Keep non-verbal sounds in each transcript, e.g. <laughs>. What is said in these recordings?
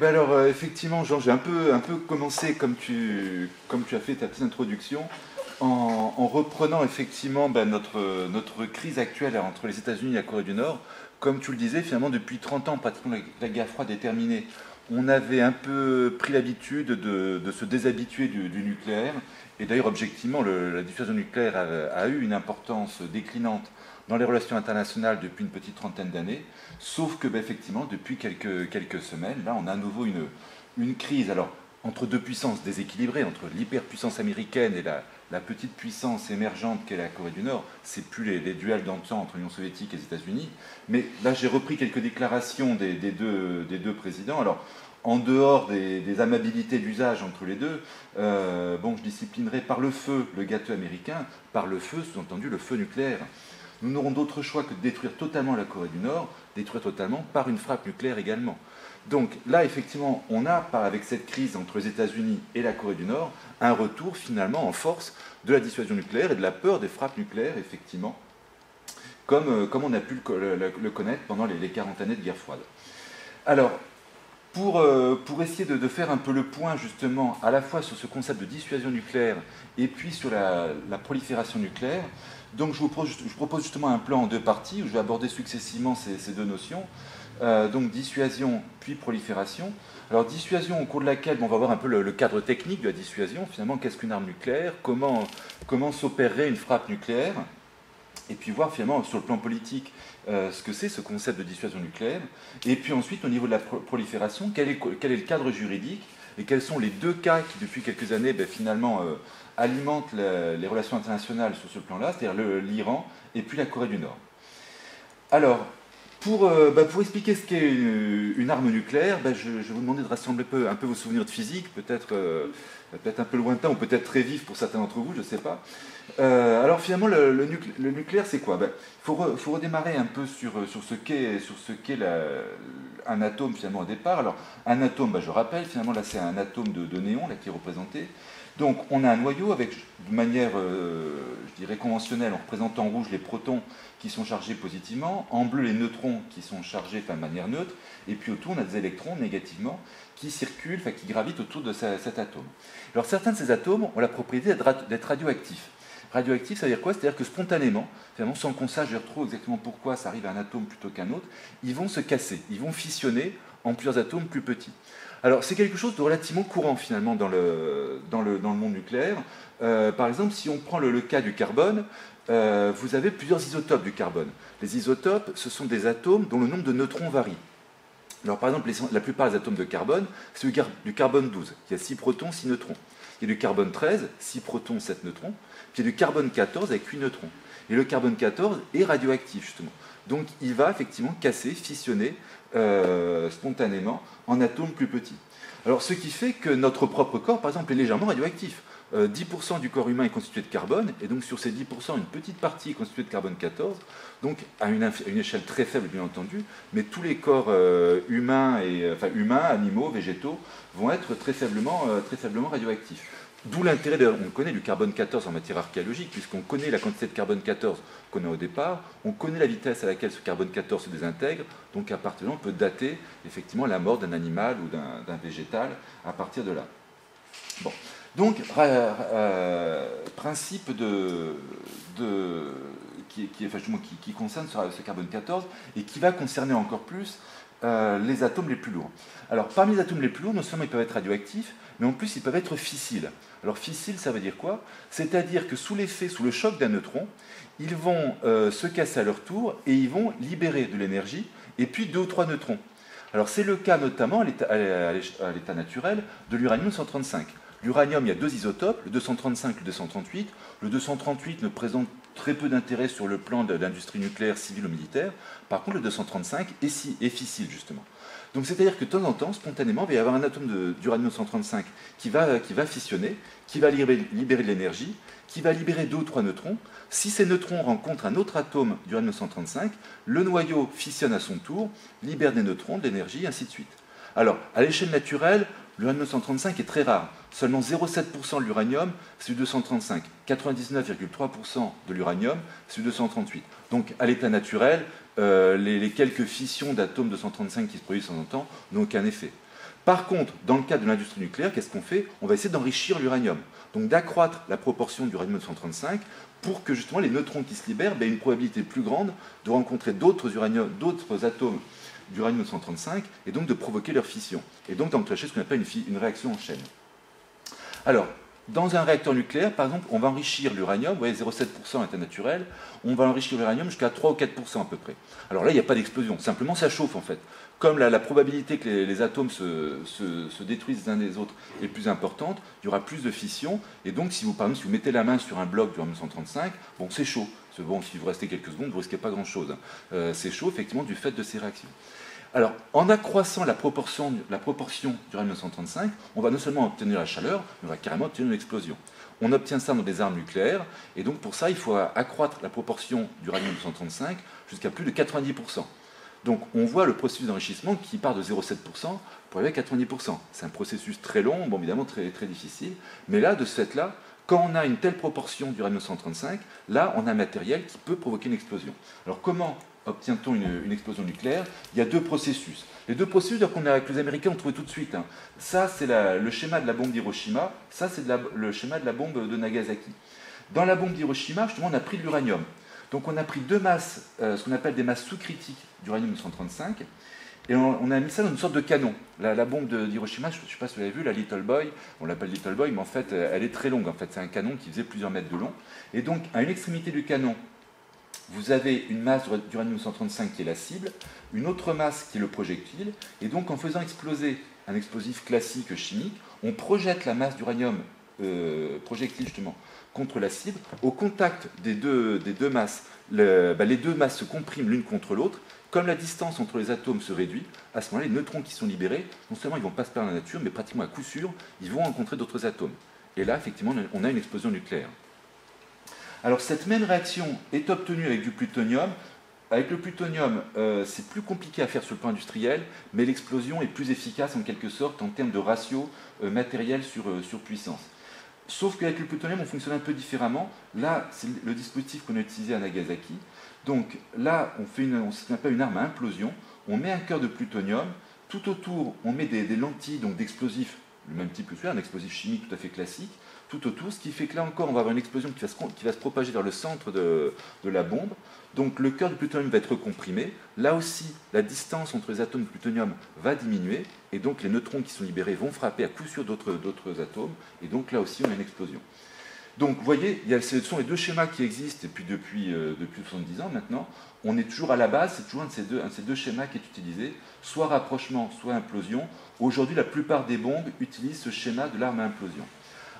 Ben alors, euh, effectivement, Jean, j'ai un peu, commencé comme tu, as fait ta petite introduction, en, reprenant effectivement ben, notre, crise actuelle entre les États-Unis et la Corée du Nord. Comme tu le disais, finalement, depuis 30 ans, pratiquement la, guerre froide est terminée. On avait un peu pris l'habitude de, se déshabituer du, nucléaire. Et d'ailleurs, objectivement, la diffusion nucléaire a eu une importance déclinante dans les relations internationales depuis une petite trentaine d'années, sauf que, ben, effectivement, depuis quelques, quelques semaines, là, on a à nouveau une, une crise. Alors, entre deux puissances déséquilibrées, entre l'hyperpuissance américaine et la, petite puissance émergente qu'est la Corée du Nord, c'est plus les, duels d'antan entre l'Union soviétique et les États-Unis. Mais là, j'ai repris quelques déclarations des, deux, des, deux, présidents. Alors, en dehors des, des amabilités d'usage entre les deux, euh, bon, je disciplinerai par le feu le gâteau américain, par le feu, sous-entendu le feu nucléaire nous n'aurons d'autre choix que de détruire totalement la Corée du Nord, détruire totalement par une frappe nucléaire également. Donc là, effectivement, on a, avec cette crise entre les États-Unis et la Corée du Nord, un retour finalement en force de la dissuasion nucléaire et de la peur des frappes nucléaires, effectivement, comme, euh, on a pu le, connaître pendant les, 40 années de guerre froide. Alors, pour, euh, essayer de, faire un peu le point justement à la fois sur ce concept de dissuasion nucléaire et puis sur la prolifération nucléaire, donc je vous propose, justement un plan en deux parties où je vais aborder successivement ces, deux notions. Euh, donc dissuasion puis prolifération. Alors dissuasion au cours de laquelle on va voir un peu le, cadre technique de la dissuasion, finalement qu'est-ce qu'une arme nucléaire, comment, comment s'opérerait une frappe nucléaire, et puis voir finalement sur le plan politique euh, ce que c'est ce concept de dissuasion nucléaire, et puis ensuite au niveau de la prolifération, quel est, le cadre juridique, et quels sont les deux cas qui depuis quelques années ben, finalement euh, alimente les relations internationales sur ce plan-là, c'est-à-dire l'Iran et puis la Corée du Nord. Alors, pour, euh, bah, expliquer ce qu'est une, arme nucléaire, bah, je, vais vous demander de rassembler un peu, vos souvenirs de physique, peut-être euh, peut un peu lointain ou peut-être très vif pour certains d'entre vous, je ne sais pas. Euh, alors finalement, le, nucléaire, c'est quoi? Il bah, faut, redémarrer un peu sur, sur ce qu'est un atome finalement au départ. Alors un atome, je rappelle, finalement là c'est un atome de, de néon là, qui est représenté. Donc on a un noyau avec, de manière, euh, je dirais, conventionnelle, on représente en rouge les protons qui sont chargés positivement, en bleu les neutrons qui sont chargés de manière neutre, et puis autour on a des électrons négativement qui circulent, qui gravitent autour de cet atome. Alors certains de ces atomes ont la propriété d'être radioactifs. Radioactif, ça veut dire quoi? C'est-à-dire que spontanément, finalement, sans qu'on sache trop exactement pourquoi ça arrive à un atome plutôt qu'à un autre, ils vont se casser, ils vont fissionner en plusieurs atomes plus petits. Alors c'est quelque chose de relativement courant finalement dans le, dans le, dans le monde nucléaire. Euh, par exemple, si on prend le, cas du carbone, euh, vous avez plusieurs isotopes du carbone. Les isotopes, ce sont des atomes dont le nombre de neutrons varie. Alors par exemple, la plupart des atomes de carbone, c'est du, carbone 12, qui a 6 protons, 6 neutrons. Il y a du carbone 13, 6 protons, 7 neutrons. Puis il y a du carbone 14 avec 8 neutrons. Et le carbone 14 est radioactif, justement. Donc il va effectivement casser, fissionner euh, spontanément en atomes plus petits. Alors ce qui fait que notre propre corps, par exemple, est légèrement radioactif. 10% euh, du corps humain est constitué de carbone, et donc sur ces 10%, une petite partie est constituée de carbone 14, donc à une, échelle très faible bien entendu, mais tous les corps euh, humains, et, enfin, humains, animaux, végétaux, vont être très faiblement, très faiblement radioactifs. D'où l'intérêt, on connaît du carbone 14 en matière archéologique, puisqu'on connaît la quantité de carbone 14 qu'on a au départ, on connaît la vitesse à laquelle ce carbone 14 se désintègre, donc à partir de là, on peut dater effectivement la mort d'un animal ou d'un végétal à partir de là. Bon. Donc, euh, principe de, qui, qui, concerne ce, carbone 14 et qui va concerner encore plus euh, les atomes les plus lourds. Alors, parmi les atomes les plus lourds, non seulement ils peuvent être radioactifs, mais en plus ils peuvent être fissiles. Alors fissile, ça veut dire quoi? C'est-à-dire que sous l'effet, sous le choc d'un neutron, ils vont euh, se casser à leur tour et ils vont libérer de l'énergie et puis deux ou trois neutrons. Alors c'est le cas notamment à l'état naturel de l'uranium-135. L'uranium, il y a deux isotopes, le 235 et le 238. Le 238 ne présente très peu d'intérêt sur le plan de l'industrie nucléaire civile ou militaire. Par contre, le 235 est, si, est fissile, justement. Donc c'est-à-dire que de temps en temps, spontanément, il va y avoir un atome d'uranium-135 qui va, qui va fissionner, qui va libérer, de l'énergie, qui va libérer deux ou trois neutrons. Si ces neutrons rencontrent un autre atome d'uranium-135, le noyau fissionne à son tour, libère des neutrons, de l'énergie, ainsi de suite. Alors, à l'échelle naturelle, l'uranium-135 est très rare. Seulement 0,7% de l'uranium, c'est du 235. 99,3% de l'uranium, c'est du 238. Donc, à l'état naturel, euh, les, quelques fissions d'atomes 235 qui se produisent en temps n'ont aucun effet. Par contre, dans le cadre de l'industrie nucléaire, qu'est-ce qu'on fait? On va essayer d'enrichir l'uranium, donc d'accroître la proportion d'uranium-235 pour que justement les neutrons qui se libèrent aient une probabilité plus grande de rencontrer d'autres atomes d'uranium-235 et donc de provoquer leur fission, et donc d'enclencher ce qu'on appelle une, une réaction en chaîne. Alors, dans un réacteur nucléaire, par exemple, on va enrichir l'uranium, vous voyez 0,7% est naturel, on va enrichir l'uranium jusqu'à 3 ou 4% à peu près. Alors là, il n'y a pas d'explosion, simplement ça chauffe en fait. Comme la, probabilité que les, atomes se, détruisent les uns des autres est plus importante, il y aura plus de fission, et donc si vous, mettez la main sur un bloc d'uranium 135, bon, c'est chaud. Bon, si vous restez quelques secondes, vous risquez pas grand-chose. Euh, c'est chaud, effectivement, du fait de ces réactions. Alors, en accroissant la proportion, la proportion d'uranium 235, on va non seulement obtenir la chaleur, mais on va carrément obtenir une explosion. On obtient ça dans des armes nucléaires, et donc pour ça, il faut accroître la proportion d'uranium 235 jusqu'à plus de 90%. Donc on voit le processus d'enrichissement qui part de 0,7% pour arriver à 90%. C'est un processus très long, bon, évidemment très, difficile, mais là, de ce fait-là, quand on a une telle proportion d'uranium 235, là, on a un matériel qui peut provoquer une explosion. Alors comment obtient-on une, explosion nucléaire Il y a deux processus. Les deux processus qu'on avec les Américains ont trouvé tout de suite. Hein. Ça, c'est le schéma de la bombe d'Hiroshima. Ça, c'est le schéma de la bombe de Nagasaki. Dans la bombe d'Hiroshima, justement, on a pris de l'uranium. Donc, on a pris deux masses, euh, ce qu'on appelle des masses sous-critiques d'uranium-235, et on, a mis ça dans une sorte de canon. La, bombe d'Hiroshima, je ne sais pas si vous l'avez vu, la Little Boy, on l'appelle Little Boy, mais en fait, elle est très longue. En fait, c'est un canon qui faisait plusieurs mètres de long. Et donc, à une extrémité du canon, vous avez une masse d'uranium-135 qui est la cible, une autre masse qui est le projectile, et donc en faisant exploser un explosif classique chimique, on projette la masse d'uranium euh, projectile justement contre la cible. Au contact des deux, des deux masses, bah, les deux masses se compriment l'une contre l'autre. Comme la distance entre les atomes se réduit, à ce moment-là, les neutrons qui sont libérés, non seulement ils ne vont pas se perdre dans la nature, mais pratiquement à coup sûr, ils vont rencontrer d'autres atomes. Et là, effectivement, on a une explosion nucléaire. Alors cette même réaction est obtenue avec du plutonium. Avec le plutonium, euh, c'est plus compliqué à faire sur le plan industriel, mais l'explosion est plus efficace en quelque sorte en termes de ratio euh, matériel sur, euh, sur puissance. Sauf qu'avec le plutonium, on fonctionne un peu différemment. Là, c'est le dispositif qu'on a utilisé à Nagasaki. Donc là, on fait une, ce qu'on appelle une arme à implosion. On met un cœur de plutonium. Tout autour, on met des, lentilles donc d'explosifs, le même type que celui-là, un explosif chimique tout à fait classique tout autour, ce qui fait que là encore, on va avoir une explosion qui va se, propager vers le centre de, la bombe. Donc le cœur du plutonium va être comprimé. Là aussi, la distance entre les atomes de plutonium va diminuer, et donc les neutrons qui sont libérés vont frapper à coup sûr d'autres atomes, et donc là aussi, on a une explosion. Donc, vous voyez, ce sont les deux schémas qui existent, depuis, euh, depuis 70 ans maintenant, on est toujours à la base, c'est toujours un de, ces deux, un de ces deux schémas qui est utilisé, soit rapprochement, soit implosion. Aujourd'hui, la plupart des bombes utilisent ce schéma de l'arme à implosion.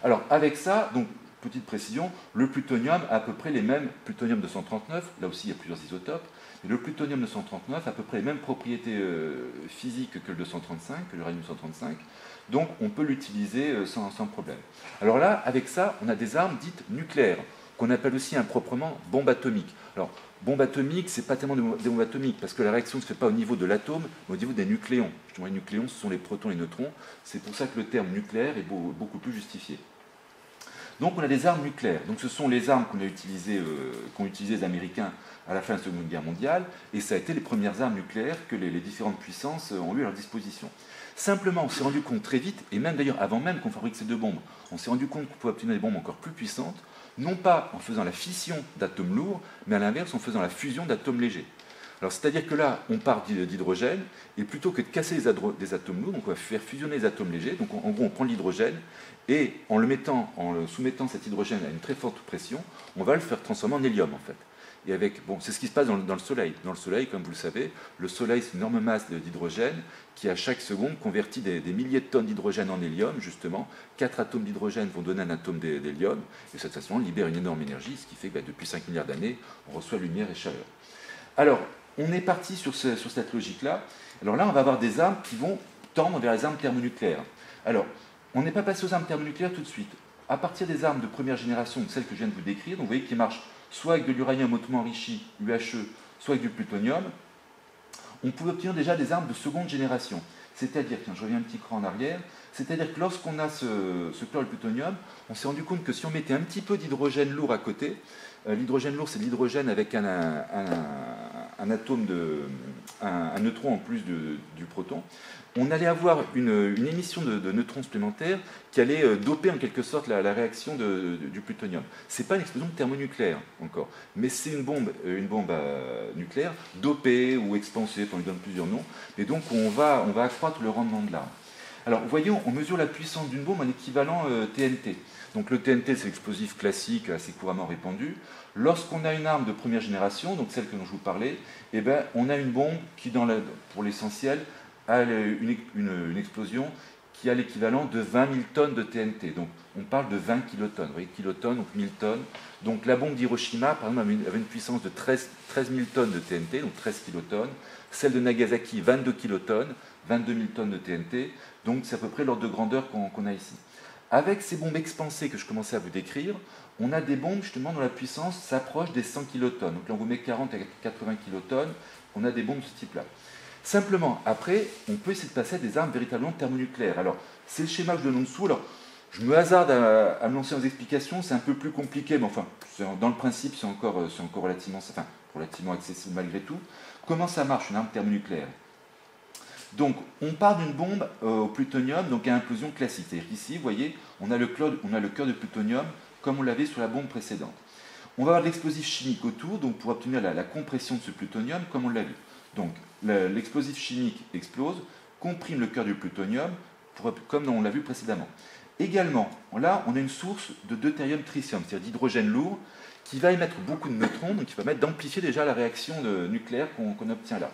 Alors avec ça, donc petite précision, le plutonium a à peu près les mêmes, plutonium 239, là aussi il y a plusieurs isotopes, mais le plutonium 239 a à peu près les mêmes propriétés euh, physiques que le 235, que l'uranium 235, donc on peut l'utiliser euh, sans, problème. Alors là, avec ça, on a des armes dites nucléaires, qu'on appelle aussi improprement bombes atomiques. Alors, bombe atomique, c'est pas tellement des bombes atomiques, parce que la réaction ne se fait pas au niveau de l'atome, mais au niveau des nucléons. Justement, les nucléons, ce sont les protons et les neutrons. C'est pour ça que le terme nucléaire est beaucoup plus justifié. Donc on a des armes nucléaires. Donc ce sont les armes qu'ont utilisées, euh, qu'ont utilisées les Américains à la fin de la Seconde Guerre mondiale, et ça a été les premières armes nucléaires que les, différentes puissances ont eu à leur disposition. Simplement, on s'est rendu compte très vite, et même d'ailleurs avant même qu'on fabrique ces deux bombes, on s'est rendu compte qu'on pouvait obtenir des bombes encore plus puissantes, non pas en faisant la fission d'atomes lourds, mais à l'inverse en faisant la fusion d'atomes légers. Alors c'est-à-dire que là, on part d'hydrogène, et plutôt que de casser des atomes lourds, donc on va faire fusionner les atomes légers. Donc en gros, on prend l'hydrogène, et en le mettant, en le soumettant cet hydrogène à une très forte pression, on va le faire transformer en hélium en fait. Et avec, bon, c'est ce qui se passe dans le, Soleil. Dans le Soleil, comme vous le savez, le Soleil, c'est une énorme masse d'hydrogène qui, à chaque seconde, convertit des, milliers de tonnes d'hydrogène en hélium, justement. Quatre atomes d'hydrogène vont donner un atome d'hélium, et cette façon, on libère une énorme énergie, ce qui fait que bah, depuis 5 milliards d'années, on reçoit lumière et chaleur. Alors, on est parti sur, cette logique-là. Alors là, on va avoir des armes qui vont tendre vers les armes thermonucléaires. Alors, on n'est pas passé aux armes thermonucléaires tout de suite. À partir des armes de première génération, celles que je viens de vous décrire, vous voyez qui marchent soit avec de l'uranium hautement enrichi, UHE, soit avec du plutonium, on pouvait obtenir déjà des armes de seconde génération. C'est-à-dire, tiens, je reviens un petit cran en arrière, c'est-à-dire que lorsqu'on a ce, ce plutonium, on s'est rendu compte que si on mettait un petit peu d'hydrogène lourd à côté, euh, l'hydrogène lourd, c'est l'hydrogène avec un, atome de, un, neutron en plus du proton, on allait avoir une, émission de, neutrons supplémentaires qui allait euh, doper en quelque sorte la, réaction du plutonium. Ce n'est pas une explosion thermonucléaire encore, mais c'est une bombe, euh, une bombe nucléaire dopée ou expansée, on lui donne plusieurs noms, et donc on va, on va accroître le rendement de l'arme. Alors, voyons, on mesure la puissance d'une bombe en équivalent TNT. Donc le TNT, c'est l'explosif classique assez couramment répandu. Lorsqu'on a une arme de première génération, donc celle que je vous parlais, eh ben, on a une bombe qui, pour l'essentiel, a une, explosion qui a l'équivalent de 20 000 tonnes de TNT. Donc on parle de 20 kilotonnes. Vous voyez, kilotonnes, donc 1000 tonnes. Donc la bombe d'Hiroshima, par exemple, avait une puissance de 13, 000 tonnes de TNT, donc 13 kilotonnes. Celle de Nagasaki, 22 kilotonnes, 22 000 tonnes de TNT. Donc c'est à peu près l'ordre de grandeur qu'on a ici. Avec ces bombes expansées que je commençais à vous décrire, on a des bombes justement dont la puissance s'approche des 100 kilotonnes. Donc là, on vous met 40 à 80 kilotonnes, on a des bombes de ce type-là. Simplement, après, on peut essayer de passer à des armes véritablement thermonucléaires. Alors, c'est le schéma que je donne en dessous. Alors, je me hasarde à, me lancer aux explications, c'est un peu plus compliqué, mais enfin, dans le principe, c'est encore, euh, relativement, accessible malgré tout. Comment ça marche une arme thermonucléaire? Donc, on part d'une bombe euh, au plutonium, donc à implosion classique. C'est-à-dire vous voyez, on a, le on a le cœur de plutonium comme on l'avait sur la bombe précédente. On va avoir de l'explosif chimique autour, donc pour obtenir la, compression de ce plutonium, comme on l'a vu. Donc, l'explosif chimique explose, comprime le cœur du plutonium, comme on l'a vu précédemment. Également, là, on a une source de deutérium tritium, c'est-à-dire d'hydrogène lourd, qui va émettre beaucoup de neutrons, donc qui va permettre d'amplifier déjà la réaction nucléaire qu'on obtient là.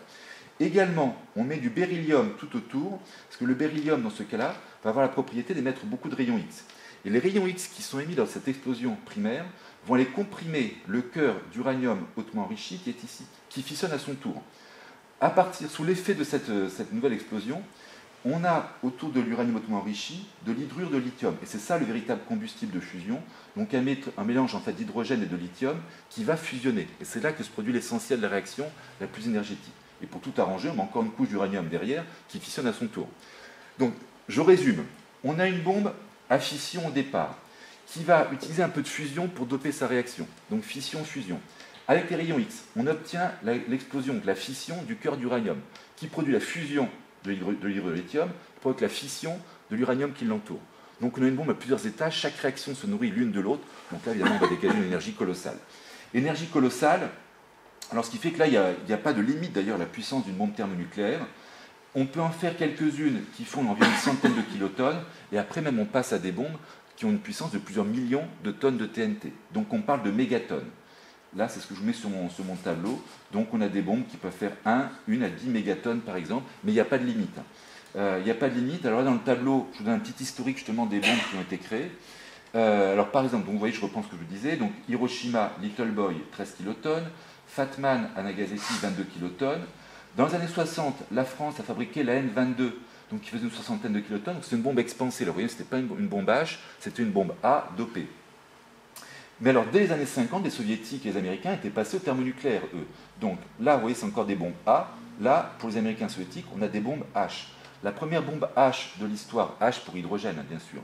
Également, on met du beryllium tout autour, parce que le beryllium, dans ce cas-là, va avoir la propriété d'émettre beaucoup de rayons X. Et les rayons X qui sont émis dans cette explosion primaire vont aller comprimer le cœur d'uranium hautement enrichi qui est ici, qui fissionne à son tour. À partir, sous l'effet de cette, nouvelle explosion, on a autour de l'uranium hautement enrichi de l'hydrure de lithium. Et c'est ça le véritable combustible de fusion, donc un, un mélange en fait d'hydrogène et de lithium qui va fusionner. Et c'est là que se produit l'essentiel de la réaction la plus énergétique. Et pour tout arranger, on met encore une couche d'uranium derrière qui fissionne à son tour. Donc, je résume. On a une bombe à fission au départ qui va utiliser un peu de fusion pour doper sa réaction. Donc, fission-fusion. Avec les rayons X, on obtient l'explosion, la fission du cœur d'uranium, qui produit la fusion de l'hydrolithium, provoque la fission de l'uranium qui l'entoure. Donc on a une bombe à plusieurs étages, chaque réaction se nourrit l'une de l'autre, donc là évidemment on va dégager une énergie colossale. Énergie colossale, alors ce qui fait que là, il n'y a, pas de limite d'ailleurs à la puissance d'une bombe thermonucléaire. On peut en faire quelques-unes qui font environ une centaine de kilotonnes, et après même on passe à des bombes qui ont une puissance de plusieurs millions de tonnes de TNT. Donc on parle de mégatonnes. Là, c'est ce que je vous mets sur mon, tableau. Donc on a des bombes qui peuvent faire 1, 1 à 10 mégatonnes par exemple, mais il n'y a pas de limite. Euh, il n'y a pas de limite. Alors là, dans le tableau, je vous donne un petit historique justement des bombes qui ont été créées. Euh, alors par exemple, donc, vous voyez, je reprends ce que je vous disais. Donc Hiroshima, Little Boy, 13 kilotonnes. Fatman à Nagasaki, 22 kilotonnes. Dans les années 60, la France a fabriqué la N22, donc qui faisait une soixantaine de kilotonnes. C'est une bombe expansée. vous voyez, ce n'était pas une, bombe H, c'était une bombe A dopée. Mais alors, dès les années 50, les soviétiques et les américains étaient passés au thermonucléaire, eux. Donc là, vous voyez, c'est encore des bombes A. Là, pour les américains soviétiques, on a des bombes H. La première bombe H de l'histoire, H pour hydrogène, bien sûr.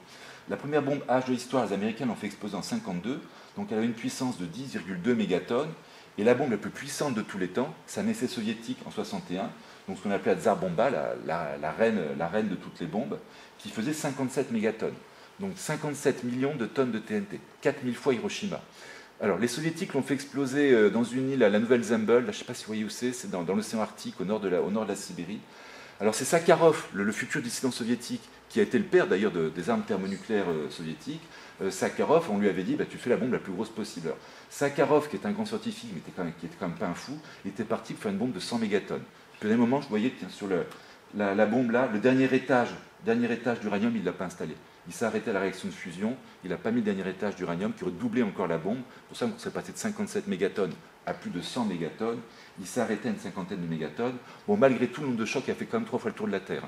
La première bombe H de l'histoire, les Américains l'ont fait exploser en 52. Donc elle a une puissance de 10,2 mégatonnes. Et la bombe la plus puissante de tous les temps, c'est un essai soviétique en 61, donc ce qu'on appelait la Tsar Bomba, la, reine, la reine de toutes les bombes, qui faisait 57 mégatonnes. Donc 57 millions de tonnes de TNT, 4000 fois Hiroshima. Alors, les soviétiques l'ont fait exploser euh, dans une île à la Nouvelle-Zembel, je ne sais pas si vous voyez où c'est, c'est dans, l'océan Arctique, au nord, de la, au nord de la Sibérie. Alors, c'est Sakharov, le, futur dissident soviétique, qui a été le père d'ailleurs des armes thermonucléaires euh, soviétiques. Euh, Sakharov, on lui avait dit, bah, tu fais la bombe la plus grosse possible. Sakharov, qui est un grand scientifique, mais qui était quand même pas un fou, était parti pour faire une bombe de 100 mégatonnes. Puis à un moment, je voyais sur la, bombe là, le dernier étage, dernier étage d'uranium, il ne l'a pas installé. Il s'est arrêté à la réaction de fusion, il n'a pas mis le dernier étage d'uranium qui aurait doublé encore la bombe. Pour ça, on s'est passé de 57 mégatonnes à plus de 100 mégatonnes. Il arrêté à une cinquantaine de mégatonnes. Bon, malgré tout, le nombre de chocs a fait quand même trois fois le tour de la Terre.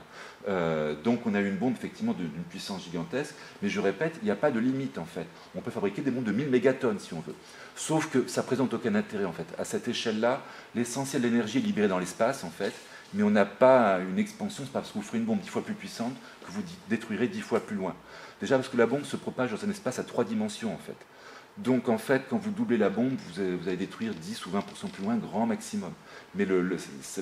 Euh, donc on a eu une bombe effectivement d'une puissance gigantesque. Mais je répète, il n'y a pas de limite en fait. On peut fabriquer des bombes de 1000 mégatonnes si on veut. Sauf que ça présente aucun intérêt en fait. À cette échelle-là, l'essentiel de l'énergie est libéré dans l'espace en fait. Mais on n'a pas une expansion, c'est parce que vous ferez une bombe dix fois plus puissante que vous détruirez dix fois plus loin. Déjà parce que la bombe se propage dans un espace à trois dimensions en fait. Donc en fait, quand vous doublez la bombe, vous allez, détruire 10 ou 20% plus loin, grand maximum. Mais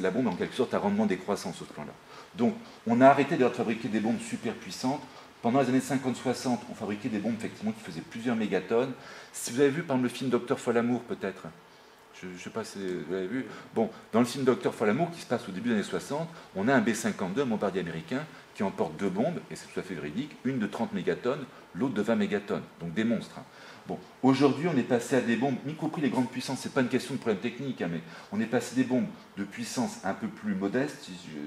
la bombe en quelque sorte un rendement décroissant sur ce plan-là. Donc on a arrêté de fabriquer des bombes super puissantes. Pendant les années 50-60, on fabriquait des bombes effectivement qui faisaient plusieurs mégatonnes. Si vous avez vu par exemple le film Docteur Folamour peut-être, je ne sais pas si vous l'avez vu. Bon, dans le film Docteur Folamour qui se passe au début des années 60, on a un B-52, un bombardier américain, qui emporte deux bombes, et c'est tout à fait véridique, une de 30 mégatonnes, l'autre de 20 mégatonnes, donc des monstres. Hein. Bon, aujourd'hui, on est passé à des bombes, y compris les grandes puissances, ce n'est pas une question de problème technique, hein, mais on est passé des bombes de puissance un peu plus modeste,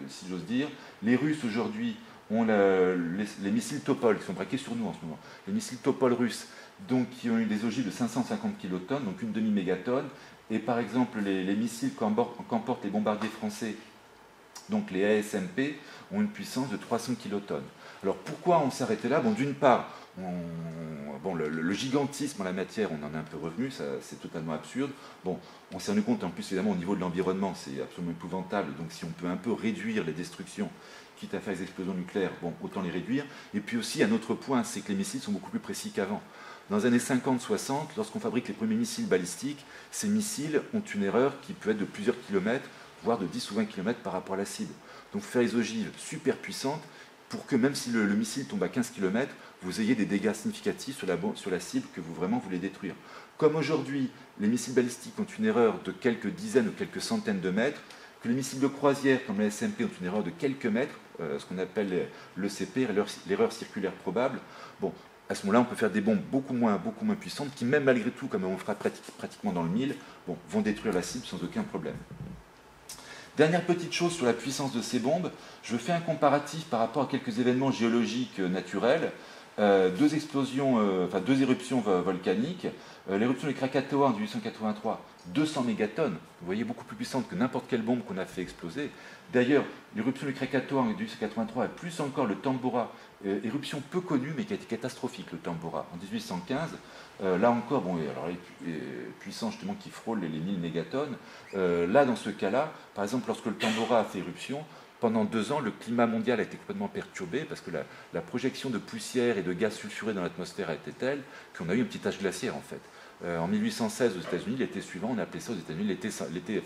si, j'ose dire. Les Russes, aujourd'hui, ont les, missiles Topol, qui sont braqués sur nous en ce moment. Les missiles Topol russes, donc, qui ont eu des ogives de 550 kilotonnes, donc une demi-mégatonne. Et par exemple, les, les missiles qu'emportent les bombardiers français, donc les ASMP, ont une puissance de 300 kilotonnes. Alors pourquoi on s'arrêtait là? Bon, d'une part, bon, le, gigantisme en la matière, on en est un peu revenu, c'est totalement absurde. Bon, on s'est rendu compte, en plus, évidemment, au niveau de l'environnement, c'est absolument épouvantable. Donc, si on peut un peu réduire les destructions, quitte à faire des explosions nucléaires, bon, autant les réduire. Et puis aussi, un autre point, c'est que les missiles sont beaucoup plus précis qu'avant. Dans les années 50-60, lorsqu'on fabrique les premiers missiles balistiques, ces missiles ont une erreur qui peut être de plusieurs kilomètres, voire de 10 ou 20 kilomètres par rapport à la cible. Donc faire des ogives super puissantes pour que même si le, missile tombe à 15 km, vous ayez des dégâts significatifs sur la, sur la cible que vous vraiment voulez détruire. Comme aujourd'hui, les missiles balistiques ont une erreur de quelques dizaines ou quelques centaines de mètres, que les missiles de croisière comme les SMP ont une erreur de quelques mètres, euh, ce qu'on appelle l'ECP, l'erreur circulaire probable, bon, à ce moment-là, on peut faire des bombes beaucoup moins, beaucoup moins puissantes qui, même malgré tout, comme on fera pratiquement dans le mille, bon, vont détruire la cible sans aucun problème. Dernière petite chose sur la puissance de ces bombes, je fais un comparatif par rapport à quelques événements géologiques euh, naturels. Euh, deux explosions, euh, deux éruptions volcaniques. L'éruption du Krakatoa en 1883, 200 mégatonnes, vous voyez, beaucoup plus puissante que n'importe quelle bombe qu'on a fait exploser. D'ailleurs, l'éruption du Krakatoa en 1883 et plus encore le Tambora, éruption peu connue mais qui a été catastrophique, le Tambora, en 1815, euh, là encore, bon, alors les puissants justement qui frôlent les, 1000 mégatonnes. Euh, là, dans ce cas-là, par exemple, lorsque le Tambora a fait éruption, pendant deux ans, le climat mondial a été complètement perturbé parce que la, projection de poussière et de gaz sulfuré dans l'atmosphère été telle qu'on a eu un petit âge glaciaire en fait. Euh, en 1816 aux États-Unis, l'été suivant, on a appelé ça aux États-Unis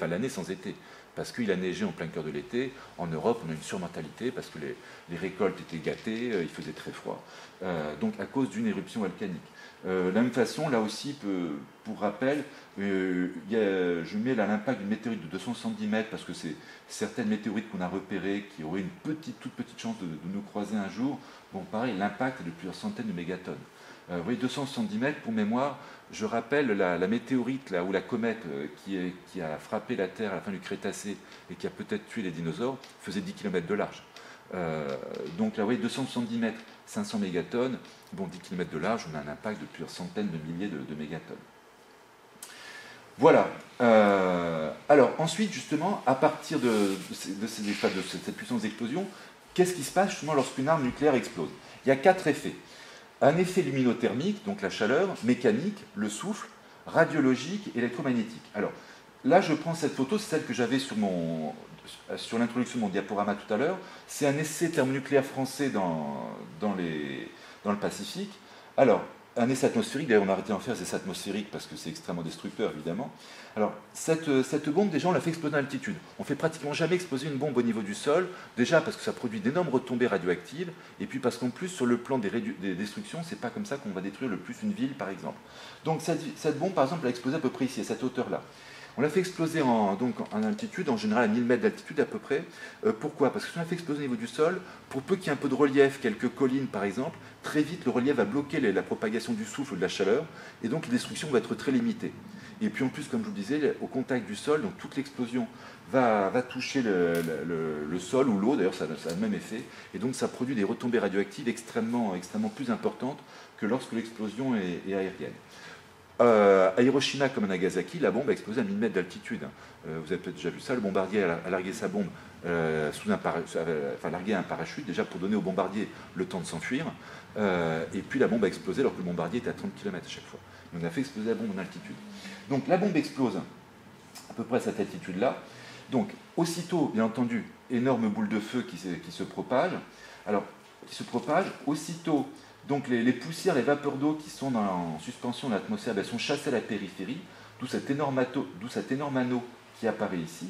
l'année sans été, parce qu'il a neigé en plein cœur de l'été. En Europe, on a une surmortalité parce que les, récoltes étaient gâtées, il faisait très froid, donc à cause d'une éruption volcanique. Euh, la même façon, là aussi, pour rappel, euh, je mets l'impact d'une météorite de 270 mètres parce que c'est certaines météorites qu'on a repérées qui auraient une petite, toute petite chance de, nous croiser un jour. Bon, pareil, l'impact est de plusieurs centaines de mégatonnes. Euh, vous voyez, 270 mètres, pour mémoire, je rappelle la, météorite là, ou la comète qui, qui, a frappé la Terre à la fin du Crétacé et qui a peut-être tué les dinosaures faisait 10 km de large. donc là, vous voyez, 270 mètres. 500 mégatonnes, bon, 10 km de large, on a un impact de plusieurs centaines de milliers de, mégatonnes. Voilà. Euh, alors ensuite, justement, à partir de, cette puissance d'explosion, qu'est-ce qui se passe justement lorsqu'une arme nucléaire explose? Il y a quatre effets. Un effet luminothermique, donc la chaleur, mécanique, le souffle, radiologique, électromagnétique. Alors là, je prends cette photo, c'est celle que j'avais sur l'introduction de mon diaporama tout à l'heure, c'est un essai thermonucléaire français dans, dans le Pacifique. Alors, un essai atmosphérique, d'ailleurs on a arrêté d'en faire des essais atmosphériques parce que c'est extrêmement destructeur évidemment. Alors cette, cette bombe déjà on l'a fait exploser en altitude. On fait pratiquement jamais exploser une bombe au niveau du sol, déjà parce que ça produit d'énormes retombées radioactives, et puis parce qu'en plus sur le plan des, des destructions, c'est pas comme ça qu'on va détruire le plus une ville par exemple. Donc cette, bombe par exemple a explosé à peu près ici, à cette hauteur là. On l'a fait exploser en, donc, en altitude, en général à 1000 mètres d'altitude à peu près. Euh, pourquoi? Parce que si on l'a fait exploser au niveau du sol, pour peu qu'il y ait un peu de relief, quelques collines par exemple, très vite le relief va bloquer la propagation du souffle ou de la chaleur, et donc la destruction va être très limitée. Et puis en plus, comme je vous le disais, au contact du sol, donc toute l'explosion va, toucher le, sol ou l'eau, d'ailleurs ça, a le même effet, et donc ça produit des retombées radioactives extrêmement, extrêmement plus importantes que lorsque l'explosion est aérienne. Euh, à Hiroshima comme à Nagasaki, la bombe a explosé à 1000 mètres d'altitude. Euh, vous avez peut-être déjà vu ça. Le bombardier a, largué sa bombe euh, sous un enfin, largué un parachute déjà pour donner au bombardier le temps de s'enfuir. et puis la bombe a explosé alors que le bombardier était à 30 km à chaque fois. on a fait exploser la bombe en altitude. Donc la bombe explose à peu près à cette altitude-là. Donc aussitôt, bien entendu, énorme boule de feu qui, qui se propage. Alors qui se propage. Aussitôt, donc les, poussières, les vapeurs d'eau qui sont en suspension dans l'atmosphère, elles sont chassées à la périphérie, d'où cet, énorme anneau qui apparaît ici.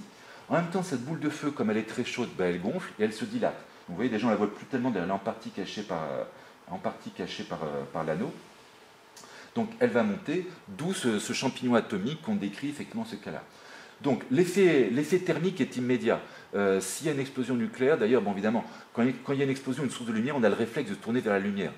En même temps, cette boule de feu, comme elle est très chaude, ben, elle gonfle et elle se dilate. vous voyez, gens ne la voient plus tellement, elle est en partie cachée par, par l'anneau. Donc elle va monter, d'où ce, champignon atomique qu'on décrit effectivement ce cas-là. Donc l'effet thermique est immédiat. Euh, s'il y a une explosion nucléaire, d'ailleurs, bon, évidemment, quand il y a une explosion, une source de lumière, on a le réflexe de se tourner vers la lumière.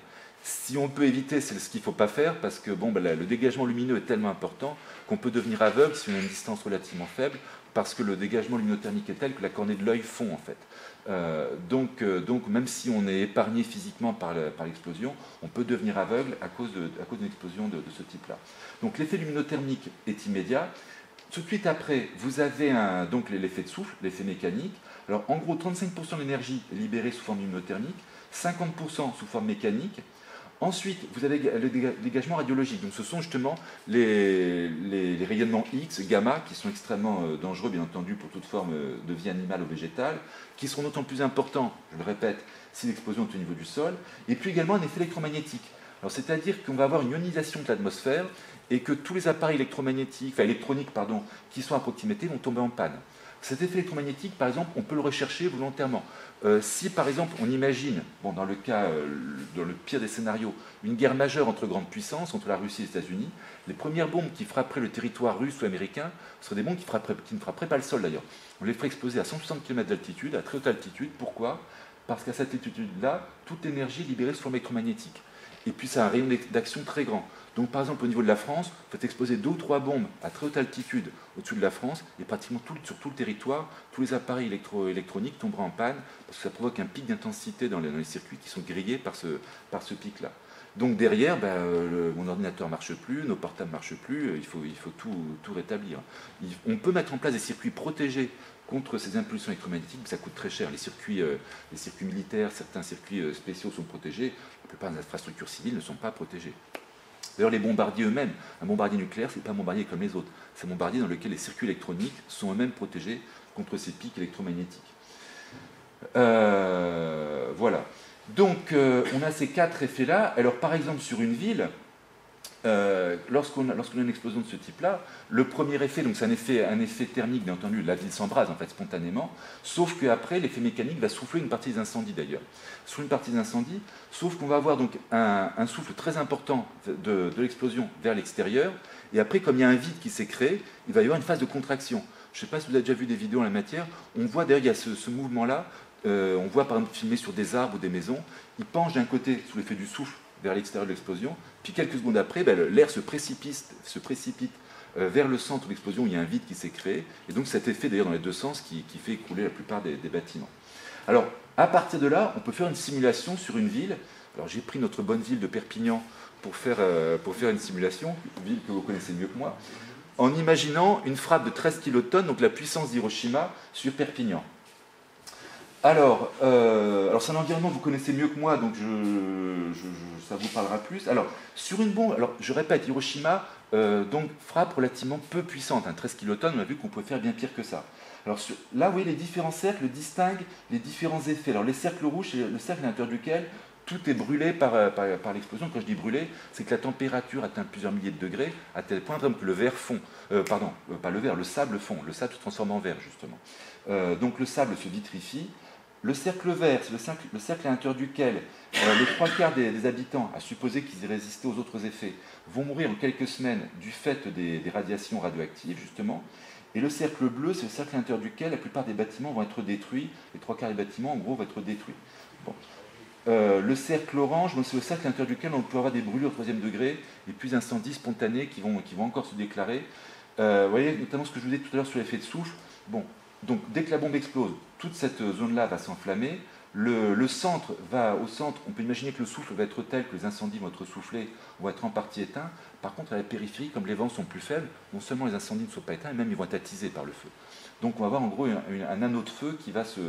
Si on peut éviter, c'est ce qu'il ne faut pas faire, parce que bon, ben, le dégagement lumineux est tellement important qu'on peut devenir aveugle si on a une distance relativement faible, parce que le dégagement luminothermique est tel que la cornée de l'œil fond en fait. Euh, donc, euh, donc, même si on est épargné physiquement par l'explosion, on peut devenir aveugle à cause d'une explosion de, ce type-là. Donc l'effet luminothermique est immédiat. Tout de suite après, vous avez l'effet de souffle, l'effet mécanique. Alors en gros, 35% de l'énergie libérée sous forme luminothermique, 50% sous forme mécanique, Ensuite, vous avez le dégagement radiologique. Donc, ce sont justement les, rayonnements X, gamma, qui sont extrêmement euh, dangereux, bien entendu, pour toute forme euh, de vie animale ou végétale, qui seront d'autant plus importants, je le répète, si l'explosion est au niveau du sol. Et puis également un effet électromagnétique. c'est-à-dire qu'on va avoir une ionisation de l'atmosphère et que tous les appareils électromagnétiques, enfin électroniques, pardon, qui sont à proximité vont tomber en panne. Cet effet électromagnétique, par exemple, on peut le rechercher volontairement. Euh, si, par exemple, on imagine, dans le cas, euh, dans le pire des scénarios, une guerre majeure entre grandes puissances, entre la Russie et les États-Unis, les premières bombes qui frapperaient le territoire russe ou américain seraient des bombes qui, ne frapperaient pas le sol d'ailleurs. On les ferait exploser à 160 km d'altitude, à très haute altitude. Pourquoi? Parce qu'à cette altitude-là, toute énergie est libérée sous forme électromagnétique. Et puis, ça a un rayon d'action très grand. Donc par exemple au niveau de la France, vous faites exploser deux ou trois bombes à très haute altitude au-dessus de la France, et pratiquement sur tout le territoire, tous les appareils électroniques tomberont en panne, parce que ça provoque un pic d'intensité dans, les circuits qui sont grillés par ce, pic-là. Donc derrière, ben, mon ordinateur ne marche plus, nos portables ne marchent plus, il faut, il faut tout, rétablir. on peut mettre en place des circuits protégés contre ces impulsions électromagnétiques, mais ça coûte très cher. Les circuits, euh, militaires, certains circuits euh, spéciaux sont protégés, la plupart des infrastructures civiles ne sont pas protégées. D'ailleurs, les bombardiers eux-mêmes, un bombardier nucléaire, ce n'est pas un bombardier comme les autres. C'est un bombardier dans lequel les circuits électroniques sont eux-mêmes protégés contre ces pics électromagnétiques. Euh, voilà. Donc, euh, on a ces quatre effets-là. Alors, par exemple, sur une ville, euh, lorsqu'on a, une explosion de ce type-là, le premier effet, donc c'est un effet, un effet thermique, bien entendu, la ville s'embrase en fait spontanément, sauf qu'après, l'effet mécanique va souffler une partie des incendies d'ailleurs. Sur une partie des incendies, sauf qu'on va avoir donc un, souffle très important de, l'explosion vers l'extérieur, et après, comme il y a un vide qui s'est créé, il va y avoir une phase de contraction. Je ne sais pas si vous avez déjà vu des vidéos en la matière, on voit d'ailleurs, il y a ce, mouvement-là, euh, on voit par exemple filmé sur des arbres ou des maisons, il penche d'un côté sous l'effet du souffle vers l'extérieur de l'explosion, puis quelques secondes après, ben, l'air se précipite, se précipite euh, vers le centre de l'explosion, il y a un vide qui s'est créé, et donc cet effet d'ailleurs dans les deux sens qui, fait écrouler la plupart des, bâtiments. Alors, à partir de là, on peut faire une simulation sur une ville. Alors j'ai pris notre bonne ville de Perpignan pour faire, euh, pour faire une simulation, ville que vous connaissez mieux que moi, en imaginant une frappe de 13 kilotonnes, donc la puissance d'Hiroshima, sur Perpignan. Alors, euh, alors c'est un environnement que vous connaissez mieux que moi, donc ça vous parlera plus. Alors, sur une bombe, alors je répète, Hiroshima euh, donc frappe relativement peu puissante, 13 hein, kilotonnes, on a vu qu'on pouvait faire bien pire que ça. Alors là, vous voyez, les différents cercles distinguent les différents effets. Alors les cercles rouges, c'est le cercle à l'intérieur duquel tout est brûlé par, euh, par, l'explosion. Quand je dis brûlé, c'est que la température atteint plusieurs milliers de degrés, à tel point que le verre fond, pardon, pas le verre, le sable fond, le sable se transforme en verre justement. donc le sable se vitrifie, le cercle vert, c'est le cercle, le cercle à l'intérieur duquel euh, les trois quarts des, habitants, à supposer qu'ils y résistaient aux autres effets, vont mourir en quelques semaines du fait des, radiations radioactives, justement. Et le cercle bleu, c'est le cercle à l'intérieur duquel la plupart des bâtiments vont être détruits. Les trois quarts des bâtiments, en gros, vont être détruits. Euh, le cercle orange, c'est le cercle à l'intérieur duquel on peut avoir des brûlures au troisième degré et puis incendies spontanés qui vont, qui vont encore se déclarer. Euh, vous voyez notamment ce que je vous disais tout à l'heure sur l'effet de souffle. Bon, donc dès que la bombe explose, toute cette zone-là va s'enflammer. Le, centre va au centre, on peut imaginer que le souffle va être tel que les incendies vont être soufflés, vont être en partie éteints. Par contre, à la périphérie, comme les vents sont plus faibles, non seulement les incendies ne sont pas éteints, mais même ils vont être attisés par le feu. Donc on va avoir en gros un, anneau de feu qui va se,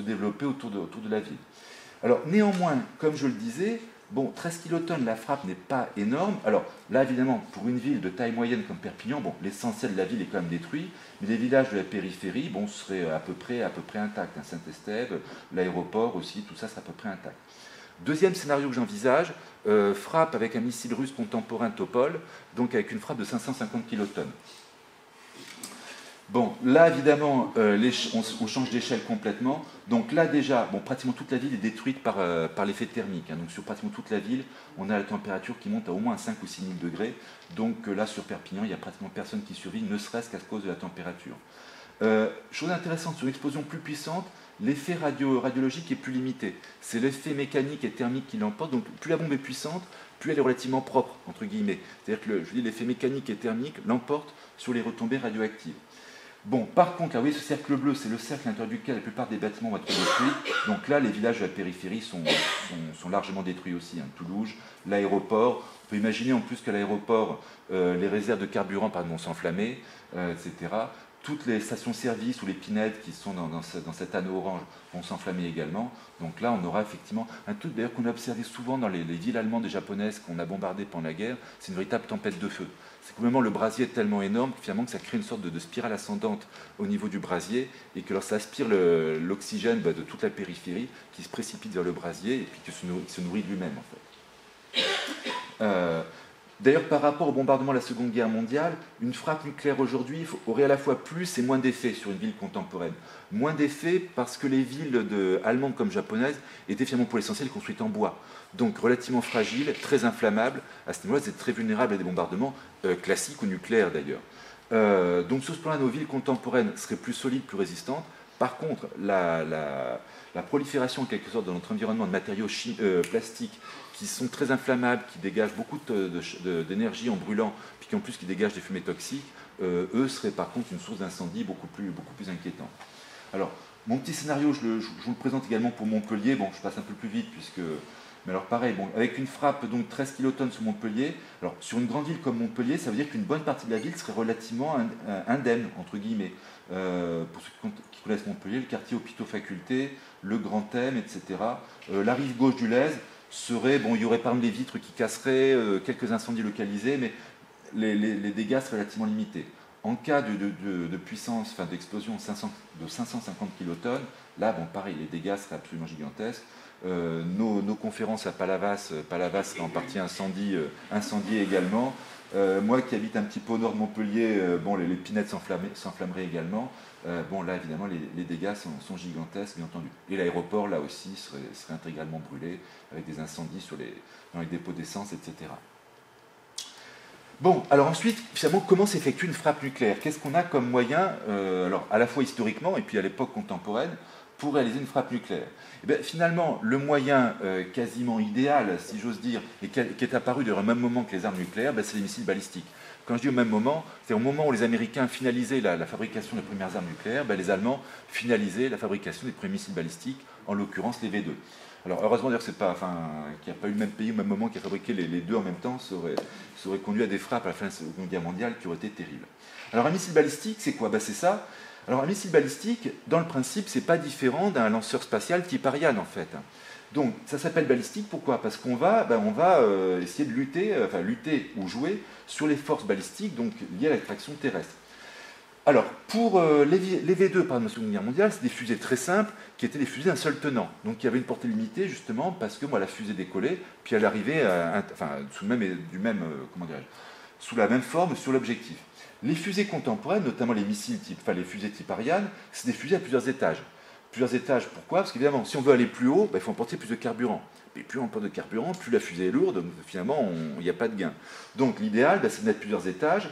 développer autour de, autour de la ville. Alors néanmoins, comme je le disais, Bon, 13 kilotonnes, la frappe n'est pas énorme. Alors là, évidemment, pour une ville de taille moyenne comme Perpignan, bon, l'essentiel de la ville est quand même détruit, mais les villages de la périphérie, bon, seraient à peu près, à peu près intacts. Saint-Estève, l'aéroport aussi, tout ça serait à peu près intact. Deuxième scénario que j'envisage, euh, frappe avec un missile russe contemporain Topol, donc avec une frappe de 550 kilotonnes. Bon, là évidemment, euh, on, change d'échelle complètement. Donc là déjà, pratiquement toute la ville est détruite par, euh, l'effet thermique. Hein. Donc sur pratiquement toute la ville, on a la température qui monte à au moins 5 ou 6 000 degrés. Donc là sur Perpignan, il n'y a pratiquement personne qui survit, ne serait-ce qu'à cause de la température. chose intéressante, sur une explosion plus puissante, l'effet radio, radiologique est plus limité. C'est l'effet mécanique et thermique qui l'emporte. Donc plus la bombe est puissante, plus elle est relativement propre, entre guillemets. C'est-à-dire que l'effet mécanique et thermique l'emporte sur les retombées radioactives. Bon, par contre, là, vous voyez, ce cercle bleu, c'est le cercle à l'intérieur duquel la plupart des bâtiments vont être détruits. Donc là, les villages de la périphérie sont, largement détruits aussi. Hein. Toulouse, l'aéroport. On peut imaginer en plus qu'à l'aéroport, euh, les réserves de carburant par vont s'enflammer, euh, etc toutes les stations-service ou les pinettes qui sont dans, cet anneau orange vont s'enflammer également. Donc là, on aura effectivement un truc d'ailleurs qu'on a observé souvent dans les, villes allemandes et japonaises qu'on a bombardées pendant la guerre, c'est une véritable tempête de feu. C'est que le brasier est tellement énorme que finalement que ça crée une sorte de, spirale ascendante au niveau du brasier et que ça aspire l'oxygène bah, de toute la périphérie qui se précipite vers le brasier et puis qui se nourrit, de lui-même en fait. Euh, D'ailleurs, par rapport au bombardement de la Seconde Guerre mondiale, une frappe nucléaire aujourd'hui aurait à la fois plus et moins d'effets sur une ville contemporaine. Moins d'effets parce que les villes allemandes comme japonaises étaient finalement pour l'essentiel construites en bois. Donc relativement fragiles, très inflammables. À ce niveau-là, c'est très vulnérable à des bombardements euh, classiques ou nucléaires d'ailleurs. Euh, donc sur ce plan-là, nos villes contemporaines seraient plus solides, plus résistantes. Par contre, la, prolifération en quelque sorte de notre environnement de matériaux euh, plastiques qui sont très inflammables, qui dégagent beaucoup d'énergie en brûlant, puis qui en plus qui dégagent des fumées toxiques, eux seraient par contre une source d'incendie beaucoup plus, beaucoup plus inquiétante. Alors, mon petit scénario, je, vous le présente également pour Montpellier. Bon, je passe un peu plus vite puisque. Mais alors pareil, bon, avec une frappe donc 13 kilotonnes sur Montpellier, sur une grande ville comme Montpellier, ça veut dire qu'une bonne partie de la ville serait relativement indemne, entre guillemets. Euh, pour ceux qui connaissent Montpellier, le quartier hôpitaux faculté, le Grand M, etc. Euh, la rive gauche du Lèze, serait, bon, il y aurait par exemple des vitres qui casseraient, euh, quelques incendies localisés, mais les, dégâts seraient relativement limités. En cas de, puissance, enfin d'explosion de 550 kilotonnes, là, bon, pareil, les dégâts seraient absolument gigantesques. Euh, nos, conférences à Palavas, euh, Palavas en partie incendie, incendiée également. moi qui habite un petit peu au nord de Montpellier, bon, les, pinettes s'enflammeraient également. Euh, bon, là, évidemment, les, dégâts sont, gigantesques, bien entendu. Et l'aéroport, là aussi, serait, intégralement brûlé, avec des incendies dans les dépôts d'essence, etc. Bon, alors ensuite, comment s'effectue une frappe nucléaire? Qu'est-ce qu'on a comme moyen, euh, à la fois historiquement et puis à l'époque contemporaine, pour réaliser une frappe nucléaire eh Finalement, le moyen euh, quasiment idéal, si j'ose dire, et qui, est apparu au même moment que les armes nucléaires, ben, c'est les missiles balistiques. Quand je dis au même moment, c'est au moment où les Américains finalisaient la, fabrication des premières armes nucléaires, ben, les Allemands finalisaient la fabrication des premiers missiles balistiques, en l'occurrence les V2. Alors heureusement d'ailleurs qu'il n'y a pas eu le même pays au même moment qui a fabriqué les, deux en même temps, ça aurait, conduit à des frappes à la fin de la Seconde Guerre mondiale qui auraient été terribles. Alors un missile balistique, c'est quoi? Ben, C'est ça. Alors un missile balistique, dans le principe, c'est pas différent d'un lanceur spatial type Ariane en fait. Donc ça s'appelle balistique, pourquoi? Parce qu'on va, ben, euh, essayer de lutter, euh, enfin lutter ou jouer sur les forces balistiques donc liées à l'attraction terrestre. Alors, pour euh, les, V2 par la Seconde Guerre mondiale, c'est des fusées très simples qui étaient des fusées d'un seul tenant. Donc, il y avait une portée limitée justement parce que moi, la fusée décollait, puis elle arrivait enfin, sous, même, du même, comment sous la même forme sur l'objectif. Les fusées contemporaines, notamment les missiles type, enfin les fusées type Ariane, c'est des fusées à plusieurs étages plusieurs étages. Pourquoi? Parce qu'évidemment, si on veut aller plus haut, ben, il faut emporter plus de carburant. Et plus on emporte de carburant, plus la fusée est lourde, donc finalement, il n'y a pas de gain. Donc l'idéal, ben, c'est de plusieurs étages.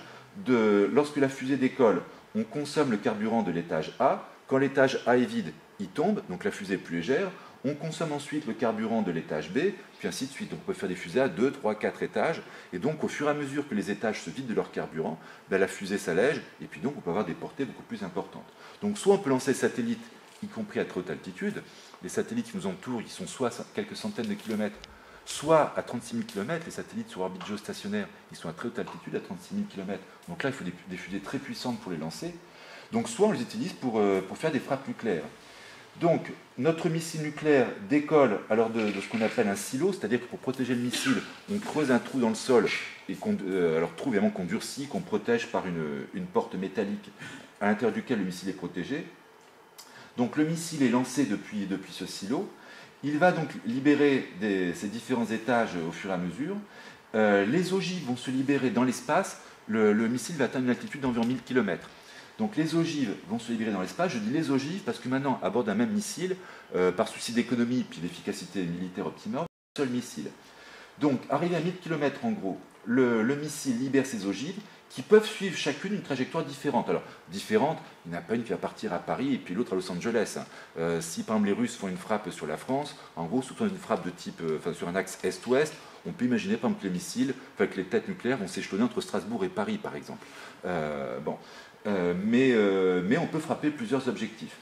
Lorsque la fusée décolle, on consomme le carburant de l'étage A. Quand l'étage A est vide, il tombe, donc la fusée est plus légère. On consomme ensuite le carburant de l'étage B, puis ainsi de suite. Donc on peut faire des fusées à 2, 3, 4 étages. Et donc au fur et à mesure que les étages se vident de leur carburant, ben, la fusée s'allège, et puis donc on peut avoir des portées beaucoup plus importantes. Donc soit on peut lancer satellite y compris à très haute altitude. Les satellites qui nous entourent, ils sont soit quelques centaines de kilomètres, soit à 36 000 km. Les satellites sur orbite géostationnaire, ils sont à très haute altitude, à 36 000 km. Donc là, il faut des, fusées très puissantes pour les lancer. Donc soit on les utilise pour, euh, pour faire des frappes nucléaires. Donc, notre missile nucléaire décolle alors de, ce qu'on appelle un silo, c'est-à-dire que pour protéger le missile, on creuse un trou dans le sol et euh, alors trou évidemment qu'on durcit, qu'on protège par une, porte métallique à l'intérieur duquel le missile est protégé. Donc le missile est lancé depuis, depuis ce silo, Il va donc libérer ces différents étages au fur et à mesure. Euh, les ogives vont se libérer dans l'espace. Le, missile va atteindre une altitude d'environ 1000 km. Donc les ogives vont se libérer dans l'espace. Je dis les ogives parce que maintenant, à bord d'un même missile, euh, par souci d'économie puis d'efficacité militaire optimale, un seul missile. Donc, arrivé à 1000 km en gros, le, le missile libère ses ogives qui peuvent suivre chacune une trajectoire différente. Alors, différente, il n'y en a pas une qui va partir à Paris et puis l'autre à Los Angeles. Euh, si par exemple les Russes font une frappe sur la France, en gros, surtout une frappe de type, euh, enfin, sur un axe est-ouest, on peut imaginer par exemple que les missiles, enfin que les têtes nucléaires vont s'échelonner entre Strasbourg et Paris, par exemple. Euh, bon. mais, mais on peut frapper plusieurs objectifs.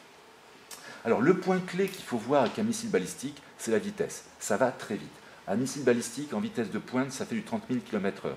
Alors, le point clé qu'il faut voir avec un missile balistique, c'est la vitesse. Ça va très vite. Un missile balistique en vitesse de pointe, ça fait du 30 000 km/h.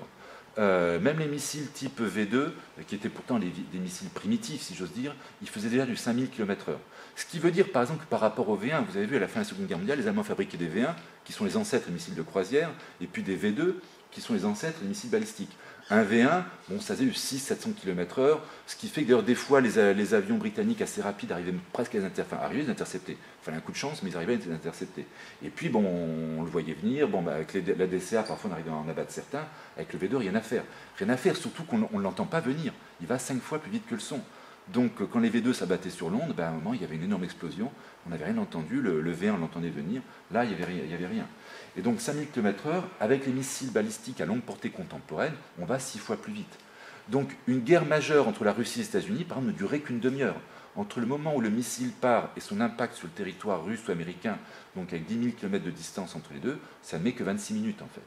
Euh, même les missiles type V2, qui étaient pourtant des missiles primitifs, si j'ose dire, ils faisaient déjà du 5000 km/h. Ce qui veut dire, par exemple, que par rapport au V1, vous avez vu à la fin de la Seconde Guerre mondiale, les Allemands fabriquaient des V1, qui sont les ancêtres des missiles de croisière, et puis des V2, qui sont les ancêtres des missiles balistiques. Un V1, bon, ça faisait du 600-700 km/h, ce qui fait que d'ailleurs, des fois, les, avions britanniques assez rapides arrivaient presque à les, intercepter. Il fallait un coup de chance, mais ils arrivaient à les intercepter. Et puis, bon, on le voyait venir. Bon, bah, avec la DCA, parfois, on arrivait à en abattre certains. Avec le V2, rien à faire. Rien à faire, surtout qu'on ne l'entend pas venir. Il va cinq fois plus vite que le son. Donc, quand les V2 s'abattaient sur l'onde, bah, à un moment, il y avait une énorme explosion. On n'avait rien entendu. Le, V1, on l'entendait venir. Là, il n'y avait, avait rien. Et donc 5000 km/h, avec les missiles balistiques à longue portée contemporaine, on va six fois plus vite. Donc une guerre majeure entre la Russie et les États-Unis, par exemple, ne durait qu'une demi-heure. Entre le moment où le missile part et son impact sur le territoire russe ou américain, donc avec 10 000 km de distance entre les deux, ça ne met que 26 minutes en fait.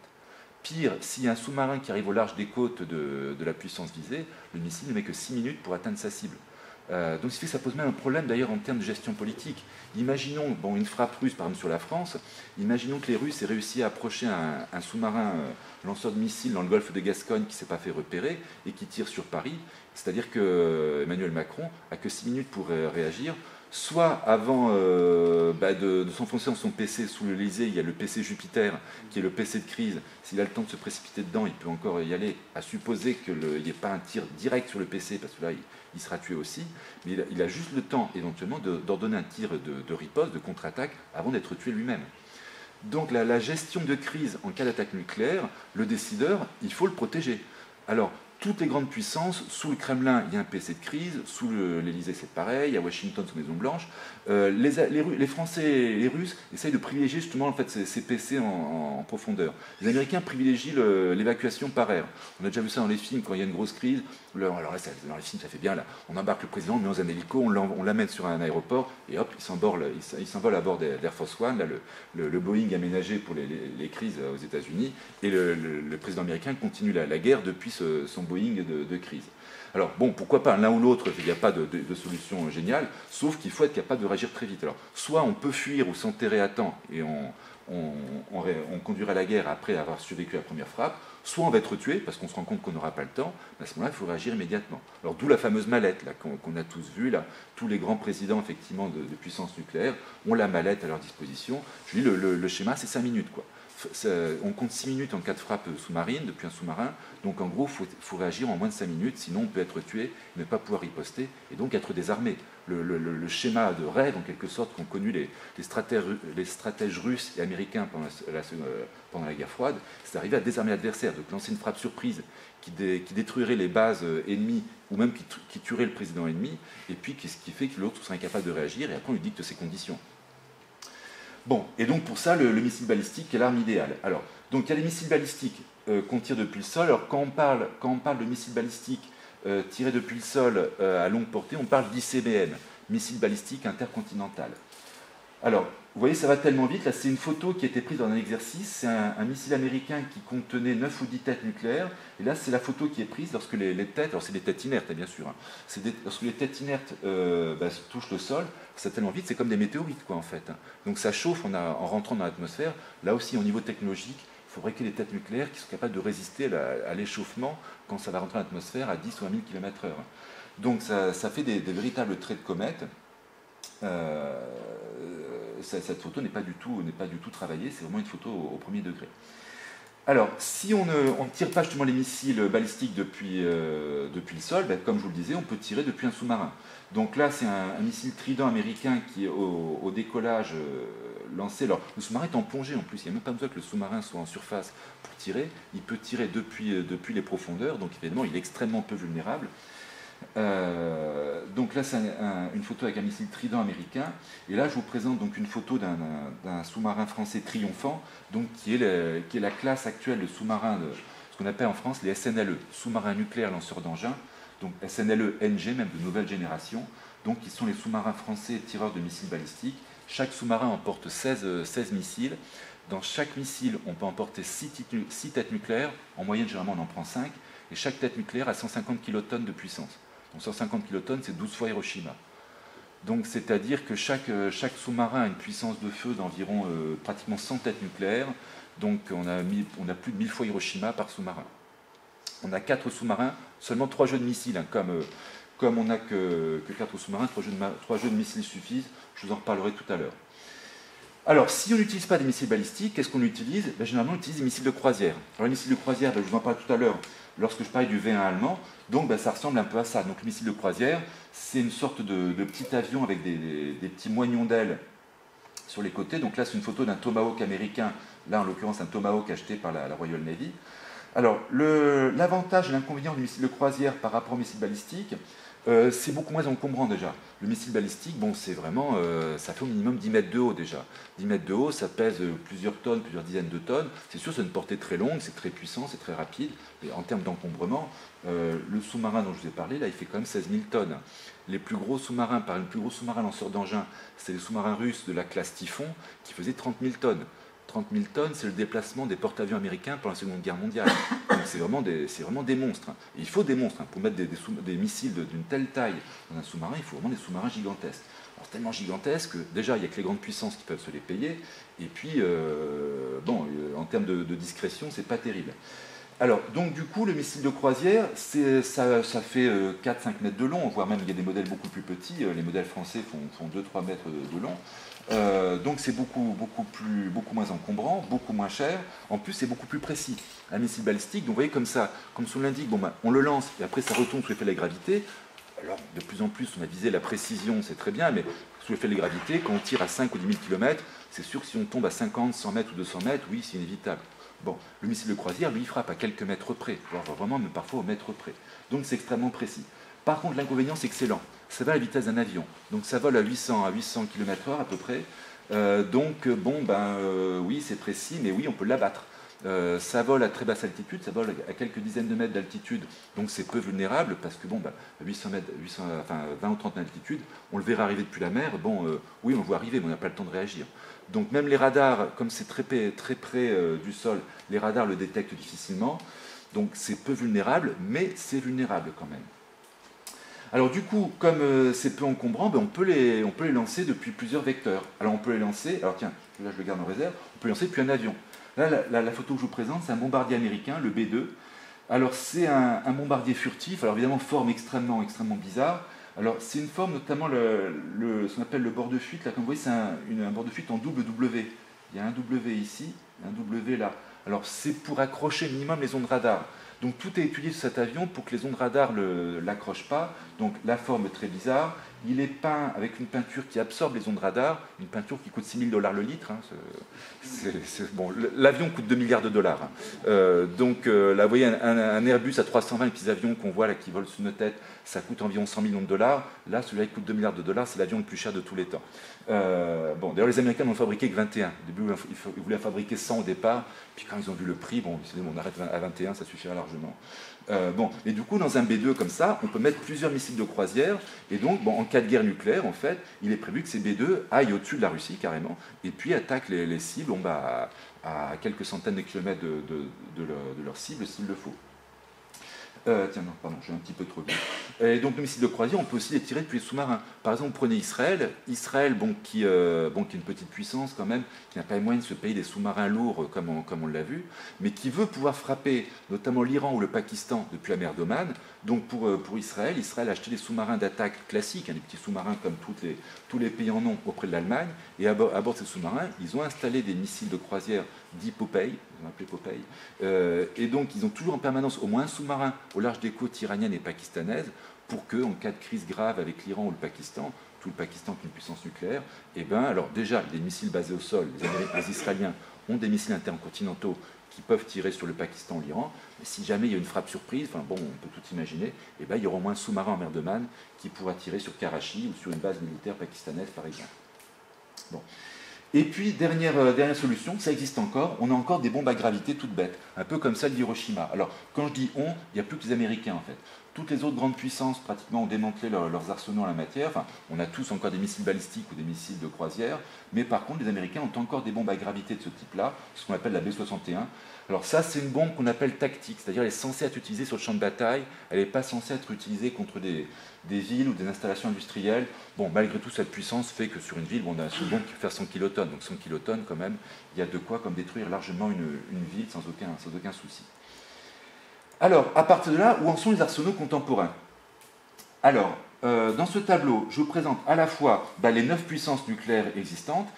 Pire, s'il y a un sous-marin qui arrive au large des côtes de, la puissance visée, le missile ne met que 6 minutes pour atteindre sa cible. Euh, donc, ce fait ça pose même un problème d'ailleurs en termes de gestion politique. Imaginons une frappe russe, par exemple, sur la France. Imaginons que les Russes aient réussi à approcher un, sous-marin euh, lanceur de missiles dans le golfe de Gascogne qui ne s'est pas fait repérer et qui tire sur Paris. C'est-à-dire que euh, Emmanuel Macron a que 6 minutes pour réagir soit avant euh, bah, de, s'enfoncer dans son PC sous l'Elysée, il y a le PC Jupiter, qui est le PC de crise. S'il a le temps de se précipiter dedans, il peut encore y aller, à supposer qu'il n'y ait pas un tir direct sur le PC, parce que là, il, sera tué aussi. Mais il a, juste le temps, éventuellement, d'ordonner un tir de, riposte, de contre-attaque, avant d'être tué lui-même. Donc la, la gestion de crise en cas d'attaque nucléaire, le décideur, il faut le protéger. Alors, toutes les grandes puissances, sous le Kremlin, il y a un PC de crise, sous l'Elysée, c'est pareil, à Washington, c'est Maison Blanche. Euh, les, Français et les Russes essayent de privilégier justement en fait, ces, PC en, profondeur. Les Américains privilégient l'évacuation par air. On a déjà vu ça dans les films, quand il y a une grosse crise. alors là, dans les films, ça fait bien. Là, on embarque le président, on met dans un hélico, on l'amène sur un aéroport, et hop, il s'envole à bord d'Air Force One, le, Boeing aménagé pour les, crises aux États-Unis, et le, président américain continue la, guerre depuis son Boeing de, crise. Alors bon, pourquoi pas l'un ou l'autre, il n'y a pas de, solution géniale, sauf qu'il faut être capable de réagir très vite. Alors, soit on peut fuir ou s'enterrer à temps et on, on, conduira la guerre après avoir survécu la première frappe, soit on va être tué parce qu'on se rend compte qu'on n'aura pas le temps, à ce moment-là, il faut réagir immédiatement. Alors d'où la fameuse mallette qu'on a tous vue, là, tous les grands présidents effectivement de, puissance nucléaire ont la mallette à leur disposition. Je dis le, le schéma, c'est 5 minutes quoi on compte 6 minutes en cas de frappe sous-marine depuis un sous-marin. Donc en gros, il faut, réagir en moins de 5 minutes, sinon on peut être tué, ne pas pouvoir riposter et donc être désarmé. Le, schéma de rêve, en quelque sorte, qu'ont connu les, stratèges, russes et américains pendant la, guerre froide, c'est d'arriver à désarmer l'adversaire, de lancer une frappe surprise qui, détruirait les bases euh, ennemies ou même qui, tuerait le président ennemi, et puis ce qui fait que l'autre sera incapable de réagir et après on lui dicte ses conditions. Bon, et donc pour ça, le, missile balistique est l'arme idéale. Alors, donc il y a les missiles balistiques euh, qu'on tire depuis le sol. Alors quand on parle, de missiles balistiques euh, tirés depuis le sol euh, à longue portée, on parle d'ICBM, missile balistique intercontinental. Alors, vous voyez, ça va tellement vite. Là, c'est une photo qui a été prise dans un exercice. C'est un, missile américain qui contenait 9 ou 10 têtes nucléaires. Et là, c'est la photo qui est prise lorsque les, têtes, alors c'est des têtes inertes, hein, bien sûr. Hein. Lorsque les têtes inertes bah, touchent le sol, ça tellement vite, c'est comme des météorites, quoi, en fait. Hein. Donc ça chauffe en rentrant dans l'atmosphère. Là aussi, au niveau technologique, il y ait des têtes nucléaires qui soient capables de résister à l'échauffement quand ça va rentrer dans l'atmosphère à 10 ou à 1000 km/h. Donc ça, fait des, véritables traits de comète. Euh, cette photo n'est pas, du tout, pas du tout travaillée, c'est vraiment une photo au, premier degré. Alors, si on ne tire pas justement les missiles balistiques depuis, depuis le sol, ben, comme je vous le disais, on peut tirer depuis un sous-marin. Donc là, c'est un, missile Trident américain qui, au, au décollage, lancé. Alors, le sous-marin est en plongée en plus, il n'y a même pas besoin que le sous-marin soit en surface pour tirer. Il peut tirer depuis, depuis les profondeurs, donc évidemment, il est extrêmement peu vulnérable. Euh, donc là, c'est une photo avec un missile Trident américain. Et là, je vous présente donc une photo d'un sous-marin français triomphant, donc qui est, la classe actuelle de sous-marins, ce qu'on appelle en France les SNLE, sous-marins nucléaires lanceurs d'engins, donc SNLE NG, même de nouvelle génération, donc qui sont les sous-marins français tireurs de missiles balistiques. Chaque sous-marin emporte 16, 16, missiles. Dans chaque missile, on peut emporter 6, 6 têtes nucléaires. En moyenne, généralement, on en prend 5. Et chaque tête nucléaire a 150 kilotonnes de puissance. 150 kilotonnes, c'est 12 fois Hiroshima. Donc, c'est-à-dire que chaque, euh, chaque sous-marin a une puissance de feu d'environ euh, pratiquement 100 têtes nucléaires. Donc, on a, plus de 1000 fois Hiroshima par sous-marin. On a 4 sous-marins, seulement 3 jeux de missiles. Hein, comme, euh, comme on n'a que, que 4 sous-marins, 3 jeux, de, jeux de missiles suffisent. Je vous en reparlerai tout à l'heure. Alors, si on n'utilise pas des missiles balistiques, qu'est-ce qu'on utilise? Ben, Généralement, on utilise des missiles de croisière. Alors, les missiles de croisière, ben, je vous en parle tout à l'heure, lorsque je parlais du V1 allemand, donc ben, ça ressemble un peu à ça. Donc le missile de croisière, c'est une sorte de, petit avion avec des, petits moignons d'ailes sur les côtés. Donc là, c'est une photo d'un Tomahawk américain, là en l'occurrence un Tomahawk acheté par la, Royal Navy. Alors, l'avantage et l'inconvénient du missile de croisière par rapport au missile balistique, euh, c'est beaucoup moins encombrant déjà. Le missile balistique, bon, c'est vraiment, euh, ça fait au minimum 10 mètres de haut déjà. 10 mètres de haut, ça pèse plusieurs tonnes, plusieurs dizaines de tonnes. C'est sûr, c'est une portée très longue, c'est très puissant, c'est très rapide. Et en termes d'encombrement, euh, le sous-marin dont je vous ai parlé, là, il fait quand même 16 000 tonnes. Les plus gros sous-marins, par le plus gros sous-marin lanceur d'engins, c'est les sous-marins russes de la classe Typhon qui faisaient 30 000 tonnes. 30 000 tonnes, c'est le déplacement des porte-avions américains pendant la Seconde Guerre mondiale. <coughs> c'est vraiment, des, monstres. Il faut des monstres. Hein. Pour mettre des, missiles d'une telle taille dans un sous-marin, il faut vraiment des sous-marins gigantesques. Tellement gigantesques que déjà, il n'y a que les grandes puissances qui peuvent se les payer. Et puis, euh, bon, euh, en termes de, de discrétion, c'est pas terrible. Alors, donc du coup, le missile de croisière, ça, ça, fait 4-5 euh, mètres de long, voire même il y a des modèles beaucoup plus petits. Les modèles français font, font 2-3 mètres de long. Euh, donc c'est beaucoup, beaucoup, plus, beaucoup moins encombrant, beaucoup moins cher. En plus, c'est beaucoup plus précis. Un missile balistique, donc vous voyez comme ça, comme son l'indique, bon, ben, on le lance et après ça retombe sous l'effet de la gravité. Alors, de plus en plus, on a visé la précision, c'est très bien, mais sous l'effet de la gravité, quand on tire à 5 ou 10 000 km, c'est sûr que si on tombe à 50, 100 mètres ou 200 mètres, oui, c'est inévitable. Bon, le missile de croisière, lui, il frappe à quelques mètres près, voire vraiment, mais parfois au mètre près. Donc c'est extrêmement précis. Par contre, l'inconvénient, c'est que c'est lent. Ça va à la vitesse d'un avion. Donc ça vole à 800, à 800 km/h à peu près. Euh, donc, bon, ben euh, oui, c'est précis, mais oui, on peut l'abattre. Euh, ça vole à très basse altitude, ça vole à quelques dizaines de mètres d'altitude, donc c'est peu vulnérable parce que bon, ben, 800 mètres, 800, enfin 20 ou 30 mètres d'altitude, on le verra arriver depuis la mer. Bon, oui, on le voit arriver, mais on n'a pas le temps de réagir. Donc même les radars, comme c'est très, très près du sol, les radars le détectent difficilement. Donc c'est peu vulnérable, mais c'est vulnérable quand même. Alors du coup, comme euh, c'est peu encombrant, ben, on, peut les, on peut les lancer depuis plusieurs vecteurs. Alors on peut les lancer, alors tiens, là je le garde en réserve, on peut les lancer depuis un avion. Là, la, photo que je vous présente, c'est un bombardier américain, le B2. Alors c'est un, bombardier furtif, alors évidemment forme extrêmement, extrêmement bizarre. Alors c'est une forme notamment le, ce qu'on appelle le bord de fuite, là comme vous voyez c'est un, un bord de fuite en double W. Il y a un W ici, un W là. Alors c'est pour accrocher minimum les ondes radar. Donc tout est étudié sur cet avion pour que les ondes radar ne l'accrochent pas. Donc la forme est très bizarre. Il est peint avec une peinture qui absorbe les ondes radar, une peinture qui coûte 6 000 dollars le litre. Hein. <laughs> bon, L'avion coûte 2 milliards de dollars. Hein. Euh, donc euh, là, vous voyez un, Airbus à 320, les petits avions qu'on voit là qui volent sous nos têtes, ça coûte environ 100 millions de dollars. Là, celui-là, il coûte 2 milliards de dollars, c'est l'avion le plus cher de tous les temps. Euh, bon, d'ailleurs, les Américains n'ont fabriqué que 21. Au début, ils voulaient fabriquer 100 au départ, puis quand ils ont vu le prix, bon, ils se on arrête à 21, ça suffira largement. Bon, et du coup, dans un B2 comme ça, on peut mettre plusieurs missiles de croisière, et donc, bon, en cas de guerre nucléaire, en fait, il est prévu que ces B2 aillent au-dessus de la Russie, carrément, et puis attaquent les, cibles bah, à, quelques centaines de kilomètres de, de, leur, de leur cible s'il le faut. Euh, tiens, non, pardon, j'ai un petit peu trop vite. Et donc, nos missiles de croisière, on peut aussi les tirer depuis les sous-marins. Par exemple, prenez Israël. Israël, bon, qui, euh, bon, qui est une petite puissance quand même, qui n'a pas les moyens de se payer des sous-marins lourds comme on, comme on l'a vu, mais qui veut pouvoir frapper notamment l'Iran ou le Pakistan depuis la mer d'Oman. Donc, pour, euh, pour Israël, Israël a acheté des sous-marins d'attaque classiques, hein, des petits sous-marins comme les, tous les pays en ont auprès de l'Allemagne. Et à bord, à bord de ces sous-marins, ils ont installé des missiles de croisière dit Popeye, ont appelé Popeye. Euh, et donc, ils ont toujours en permanence au moins un sous-marin au large des côtes iraniennes et pakistanaises pour que, en cas de crise grave avec l'Iran ou le Pakistan, tout le Pakistan qui est une puissance nucléaire, et eh ben, alors déjà, des missiles basés au sol, les, les Israéliens ont des missiles intercontinentaux qui peuvent tirer sur le Pakistan ou l'Iran. Mais si jamais il y a une frappe surprise, enfin bon, on peut tout imaginer, eh ben, il y aura au moins un sous-marin en mer de Man qui pourra tirer sur Karachi ou sur une base militaire pakistanaise, par exemple. Bon. Et puis, dernière, euh, dernière solution, ça existe encore, on a encore des bombes à gravité toutes bêtes, un peu comme celle d'Hiroshima. Alors, quand je dis on, il n'y a plus que les Américains en fait. Toutes les autres grandes puissances pratiquement ont démantelé leurs arsenaux en la matière. On a tous encore des missiles balistiques ou des missiles de croisière, mais par contre, les Américains ont encore des bombes à gravité de ce type-là, ce qu'on appelle la B-61. Alors ça, c'est une bombe qu'on appelle tactique, c'est-à-dire elle est censée être utilisée sur le champ de bataille, elle n'est pas censée être utilisée contre des, villes ou des installations industrielles. Bon, malgré tout, cette puissance fait que sur une ville, on a bombe qui fait 100 kilotonnes, donc 100 kilotonnes quand même, il y a de quoi comme détruire largement une, ville sans aucun, souci. Alors, à partir de là, où en sont les arsenaux contemporains? Alors, euh, dans ce tableau, je vous présente à la fois bah, les neuf puissances nucléaires existantes,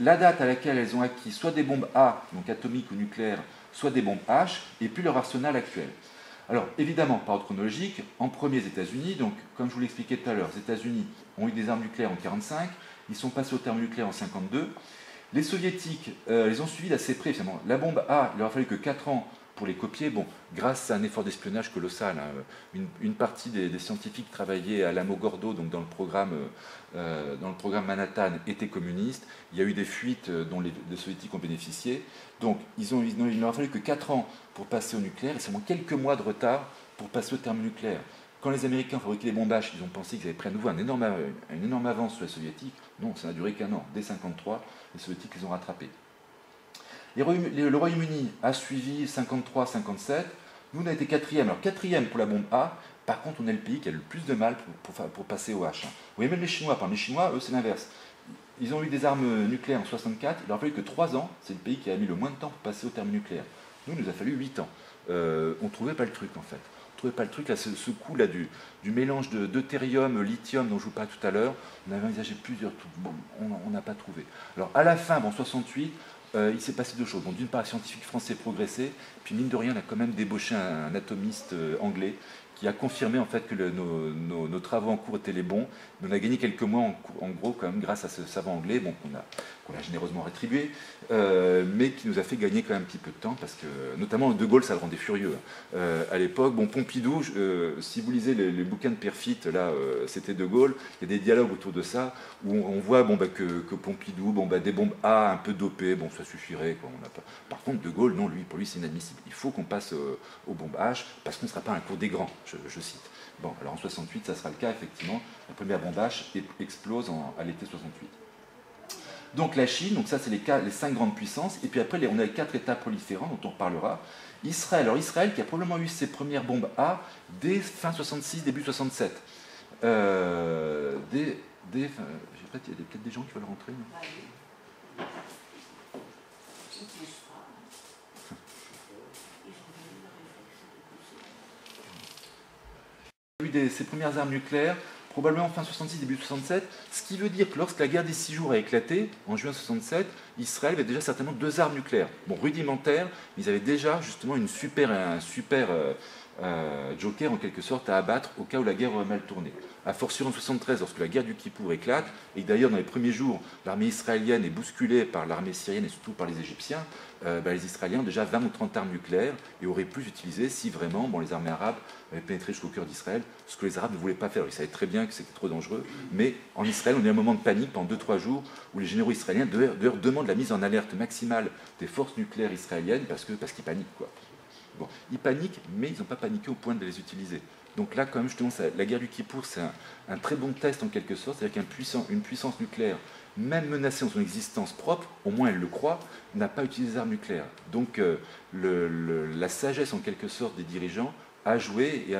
la date à laquelle elles ont acquis soit des bombes A, donc atomiques ou nucléaires, soit des bombes H, et puis leur arsenal actuel. Alors, évidemment, par ordre chronologique, en premier, les États-Unis, donc, comme je vous l'expliquais tout à l'heure, les États-Unis ont eu des armes nucléaires en 1945, ils sont passés au terme nucléaire en 1952. Les Soviétiques euh, les ont suivis d'assez près, finalement. La bombe A, il leur a fallu que 4 ans pour les copier. Bon, grâce à un effort d'espionnage colossal, hein, une, partie des, scientifiques travaillaient à l'Amogordo, donc dans le programme, euh, dans le programme Manhattan, étaient communistes. Il y a eu des fuites euh, dont les, soviétiques ont bénéficié. Donc, ils il leur fallu que 4 ans pour passer au nucléaire et seulement quelques mois de retard pour passer au terme nucléaire. Quand les Américains fabriquaient les bombages, ils ont pensé qu'ils avaient pris à nouveau un énorme, une énorme avance sur les soviétiques. Non, ça n'a duré qu'un an. Dès 1953, les soviétiques les ont rattrapés le Royaume-Uni a suivi 53-57. Nous, on a été quatrième. Alors, quatrième pour la bombe A. Par contre, on est le pays qui a le plus de mal pour, passer au H. Vous voyez, même les Chinois, par les Chinois, eux, c'est l'inverse. Ils ont eu des armes nucléaires en 64. Il leur a fallu que 3 ans. C'est le pays qui a mis le moins de temps pour passer au terme nucléaire. Nous, il nous a fallu 8 ans. Euh, on ne trouvait pas le truc, en fait. On ne trouvait pas le truc. Là, ce, coup là du, mélange de deutérium, lithium dont je vous parlais tout à l'heure, on avait envisagé plusieurs trucs. Bon, on n'a pas trouvé. Alors, à la fin, bon, 68, euh, il s'est passé deux choses. d'une part, les scientifiques français progressaient, puis mine de rien, on a quand même débauché un, atomiste euh, anglais qui a confirmé en fait que nos, travaux en cours étaient les bons. on a gagné quelques mois en, gros quand même grâce à ce savant anglais, bon, qu'on a, a, généreusement rétribué, euh, mais qui nous a fait gagner quand même un petit peu de temps parce que notamment De Gaulle ça le rendait furieux hein. euh, à l'époque. Bon Pompidou, euh, si vous lisez les, bouquins de Perfit, là c'était De Gaulle, il y a des dialogues autour de ça où on, voit bon, bah, que, Pompidou, bon, bah, des bombes A un peu dopées, bon ça suffirait. Par contre De Gaulle, non, lui, pour lui c'est inadmissible. Il faut qu'on passe aux bombes H parce qu'on ne sera pas un cours des grands je, cite. Bon, alors en 68, ça sera le cas, effectivement. La première bombe H explose à l'été 68. Donc la Chine, donc ça c'est les, les, cinq grandes puissances, et puis après on a les quatre États proliférants dont on reparlera. Israël, alors Israël qui a probablement eu ses premières bombes A dès fin 66, début 67. Euh, dès, dès, il y a peut-être des gens qui veulent rentrer. eu des, ses premières armes nucléaires, probablement fin 66, début 67, ce qui veut dire que lorsque la guerre des six jours a éclaté, en juin 67, Israël avait déjà certainement deux armes nucléaires. Bon, rudimentaires, mais ils avaient déjà justement une super, un super euh, euh, joker en quelque sorte à abattre au cas où la guerre aurait mal tourné. A fortiori en 73, lorsque la guerre du Kippour éclate, et d'ailleurs dans les premiers jours, l'armée israélienne est bousculée par l'armée syrienne et surtout par les Égyptiens, euh, bah, les Israéliens ont déjà 20 ou 30 armes nucléaires et auraient pu utiliser si vraiment bon, les armées arabes avaient pénétré jusqu'au cœur d'Israël, ce que les Arabes ne voulaient pas faire. Ils savaient très bien que c'était trop dangereux, mais en Israël, on est à un moment de panique pendant 2-3 jours où les généraux israéliens demandent la mise en alerte maximale des forces nucléaires israéliennes parce qu'ils paniquent. Ils paniquent, mais ils n'ont pas paniqué au point de les utiliser. Donc là, quand même, justement, la guerre du Kippour, c'est un, très bon test en quelque sorte, c'est-à-dire qu'une puissance nucléaire, même menacée dans son existence propre, au moins elle le croit, n'a pas utilisé des armes nucléaires. Donc euh, la sagesse en quelque sorte des dirigeants a joué et,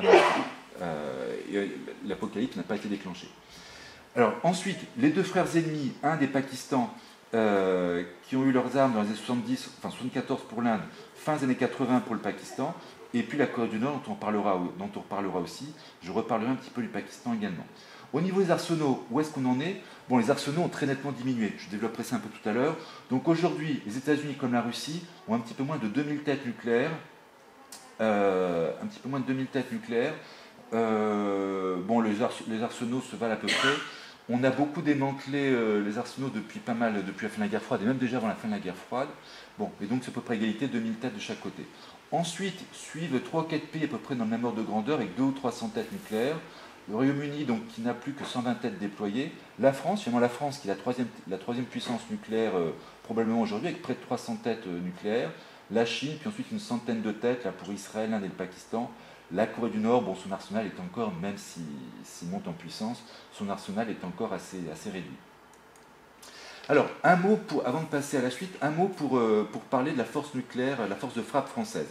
euh, l'apocalypse n'a pas été déclenché. Alors ensuite, les deux frères ennemis, un des Pakistan, euh, qui ont eu leurs armes dans les années 70, enfin 74 pour l'Inde, fin des années 80 pour le Pakistan, et puis la Corée du Nord dont on, parlera, dont on reparlera aussi. Je reparlerai un petit peu du Pakistan également. Au niveau des arsenaux, où est-ce qu'on en est? Bon, les arsenaux ont très nettement diminué. Je développerai ça un peu tout à l'heure. Donc aujourd'hui, les États-Unis comme la Russie ont un petit peu moins de 2000 têtes nucléaires. Euh, un petit peu moins de 2000 têtes nucléaires. Euh, bon, les, arsenaux se valent à peu près. On a beaucoup démantelé euh, les arsenaux depuis pas mal, depuis la fin de la guerre froide, et même déjà avant la fin de la guerre froide. Bon, et donc c'est à peu près égalité, 2000 têtes de chaque côté. Ensuite, suivent 3 ou 4 pays à peu près dans le même ordre de grandeur, avec 2 ou 300 têtes nucléaires. Le Royaume-Uni, donc, qui n'a plus que 120 têtes déployées. La France, finalement la France, qui est la troisième, la troisième puissance nucléaire probablement aujourd'hui, avec près de 300 têtes nucléaires. La Chine, puis ensuite une centaine de têtes là, pour Israël, l'Inde et le Pakistan. La Corée du Nord, bon, son arsenal est encore, même s'il monte en puissance, son arsenal est encore assez, assez réduit. Alors, un mot pour, avant de passer à la suite, un mot pour, euh, parler de la force nucléaire, la force de frappe française.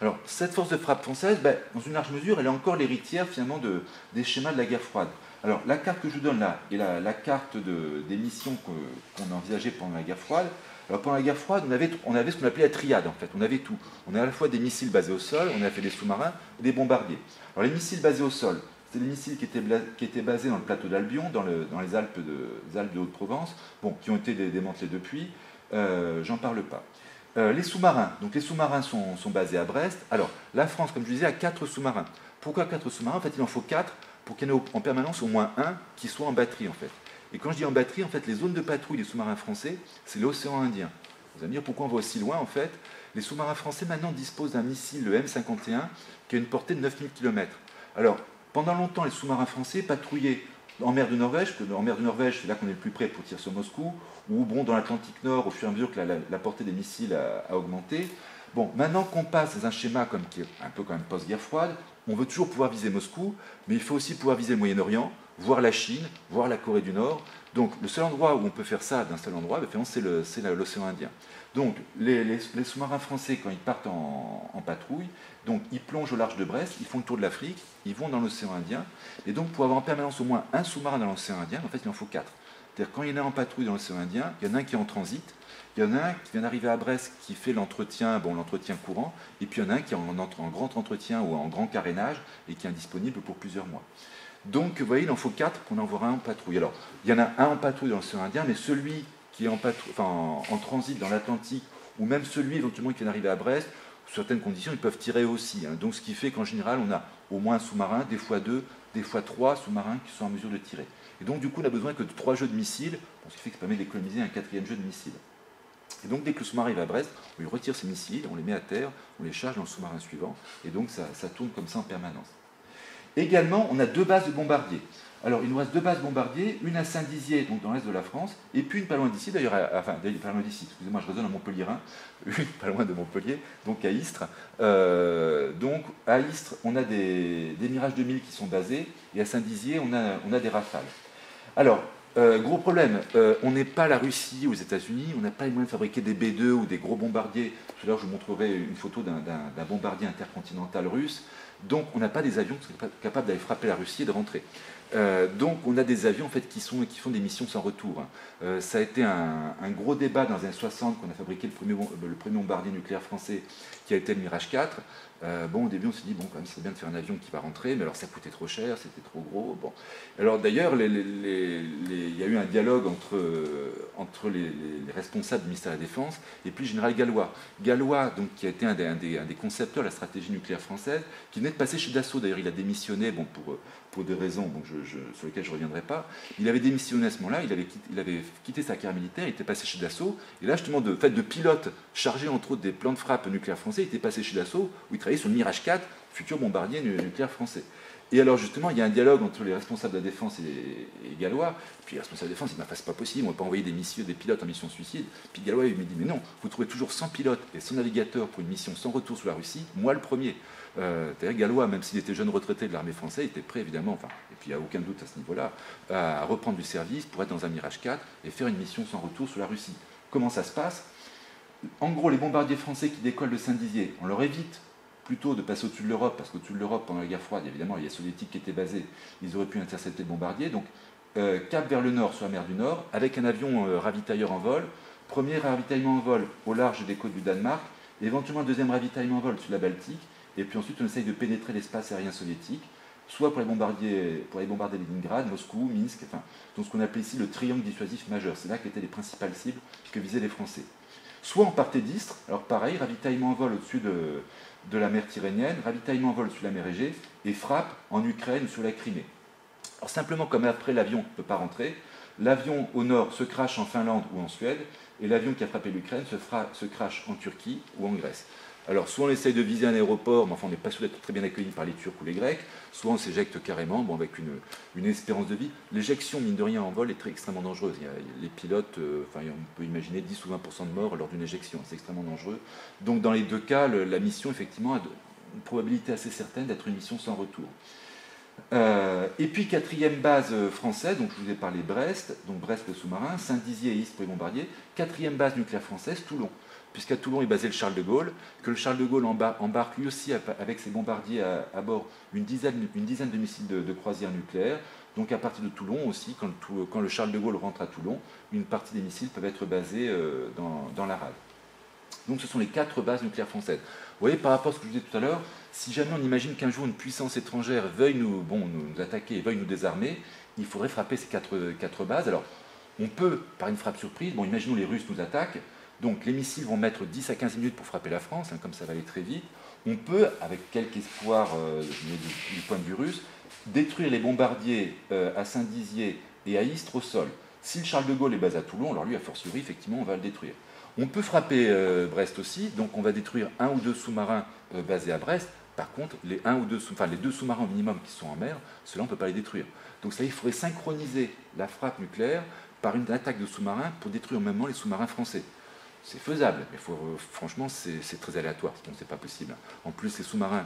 Alors, cette force de frappe française, ben, dans une large mesure, elle est encore l'héritière finalement de, des schémas de la guerre froide. Alors, la carte que je vous donne là est la, carte de, des missions qu'on a envisagées pendant la guerre froide. Alors, pendant la guerre froide, on avait, ce qu'on appelait la triade, en fait. On avait tout. On avait à la fois des missiles basés au sol, on avait des sous-marins et des bombardiers. Alors, les missiles basés au sol, c'est des missiles qui étaient, qui étaient, basés dans le plateau d'Albion, dans, les Alpes de, Haute-Provence, bon, qui ont été démantelés depuis. Euh, j'en parle pas. Euh, les sous-marins. Donc les sous-marins sont, basés à Brest. Alors, la France, comme je disais, a quatre sous-marins. Pourquoi quatre sous-marins? En fait, il en faut quatre pour qu'il y en ait en permanence au moins un qui soit en batterie, en fait. Et quand je dis en batterie, en fait, les zones de patrouille des sous-marins français, c'est l'océan Indien. Vous allez me dire pourquoi on va aussi loin, en fait? Les sous-marins français, maintenant, disposent d'un missile, le M51, qui a une portée de 9000 km. Alors, pendant longtemps, les sous-marins français patrouillaient en mer de Norvège, en mer de Norvège, c'est là qu'on est le plus près pour tirer sur Moscou, ou bon, dans l'Atlantique Nord, au fur et à mesure que la, portée des missiles a, augmenté. Bon, maintenant qu'on passe dans un schéma comme, qui est un peu quand même post-guerre froide, on veut toujours pouvoir viser Moscou, mais il faut aussi pouvoir viser le Moyen-Orient, voir la Chine, voir la Corée du Nord. Donc le seul endroit où on peut faire ça d'un seul endroit, c'est l'océan Indien. Donc les, sous-marins français, quand ils partent en, patrouille, donc ils plongent au large de Brest, ils font le tour de l'Afrique, ils vont dans l'océan Indien, et donc pour avoir en permanence au moins un sous-marin dans l'océan Indien, en fait il en faut quatre. C'est-à-dire quand il y en a en patrouille dans l'océan Indien, il y en a un qui est en transit, il y en a un qui vient d'arriver à Brest qui fait l'entretien, bon l'entretien courant, et puis il y en a un qui est en, grand entretien ou en grand carénage et qui est indisponible pour plusieurs mois. Donc vous voyez, il en faut quatre pour en avoir un en patrouille. Alors, il y en a un en patrouille dans l'océan Indien, mais celui qui est en, en, transit dans l'Atlantique, ou même celui éventuellement qui vient d'arriver à Brest, sous certaines conditions, ils peuvent tirer aussi. Hein. Donc ce qui fait qu'en général, on a au moins un sous-marin, des fois deux, des fois trois sous-marins qui sont en mesure de tirer. Et donc du coup, on a besoin que de trois jeux de missiles, ce qui fait que ça permet d'économiser un quatrième jeu de missiles. Et donc dès que le sous-marin arrive à Brest, on lui retire ses missiles, on les met à terre, on les charge dans le sous-marin suivant, et donc ça tourne comme ça en permanence. Également, on a deux bases de bombardiers. Alors, il nous reste deux bases bombardiers, une à Saint-Dizier, donc dans l'est de la France, et puis une pas loin d'ici, d'ailleurs, enfin, pas loin d'ici, excusez-moi, je raisonne à Montpellier, <laughs> une pas loin de Montpellier, donc à Istres. Euh, donc, à Istres, on a des, des Mirage 2000 qui sont basés, et à Saint-Dizier, on a, des Rafales. Alors, euh, gros problème, euh, on n'est pas la Russie les États-Unis, on n'a pas les moyens de fabriquer des B2 ou des gros bombardiers. Tout à l'heure, je vous montrerai une photo d'un bombardier intercontinental russe. Donc, on n'a pas des avions qui sont capables d'aller frapper la Russie et de rentrer. Euh, donc on a des avions en fait, qui, sont, qui font des missions sans retour. Hein. Euh, ça a été un, gros débat dans les années 60 qu'on a fabriqué le premier, le premier bombardier nucléaire français qui a été le Mirage 4. Euh, bon, au début, on s'est dit, bon, c'est bien de faire un avion qui va rentrer, mais alors ça coûtait trop cher, c'était trop gros. Bon. Alors d'ailleurs, il y a eu un dialogue entre, entre les, responsables du ministère de la Défense et puis le général Gallois. Gallois, donc, qui a été un des, des, concepteurs de la stratégie nucléaire française, qui venait de passer chez Dassault. D'ailleurs, il a démissionné bon, pour, pour des raisons sur lesquelles je ne reviendrai pas. Il avait démissionné à ce moment-là, il avait, quitté, sa carrière militaire, il était passé chez Dassault. Et là, justement, de fait de pilote chargé entre autres des plans de frappe nucléaires français, il était passé chez Dassault, où il travaillait sur le Mirage 4, futur bombardier nucléaire français. Et alors justement, il y a un dialogue entre les responsables de la défense et, Gallois. Puis les responsables de la défense, il m'a fait c'est pas possible, on ne va pas envoyer des, missions, des pilotes en mission suicide. Puis Gallois, il me dit, mais non, vous trouvez toujours 100 pilotes et 100 navigateurs pour une mission sans retour sur la Russie, moi le premier. Euh, Gallois, même s'il était jeune retraité de l'armée française, était prêt évidemment, enfin, et puis il n'y a aucun doute à ce niveau-là, à reprendre du service pour être dans un Mirage 4 et faire une mission sans retour sur la Russie. Comment ça se passe? En gros, les bombardiers français qui décollent de Saint-Dizier, on leur évite plutôt de passer au-dessus de l'Europe, parce qu'au-dessus de l'Europe, pendant la guerre froide, évidemment, il y a les soviétiques qui étaient basés, ils auraient pu intercepter le bombardier. Donc, euh, cap vers le nord, sur la mer du Nord, avec un avion euh, ravitailleur en vol. Premier ravitaillement en vol au large des côtes du Danemark, éventuellement deuxième ravitaillement en vol sur la Baltique, et puis ensuite on essaye de pénétrer l'espace aérien soviétique. soit pour les bombardiers, pour les bombarder Leningrad, Moscou, Minsk, enfin, donc ce qu'on appelait ici le triangle dissuasif majeur. C'est là qu'étaient les principales cibles que visaient les Français. Soit en partait d'Istre, alors pareil, ravitaillement en vol au-dessus de, la mer Tyrrhénienne, ravitaillement en vol sur la mer Égée, et frappe en Ukraine ou sur la Crimée. Alors simplement, comme après l'avion ne peut pas rentrer, l'avion au nord se crache en Finlande ou en Suède, et l'avion qui a frappé l'Ukraine se crache en Turquie ou en Grèce. Alors, soit on essaye de viser un aéroport, mais enfin, on n'est pas sûr d'être très bien accueilli par les Turcs ou les Grecs, soit on s'éjecte carrément, bon, avec une, espérance de vie. L'éjection, mine de rien, en vol est extrêmement dangereuse. Les pilotes, euh, enfin, on peut imaginer 10 ou 20% de morts lors d'une éjection, c'est extrêmement dangereux. Donc, dans les deux cas, la mission, effectivement, a une probabilité assez certaine d'être une mission sans retour. Euh, et puis quatrième base française, donc je vous ai parlé Brest, donc Brest le sous-marin, Saint-Dizier et Istres pour les bombardiers. Quatrième base nucléaire française, Toulon puisqu'à Toulon est basé le Charles de Gaulle, que le Charles de Gaulle embarque lui aussi avec ses bombardiers à, bord une dizaine, de missiles de, croisière nucléaire. Donc à partir de Toulon aussi, quand, le Charles de Gaulle rentre à Toulon, une partie des missiles peuvent être basés euh, dans, rade. Donc ce sont les quatre bases nucléaires françaises. Vous voyez, par rapport à ce que je disais tout à l'heure, si jamais on imagine qu'un jour une puissance étrangère veuille nous, bon, nous attaquer, veuille nous désarmer, il faudrait frapper ces quatre, quatre bases. Alors, on peut, par une frappe surprise, bon, imaginons les Russes nous attaquent, donc les missiles vont mettre 10 à 15 minutes pour frapper la France, hein, comme ça va aller très vite. On peut, avec quelque espoir euh, du, point de vue russe, détruire les bombardiers euh, à Saint-Dizier et à Istres au sol. Si le Charles de Gaulle est basé à Toulon, alors lui, a fortiori, effectivement, on va le détruire. On peut frapper euh, Brest aussi, donc on va détruire un ou deux sous-marins basés à Brest. Par contre, les, un ou deux, enfin, les deux sous-marins minimum qui sont en mer, ceux-là, on ne peut pas les détruire. Donc ça, il faudrait synchroniser la frappe nucléaire par une attaque de sous-marins pour détruire même les sous-marins français c'est faisable, mais faut, franchement, c'est très aléatoire, ce n'est pas possible. En plus, les sous-marins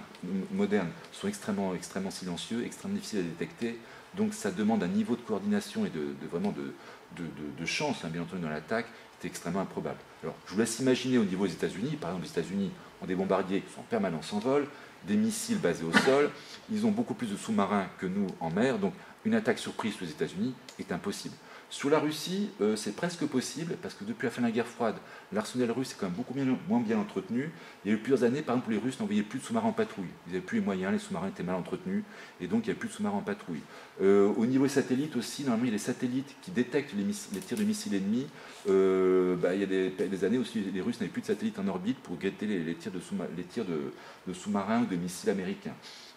modernes sont extrêmement, extrêmement silencieux, extrêmement difficiles à détecter, donc ça demande un niveau de coordination et de, vraiment de, chance, hein, bien entendu, dans l'attaque, qui est extrêmement improbable. Alors, je vous laisse imaginer au niveau des États-Unis, par exemple, les États-Unis ont des bombardiers qui sont en permanence en vol, des missiles basés au sol, ils ont beaucoup plus de sous-marins que nous en mer, donc une attaque surprise sur les États-Unis est impossible. Sur la Russie, euh, c'est presque possible, parce que depuis la fin de la guerre froide, l'arsenal russe est quand même beaucoup moins bien entretenu. Il y a eu plusieurs années, par exemple, où les Russes n'envoyaient plus de sous-marins en patrouille. Ils n'avaient plus les moyens, les sous-marins étaient mal entretenus, et donc il n'y avait plus de sous-marins en patrouille. Euh, au niveau des satellites aussi, normalement, il y a des satellites qui détectent les, tirs de missiles ennemis. Euh, bah, il y a des, années aussi, les Russes n'avaient plus de satellites en orbite pour guetter les, tirs de sous-marins ou de missiles américains.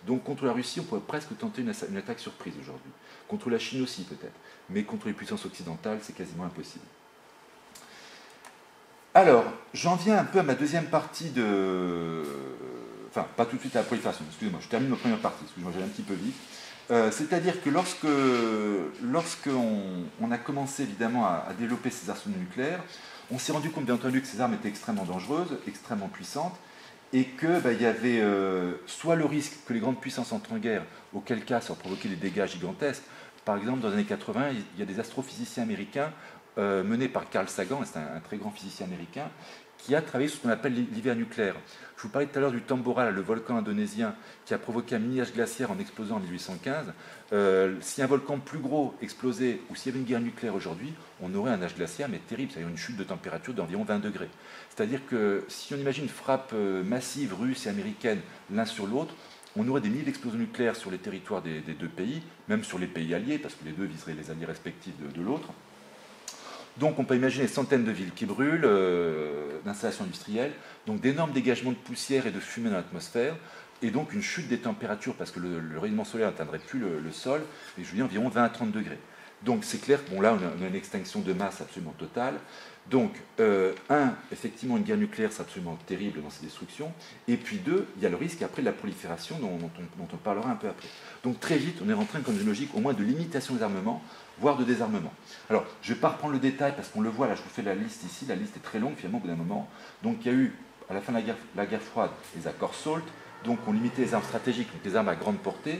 Donc contre la Russie, on pourrait presque tenter une, attaque surprise aujourd'hui. Contre la Chine aussi peut-être. Mais contre les puissances occidentales, c'est quasiment impossible. Alors, j'en viens un peu à ma deuxième partie de... Enfin, pas tout de suite à la prolifération, excusez-moi, je termine ma première partie, excusez-moi, j'allais un petit peu vite. Euh, c'est-à-dire que lorsque, lorsqu'on on a commencé évidemment à, développer ces arsenaux nucléaires, on s'est rendu compte bien entendu que ces armes étaient extrêmement dangereuses, extrêmement puissantes, et qu'il bah, y avait euh, soit le risque que les grandes puissances entrent en guerre, auquel cas ça provoquait des dégâts gigantesques. Par exemple, dans les années 80, il y a des astrophysiciens américains euh, menés par Carl Sagan, c'est un, très grand physicien américain, qui a travaillé sur ce qu'on appelle l'hiver nucléaire. Je vous parlais tout à l'heure du Tambora, le volcan indonésien, qui a provoqué un mini-âge glaciaire en explosant en 1815. Euh, si un volcan plus gros explosait, ou s'il y avait une guerre nucléaire aujourd'hui, on aurait un âge glaciaire, mais terrible, c'est-à-dire une chute de température d'environ 20 degrés. C'est-à-dire que si on imagine une frappe euh, massive russe et américaine l'un sur l'autre, on aurait des milliers d'explosions nucléaires sur les territoires des, deux pays, même sur les pays alliés, parce que les deux viseraient les alliés respectifs de l'autre. Donc on peut imaginer centaines de villes qui brûlent, euh, d'installations industrielles, donc d'énormes dégagements de poussière et de fumée dans l'atmosphère, et donc une chute des températures parce que le, rayonnement solaire n'atteindrait plus le, sol, et je dis environ 20 à 30 degrés. Donc c'est clair que bon, là on a, une extinction de masse absolument totale. Donc, euh, un, effectivement, une guerre nucléaire, c'est absolument terrible dans ses destructions. Et puis deux, il y a le risque après de la prolifération dont, on, parlera un peu après. Donc très vite, on est rentré dans une logique au moins de limitation des armements, voire de désarmement. Alors, je ne vais pas reprendre le détail parce qu'on le voit, là je vous fais la liste ici, la liste est très longue finalement au bout d'un moment. Donc il y a eu, à la fin de la guerre, la guerre froide, les accords SALT, donc on limitait les armes stratégiques, donc les armes à grande portée.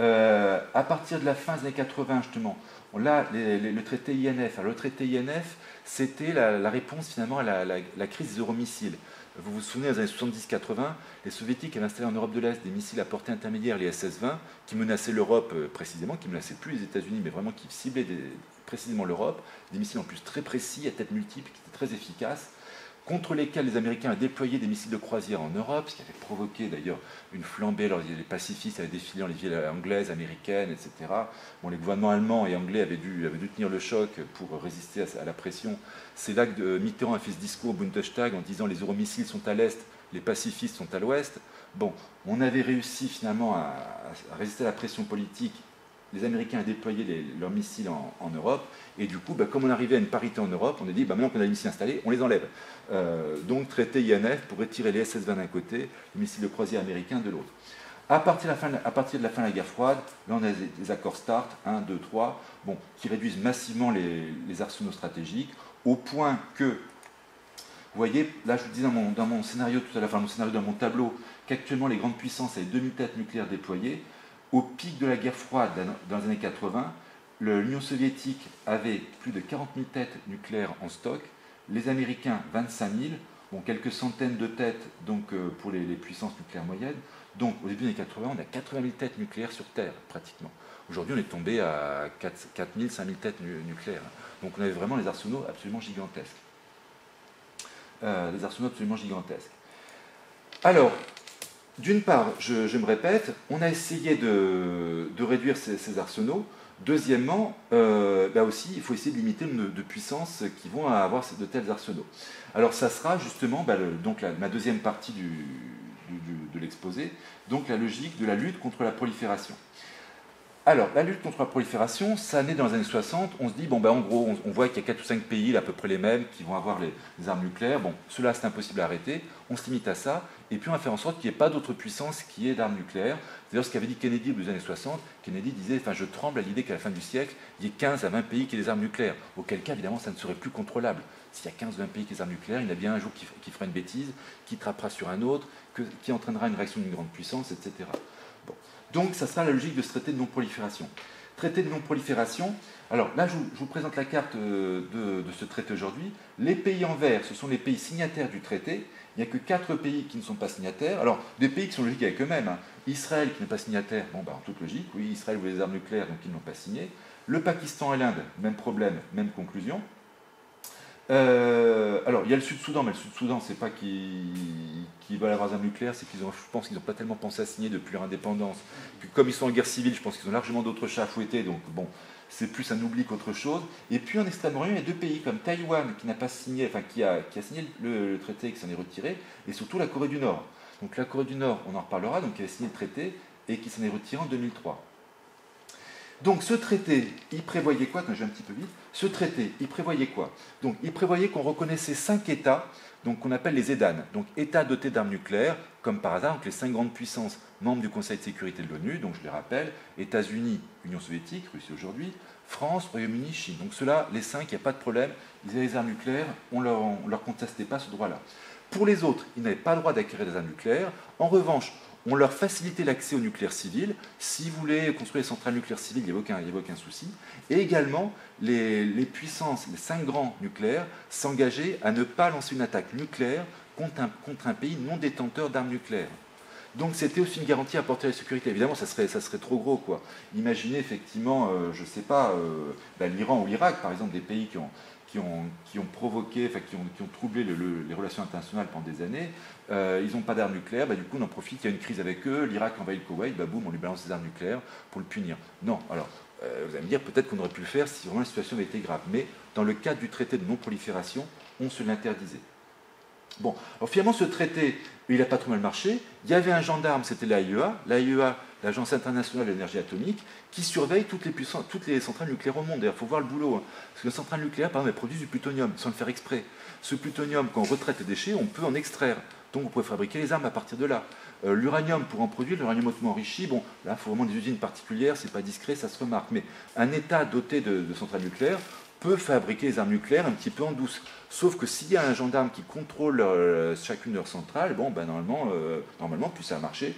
Euh, à partir de la fin des années 80, justement, là, le traité INF, le traité INF, c'était la, réponse finalement à la, crise des euromissiles. Vous vous souvenez, dans les années 70-80, les soviétiques avaient installé en Europe de l'Est des missiles à portée intermédiaire, les SS-20, qui menaçaient l'Europe euh, précisément, qui menaçaient plus les États-Unis, mais vraiment qui ciblaient précisément l'Europe, des missiles en plus très précis, à tête multiple, qui étaient très efficaces, contre lesquels les Américains ont déployé des missiles de croisière en Europe, ce qui avait provoqué d'ailleurs une flambée. Alors, les pacifistes avaient défilé dans les villes anglaises, américaines, etc. Bon, les gouvernements allemands et anglais avaient dû, avaient dû tenir le choc pour résister à, la pression. C'est là que Mitterrand a fait ce discours au Bundestag en disant les euromissiles sont à l'est, les pacifistes sont à l'ouest. Bon, on avait réussi finalement à, résister à la pression politique. Les Américains ont déployé leurs missiles en, Europe. Et du coup, bah, comme on arrivait à une parité en Europe, on a dit bah, maintenant qu'on a les missiles installés, on les enlève. Euh, donc, traité INF pour retirer les SS-20 d'un côté, les missiles de croisière américains de l'autre. À partir, de la fin, de la guerre froide, là on a des, accords START, 1, 2, 3, bon, qui réduisent massivement les, arsenaux stratégiques, au point que, vous voyez, là je vous dis dans mon, scénario tout à l'heure, enfin mon scénario dans mon tableau, qu'actuellement les grandes puissances avaient 2000 têtes nucléaires déployées. Au pic de la guerre froide dans les années 80, l'Union soviétique avait plus de 40 000 têtes nucléaires en stock, les Américains 25 000, bon, quelques centaines de têtes donc, euh, pour les, puissances nucléaires moyennes. Donc au début des années 80, on a 80 000 têtes nucléaires sur Terre, pratiquement. Aujourd'hui, on est tombé à 4, 000, 5 000 têtes nucléaires. Donc on avait vraiment des arsenaux absolument gigantesques. Euh, des arsenaux absolument gigantesques. Alors, d'une part, je, me répète, on a essayé de, réduire ces, arsenaux. Deuxièmement, euh, bah aussi, il faut essayer de limiter le nombre de puissances qui vont avoir de tels arsenaux. Alors, ça sera justement bah, ma deuxième partie de l'exposé, donc la logique de la lutte contre la prolifération. Alors, la lutte contre la prolifération, ça naît dans les années 60. On se dit, bon, ben, en gros, on, voit qu'il y a 4 ou 5 pays, à peu près les mêmes, qui vont avoir les, armes nucléaires. Bon, cela, c'est impossible à arrêter. On se limite à ça. Et puis, on va faire en sorte qu'il n'y ait pas d'autre puissance qui ait d'armes nucléaires. D'ailleurs, ce qu'avait dit Kennedy dans les années 60, Kennedy disait, enfin, je tremble à l'idée qu'à la fin du siècle, il y ait 15 à 20 pays qui aient des armes nucléaires. Auquel cas, évidemment, ça ne serait plus contrôlable. S'il y a 15 ou 20 pays qui aient des armes nucléaires, il y en a bien un jour qui, fera une bêtise, qui trappera sur un autre, qui entraînera une réaction d'une grande puissance, etc. Donc, ça sera la logique de ce traité de non-prolifération. Traité de non-prolifération. Alors là, je vous, présente la carte euh, de, ce traité aujourd'hui. Les pays en vert, ce sont les pays signataires du traité. Il n'y a que quatre pays qui ne sont pas signataires. Alors, des pays qui sont logiques avec eux-mêmes. Hein. Israël qui n'est pas signataire, bon, bah, en toute logique, oui, Israël voulait des armes nucléaires, donc ils n'ont pas signé. Le Pakistan et l'Inde, même problème, même conclusion. Euh, alors, il y a le Sud-Soudan, mais le Sud-Soudan, c'est pas qu'ils veulent avoir un nucléaire, c'est qu'ils ont, je pense qu'ils n'ont pas tellement pensé à signer depuis leur indépendance. Puis, comme ils sont en guerre civile, je pense qu'ils ont largement d'autres chats à fouetter, donc bon, c'est plus un oubli qu'autre chose. Et puis, en Extrême-Orient, il y a deux pays comme Taïwan, qui n'a pas signé, enfin, qui a, signé le, traité et qui s'en est retiré, et surtout la Corée du Nord. Donc, la Corée du Nord, on en reparlera, donc qui a signé le traité et qui s'en est retiré en 2003. Donc ce traité, il prévoyait quoi Quand je vais un petit peu vite, ce traité, il prévoyait quoi? Donc il prévoyait qu'on reconnaissait cinq États, donc qu'on appelle les EDAN, donc États dotés d'armes nucléaires, comme par hasard, les cinq grandes puissances membres du Conseil de sécurité de l'ONU, donc je les rappelle, États-Unis, Union soviétique, Russie aujourd'hui, France, Royaume-Uni, Chine. Donc ceux-là, les cinq, il n'y a pas de problème, ils avaient des armes nucléaires, on ne leur, leur contestait pas ce droit-là. Pour les autres, ils n'avaient pas le droit d'acquérir des armes nucléaires. En revanche, on leur facilitait l'accès au nucléaire civil. S'ils voulaient construire des centrales nucléaires civiles, il n'y avait, aucun souci. Et également, les, puissances, les cinq grands nucléaires, s'engageaient à ne pas lancer une attaque nucléaire contre un, pays non détenteur d'armes nucléaires. Donc c'était aussi une garantie à apporter à la sécurité. Évidemment, ça serait, trop gros. quoi. Imaginez effectivement, euh, je ne sais pas, euh, bah, l'Iran ou l'Irak, par exemple, des pays qui ont, provoqué, enfin, qui ont, troublé les relations internationales pendant des années. Euh, ils n'ont pas d'armes nucléaires, bah, du coup on en profite, il y a une crise avec eux, l'Irak envahit le Koweït, bah, boum, on lui balance des armes nucléaires pour le punir. Non, alors vous allez me dire peut-être qu'on aurait pu le faire si vraiment la situation avait été grave, mais dans le cadre du traité de non-prolifération, on se l'interdisait. Bon, alors finalement ce traité, il n'a pas trop mal marché. Il y avait un gendarme, c'était l'AIEA. L'Agence internationale de l'énergie atomique, qui surveille toutes les, centrales nucléaires au monde. Il faut voir le boulot. Hein. Parce que les centrales nucléaires, par exemple, produisent du plutonium, sans le faire exprès. Ce plutonium, quand on retraite les déchets, on peut en extraire. Donc vous pouvez fabriquer les armes à partir de là. Euh, l'uranium, pour en produire, l'uranium hautement enrichi, bon, là, il faut vraiment des usines particulières, c'est pas discret, ça se remarque. Mais un État doté de, centrales nucléaires peut fabriquer les armes nucléaires un petit peu en douce. Sauf que s'il y a un gendarme qui contrôle euh, chacune de leurs centrales, bon, ben, normalement, euh, normalement, plus ça a marché,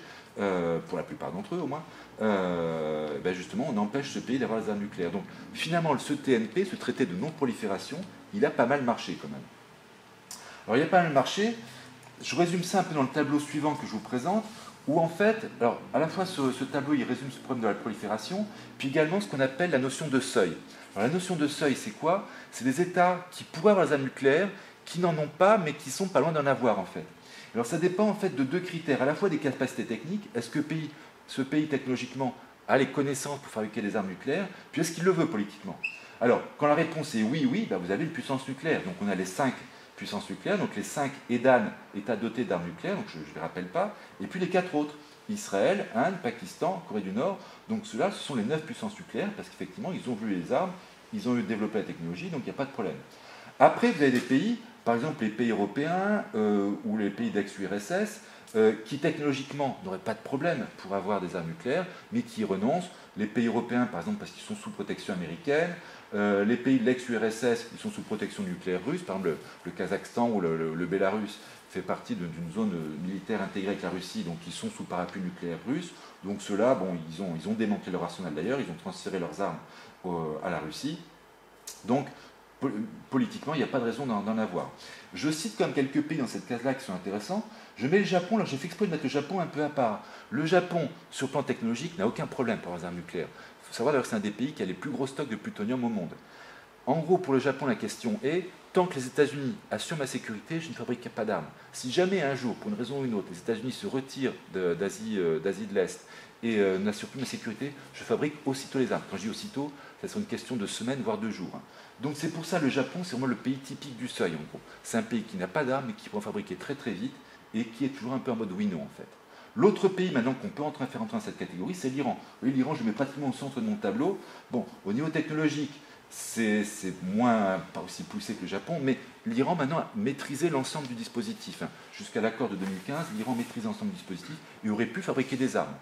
pour la plupart d'entre eux au moins, ben, justement, on empêche ce pays d'avoir des armes nucléaires. Donc finalement, ce TNP, ce traité de non-prolifération, il a pas mal marché quand même. Alors il a pas mal marché, je résume ça un peu dans le tableau suivant que je vous présente, où en fait, alors à la fois ce, tableau il résume ce problème de la prolifération, puis également ce qu'on appelle la notion de seuil. La notion de seuil, c'est quoi? C'est des États qui pourraient avoir des armes nucléaires, qui n'en ont pas, mais qui sont pas loin d'en avoir en fait. Alors ça dépend en fait de deux critères, à la fois des capacités techniques, est-ce que ce pays technologiquement a les connaissances pour fabriquer des armes nucléaires, puis est-ce qu'il le veut politiquement? Alors, quand la réponse est oui, oui, bah, vous avez une puissance nucléaire. Donc on a les cinq puissances nucléaires, donc les cinq EDAN, États dotés d'armes nucléaires, donc je ne les rappelle pas, et puis les quatre autres, Israël, Inde, Pakistan, Corée du Nord. Donc ceux-là, ce sont les neuf puissances nucléaires, parce qu'effectivement, ils ont vu les armes, ils ont développé la technologie, donc il n'y a pas de problème. Après, vous avez des pays, par exemple les pays européens euh, ou les pays d'ex-URSS, euh, qui technologiquement n'auraient pas de problème pour avoir des armes nucléaires, mais qui renoncent. Les pays européens, par exemple, parce qu'ils sont sous protection américaine, euh, les pays de l'ex-URSS, ils sont sous protection nucléaire russe, par exemple le, Kazakhstan ou le, le, Bélarus fait partie d'une zone militaire intégrée avec la Russie, donc ils sont sous parapluie nucléaire russe. Donc ceux-là, bon, ils ont, ils démantelé leur arsenal d'ailleurs, ils ont transféré leurs armes à la Russie. Donc politiquement, il n'y a pas de raison d'en avoir. Je cite comme quelques pays dans cette case-là qui sont intéressants. Je mets le Japon, alors j'ai fait exprès de mettre le Japon un peu à part. Le Japon, sur le plan technologique, n'a aucun problème pour des armes nucléaires. Il faut savoir d'ailleurs que c'est un des pays qui a les plus gros stocks de plutonium au monde. En gros, pour le Japon, la question est tant que les États-Unis assurent ma sécurité, je ne fabrique pas d'armes. Si jamais un jour, pour une raison ou une autre, les États-Unis se retirent euh, d'Asie de l'Est et euh, n'assurent plus ma sécurité, je fabrique aussitôt les armes. Quand je dis aussitôt, c'est une question de semaines, voire de jours. Hein. Donc c'est pour ça le Japon, c'est vraiment le pays typique du seuil en gros. C'est un pays qui n'a pas d'armes mais qui peut fabriquer très très vite et qui est toujours un peu en mode oui-non en fait. L'autre pays maintenant qu'on peut entrer, faire entrer dans cette catégorie, c'est l'Iran. L'Iran, je le mets pratiquement au centre de mon tableau. Bon, au niveau technologique, c'est moins, pas aussi poussé que le Japon, mais l'Iran maintenant a maîtrisé l'ensemble du dispositif. Hein. Jusqu'à l'accord de 2015, l'Iran maîtrisait l'ensemble du dispositif et aurait pu fabriquer des armes.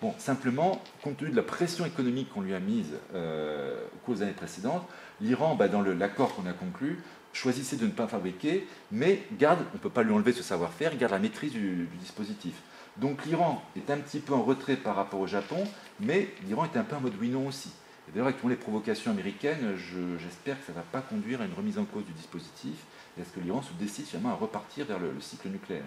Bon, simplement, compte tenu de la pression économique qu'on lui a mise euh, au années précédentes, l'Iran, bah, dans l'accord qu'on a conclu, choisissait de ne pas fabriquer, mais garde, on ne peut pas lui enlever ce savoir-faire, garde la maîtrise du, dispositif. Donc l'Iran est un petit peu en retrait par rapport au Japon, mais l'Iran est un peu en mode oui-non aussi. D'ailleurs, avec toutes les provocations américaines, j'espère que ça ne va pas conduire à une remise en cause du dispositif et à ce que l'Iran se décide finalement à repartir vers le, cycle nucléaire?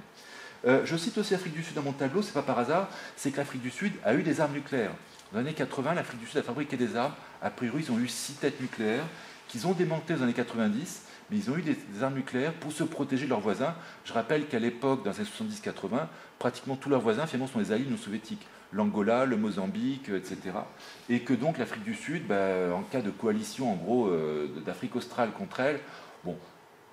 Euh, je cite aussi l'Afrique du Sud dans mon tableau, c'est pas par hasard, c'est que l'Afrique du Sud a eu des armes nucléaires. Dans les années 80, l'Afrique du Sud a fabriqué des armes. A priori, ils ont eu six têtes nucléaires qu'ils ont démontées dans les années 90, mais ils ont eu des, armes nucléaires pour se protéger de leurs voisins. Je rappelle qu'à l'époque, dans les années 70-80, pratiquement tous leurs voisins, finalement, sont des alliés non soviétiques. L'Angola, le Mozambique, etc. Et que donc l'Afrique du Sud, bah, en cas de coalition, en gros, euh, d'Afrique australe contre elle, bon,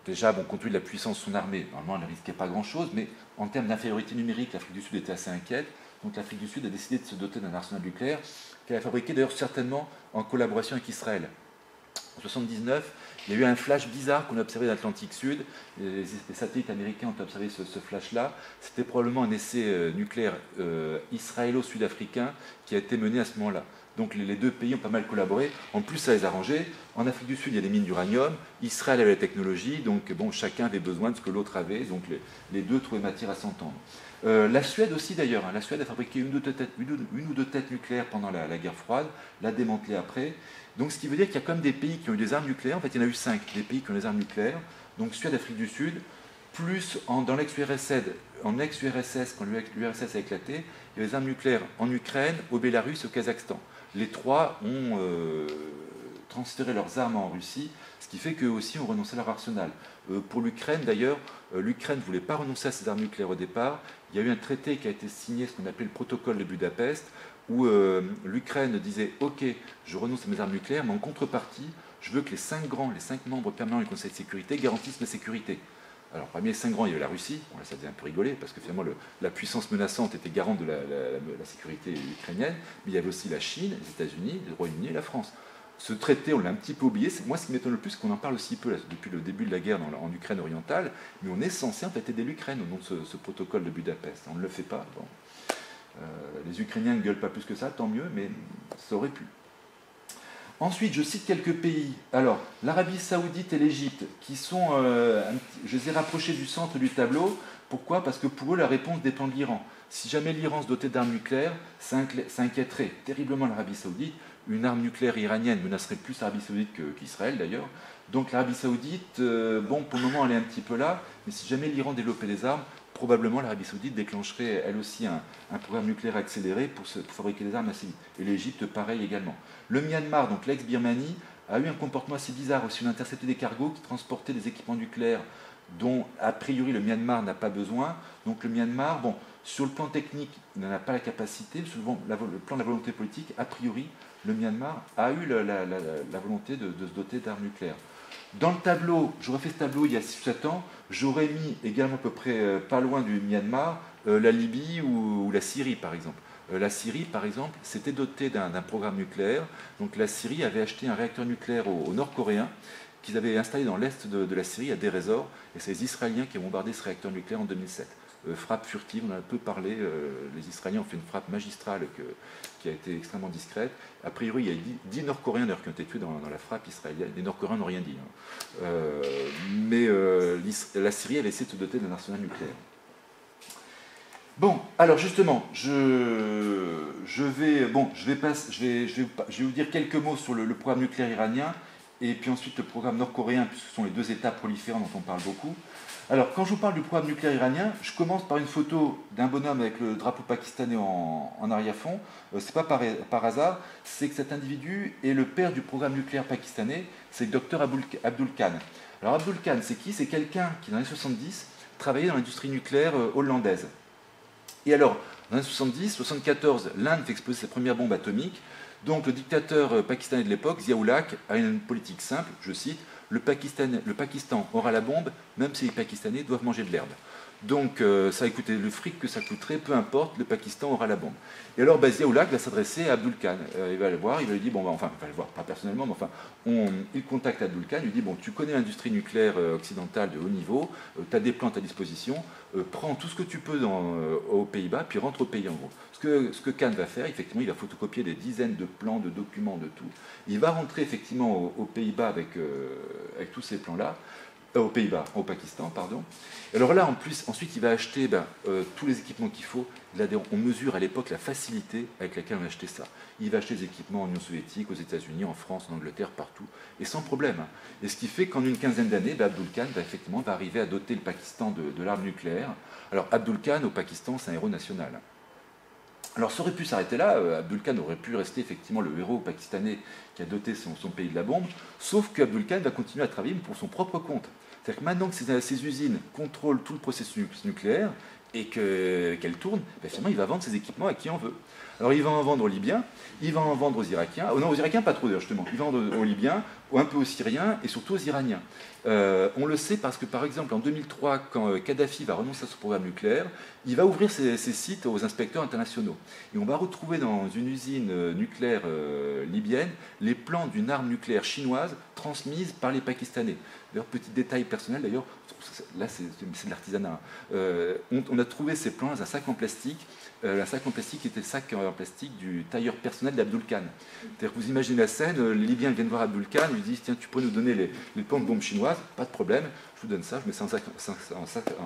déjà, bon, compte tenu de la puissance de son armée, normalement, elle ne risquait pas grand-chose, mais en termes d'infériorité numérique, l'Afrique du Sud était assez inquiète. Donc l'Afrique du Sud a décidé de se doter d'un arsenal nucléaire qu'elle a fabriqué d'ailleurs certainement en collaboration avec Israël. En 1979, il y a eu un flash bizarre qu'on a observé dans l'Atlantique Sud. Les, satellites américains ont observé ce, flash-là. C'était probablement un essai euh, nucléaire euh, israélo-sud-africain qui a été mené à ce moment-là. Donc les, deux pays ont pas mal collaboré. En plus, ça les a arrangés. En Afrique du Sud, il y a des mines d'uranium. Israël avait la technologie. Donc bon, chacun avait besoin de ce que l'autre avait. Donc les deux trouvaient matière à s'entendre. Euh, la Suède aussi d'ailleurs, hein. la Suède a fabriqué une ou deux têtes, une ou deux têtes nucléaires pendant la, guerre froide, l'a démantelée après. Donc ce qui veut dire qu'il y a même des pays qui ont eu des armes nucléaires, en fait il y en a eu cinq, des pays qui ont des armes nucléaires, donc Suède, Afrique du Sud, plus dans l'ex-URSS, en ex-URSS, quand l'URSS a éclaté, il y a des armes nucléaires en Ukraine, au Bélarus, au Kazakhstan. Les trois ont euh, transféré leurs armes en Russie, ce qui fait qu'eux aussi ont renoncé à leur arsenal. Euh, pour l'Ukraine d'ailleurs, l'Ukraine ne voulait pas renoncer à ses armes nucléaires au départ, il y a eu un traité qui a été signé, ce qu'on appelle le protocole de Budapest, où euh, l'Ukraine disait Ok, je renonce à mes armes nucléaires, mais en contrepartie, je veux que les cinq grands, les cinq membres permanents du Conseil de sécurité garantissent ma sécurité. Alors, parmi les cinq grands, il y avait la Russie. Bon, là, ça faisait un peu rigoler, parce que finalement, la puissance menaçante était garante de la, sécurité ukrainienne. Mais il y avait aussi la Chine, les États-Unis, le Royaume-Uni et la France. Ce traité, on l'a un petit peu oublié. Moi, ce qui m'étonne le plus, c'est qu'on en parle aussi peu depuis le début de la guerre en Ukraine orientale, mais on est censé en fait aider l'Ukraine au nom de ce, protocole de Budapest. On ne le fait pas. Euh, les Ukrainiens ne gueulent pas plus que ça, tant mieux, mais ça aurait pu. Ensuite, je cite quelques pays. Alors, l'Arabie Saoudite et l'Égypte, qui sont, euh, je les ai rapprochés du centre du tableau. Pourquoi? Parce que pour eux, la réponse dépend de l'Iran. Si jamais l'Iran se dotait d'armes nucléaires, ça inquiéterait terriblement l'Arabie Saoudite une arme nucléaire iranienne menacerait plus l'Arabie Saoudite qu'Israël d'ailleurs. Donc l'Arabie Saoudite, euh, bon, pour le moment, elle est un petit peu là, mais si jamais l'Iran développait des armes, probablement l'Arabie Saoudite déclencherait elle aussi un, programme nucléaire accéléré pour, fabriquer des armes assez vite. Et l'Égypte, pareil également. Le Myanmar, donc l'ex-Birmanie, a eu un comportement assez bizarre aussi. On a intercepté des cargos qui transportaient des équipements nucléaires dont a priori le Myanmar n'a pas besoin. Donc le Myanmar, bon, sur le plan technique, il n'en a pas la capacité, souvent le plan de la volonté politique, a priori, le Myanmar a eu la, volonté de, se doter d'armes nucléaires. Dans le tableau, j'aurais fait ce tableau il y a 6-7 ans, j'aurais mis également à peu près euh, pas loin du Myanmar euh, la Libye ou, la Syrie par exemple. Euh, la Syrie, par exemple, s'était dotée d'un programme nucléaire. Donc la Syrie avait acheté un réacteur nucléaire aux, Nord-Coréens qu'ils avaient installé dans l'est de, la Syrie, à Derezor, et c'est les Israéliens qui ont bombardé ce réacteur nucléaire en 2007. Euh, frappe furtive, on en a peu parlé, euh, les Israéliens ont fait une frappe magistrale qui a été extrêmement discrète. A priori, il y a 10 Nord-Coréens qui ont été tués dans, la frappe israélienne. Les Nord-Coréens n'ont rien dit. Hein. Euh, mais la Syrie, elle essaie de se doter d'un arsenal nucléaire. Bon, alors justement, je, vais, bon, je, vais, vous dire quelques mots sur le, programme nucléaire iranien et puis ensuite le programme nord-coréen, puisque ce sont les deux États proliférants dont on parle beaucoup. Alors, quand je vous parle du programme nucléaire iranien, je commence par une photo d'un bonhomme avec le drapeau pakistanais en, arrière-fond. Euh, Ce n'est pas par, hasard, c'est que cet individu est le père du programme nucléaire pakistanais, c'est le docteur Abdul Khan. Alors, Abdul Khan, c'est qui? C'est quelqu'un qui, dans les années 70, travaillait dans l'industrie nucléaire euh, hollandaise. Et alors, dans les années 70, 74, l'Inde fait exploser sa première bombe atomique. Donc, le dictateur euh, pakistanais de l'époque, Ziaoulak, a une politique simple, je cite le Pakistan, aura la bombe, même si les Pakistanais doivent manger de l'herbe. Donc euh, ça a coûté le fric que ça coûterait, peu importe, le Pakistan aura la bombe. Et alors Bazia Oulak va s'adresser à Abdul Khan. Euh, il va le voir, il va lui dire, bon, bah, enfin, il va le voir, pas personnellement, mais enfin, il contacte Abdul Khan, il lui dit, bon, tu connais l'industrie nucléaire euh, occidentale de haut niveau, tu as des plans à disposition, prends tout ce que tu peux aux Pays-Bas, puis rentre au pays en gros. Ce que, Khan va faire, effectivement, il va photocopier des dizaines de plans, de documents, de tout. Il va rentrer effectivement aux, Pays-Bas avec, avec tous ces plans-là. Euh, aux Pays-Bas, au Pakistan, pardon. Alors là, en plus, ensuite, il va acheter ben, euh, tous les équipements qu'il faut. on mesure à l'époque la facilité avec laquelle on a acheté ça. Il va acheter des équipements en Union soviétique, aux États-Unis, en France, en Angleterre, partout, et sans problème. Et ce qui fait qu'en une quinzaine d'années, ben, Abdul Khan va effectivement va arriver à doter le Pakistan de, l'arme nucléaire. Alors Abdul Khan au Pakistan, c'est un héros national. Alors ça aurait pu s'arrêter là, euh, Abdul Khan aurait pu rester effectivement le héros pakistanais qui a doté son, pays de la bombe, sauf qu'Abdul Khan va continuer à travailler pour son propre compte. C'est-à-dire que maintenant que ces, usines contrôlent tout le processus nucléaire et qu'elles tournent, ben finalement il va vendre ses équipements à qui en veut. Alors il va en vendre aux Libyens, il va en vendre aux Irakiens, oh non aux Irakiens pas trop d'ailleurs justement, il va en vendre aux Libyens, un peu aux Syriens et surtout aux Iraniens. Euh, on le sait parce que par exemple en 2003, quand euh, Kadhafi va renoncer à son programme nucléaire, il va ouvrir ses, sites aux inspecteurs internationaux. Et on va retrouver dans une usine euh, nucléaire libyenne les plans d'une arme nucléaire chinoise transmise par les Pakistanais. D'ailleurs, petit détail personnel, d'ailleurs, là c'est de l'artisanat. on, a trouvé ces plans dans un sac en plastique euh, un sac en plastique était le sac en plastique du tailleur personnel d'Abdul Khan. Vous imaginez la scène, euh, les Libyens viennent voir Abdul Khan, lui disent Tiens, tu peux nous donner les, les de bombes chinoises Pas de problème, je vous donne ça, je mets ça en sac,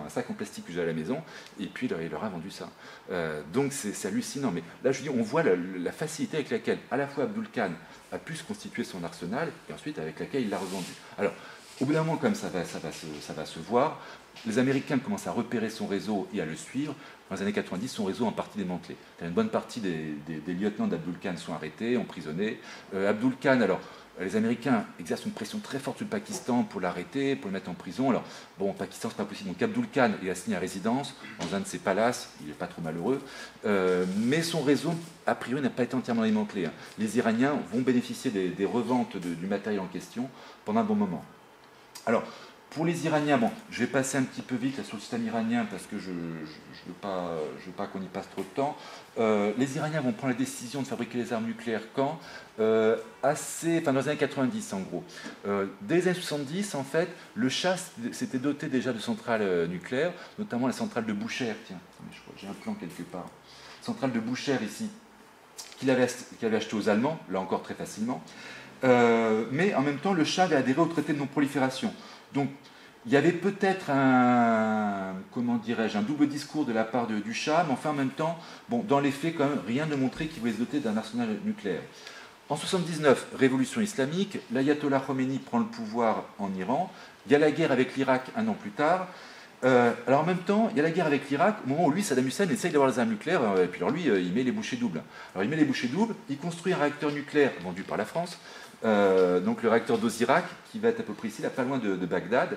un sac en plastique que j'ai à la maison, et puis il leur a vendu ça. Euh, donc c'est hallucinant. Mais là, je dis, on voit la, facilité avec laquelle à la fois Abdul Khan a pu se constituer son arsenal, et ensuite avec laquelle il l'a revendu. Alors, au bout d'un moment, comme ça va, ça, va se, voir, les Américains commencent à repérer son réseau et à le suivre. Dans les années 90, son réseau est en partie démantelé. Une bonne partie des, lieutenants d'Abdul Khan sont arrêtés, emprisonnés. Euh, Abdul Khan, alors, les Américains exercent une pression très forte sur le Pakistan pour l'arrêter, pour le mettre en prison. Alors, bon, au Pakistan, c'est pas possible. Donc, Abdul Khan est assigné à résidence dans un de ses palaces. Il n'est pas trop malheureux. Euh, mais son réseau, a priori, n'a pas été entièrement démantelé. Hein. Les Iraniens vont bénéficier des, reventes du matériel en question pendant un bon moment. Alors, pour les Iraniens, bon, je vais passer un petit peu vite sur le système iranien parce que je ne veux pas, qu'on y passe trop de temps. Euh, les Iraniens vont prendre la décision de fabriquer les armes nucléaires quand euh, assez, enfin, Dans les années 90 en gros. Euh, dès les années 70, en fait, le Shah s'était doté déjà de centrales nucléaires, notamment la centrale de Boucher. Tiens, je j'ai un plan quelque part. Centrale de Boucher ici, qu'il avait, avait acheté aux Allemands, là encore très facilement. Mais en même temps, le Shah avait adhéré au traité de non-prolifération. Donc, il y avait peut-être un, comment dirais-je, un double discours de la part du Shah, mais enfin en même temps, dans les faits, rien ne montrait qu'il voulait se doter d'un arsenal nucléaire. En 79, révolution islamique, l'ayatollah Khomeini prend le pouvoir en Iran, il y a la guerre avec l'Irak un an plus tard. Euh, alors en même temps, il y a la guerre avec l'Irak, au moment où lui, Saddam Hussein, essaye d'avoir les armes nucléaires, euh, et puis alors lui, euh, il met les bouchées doubles. Alors il met les bouchées doubles, il construit un réacteur nucléaire vendu par la France, donc le réacteur d'Osirak, qui va être à peu près ici, là, pas loin de, Bagdad.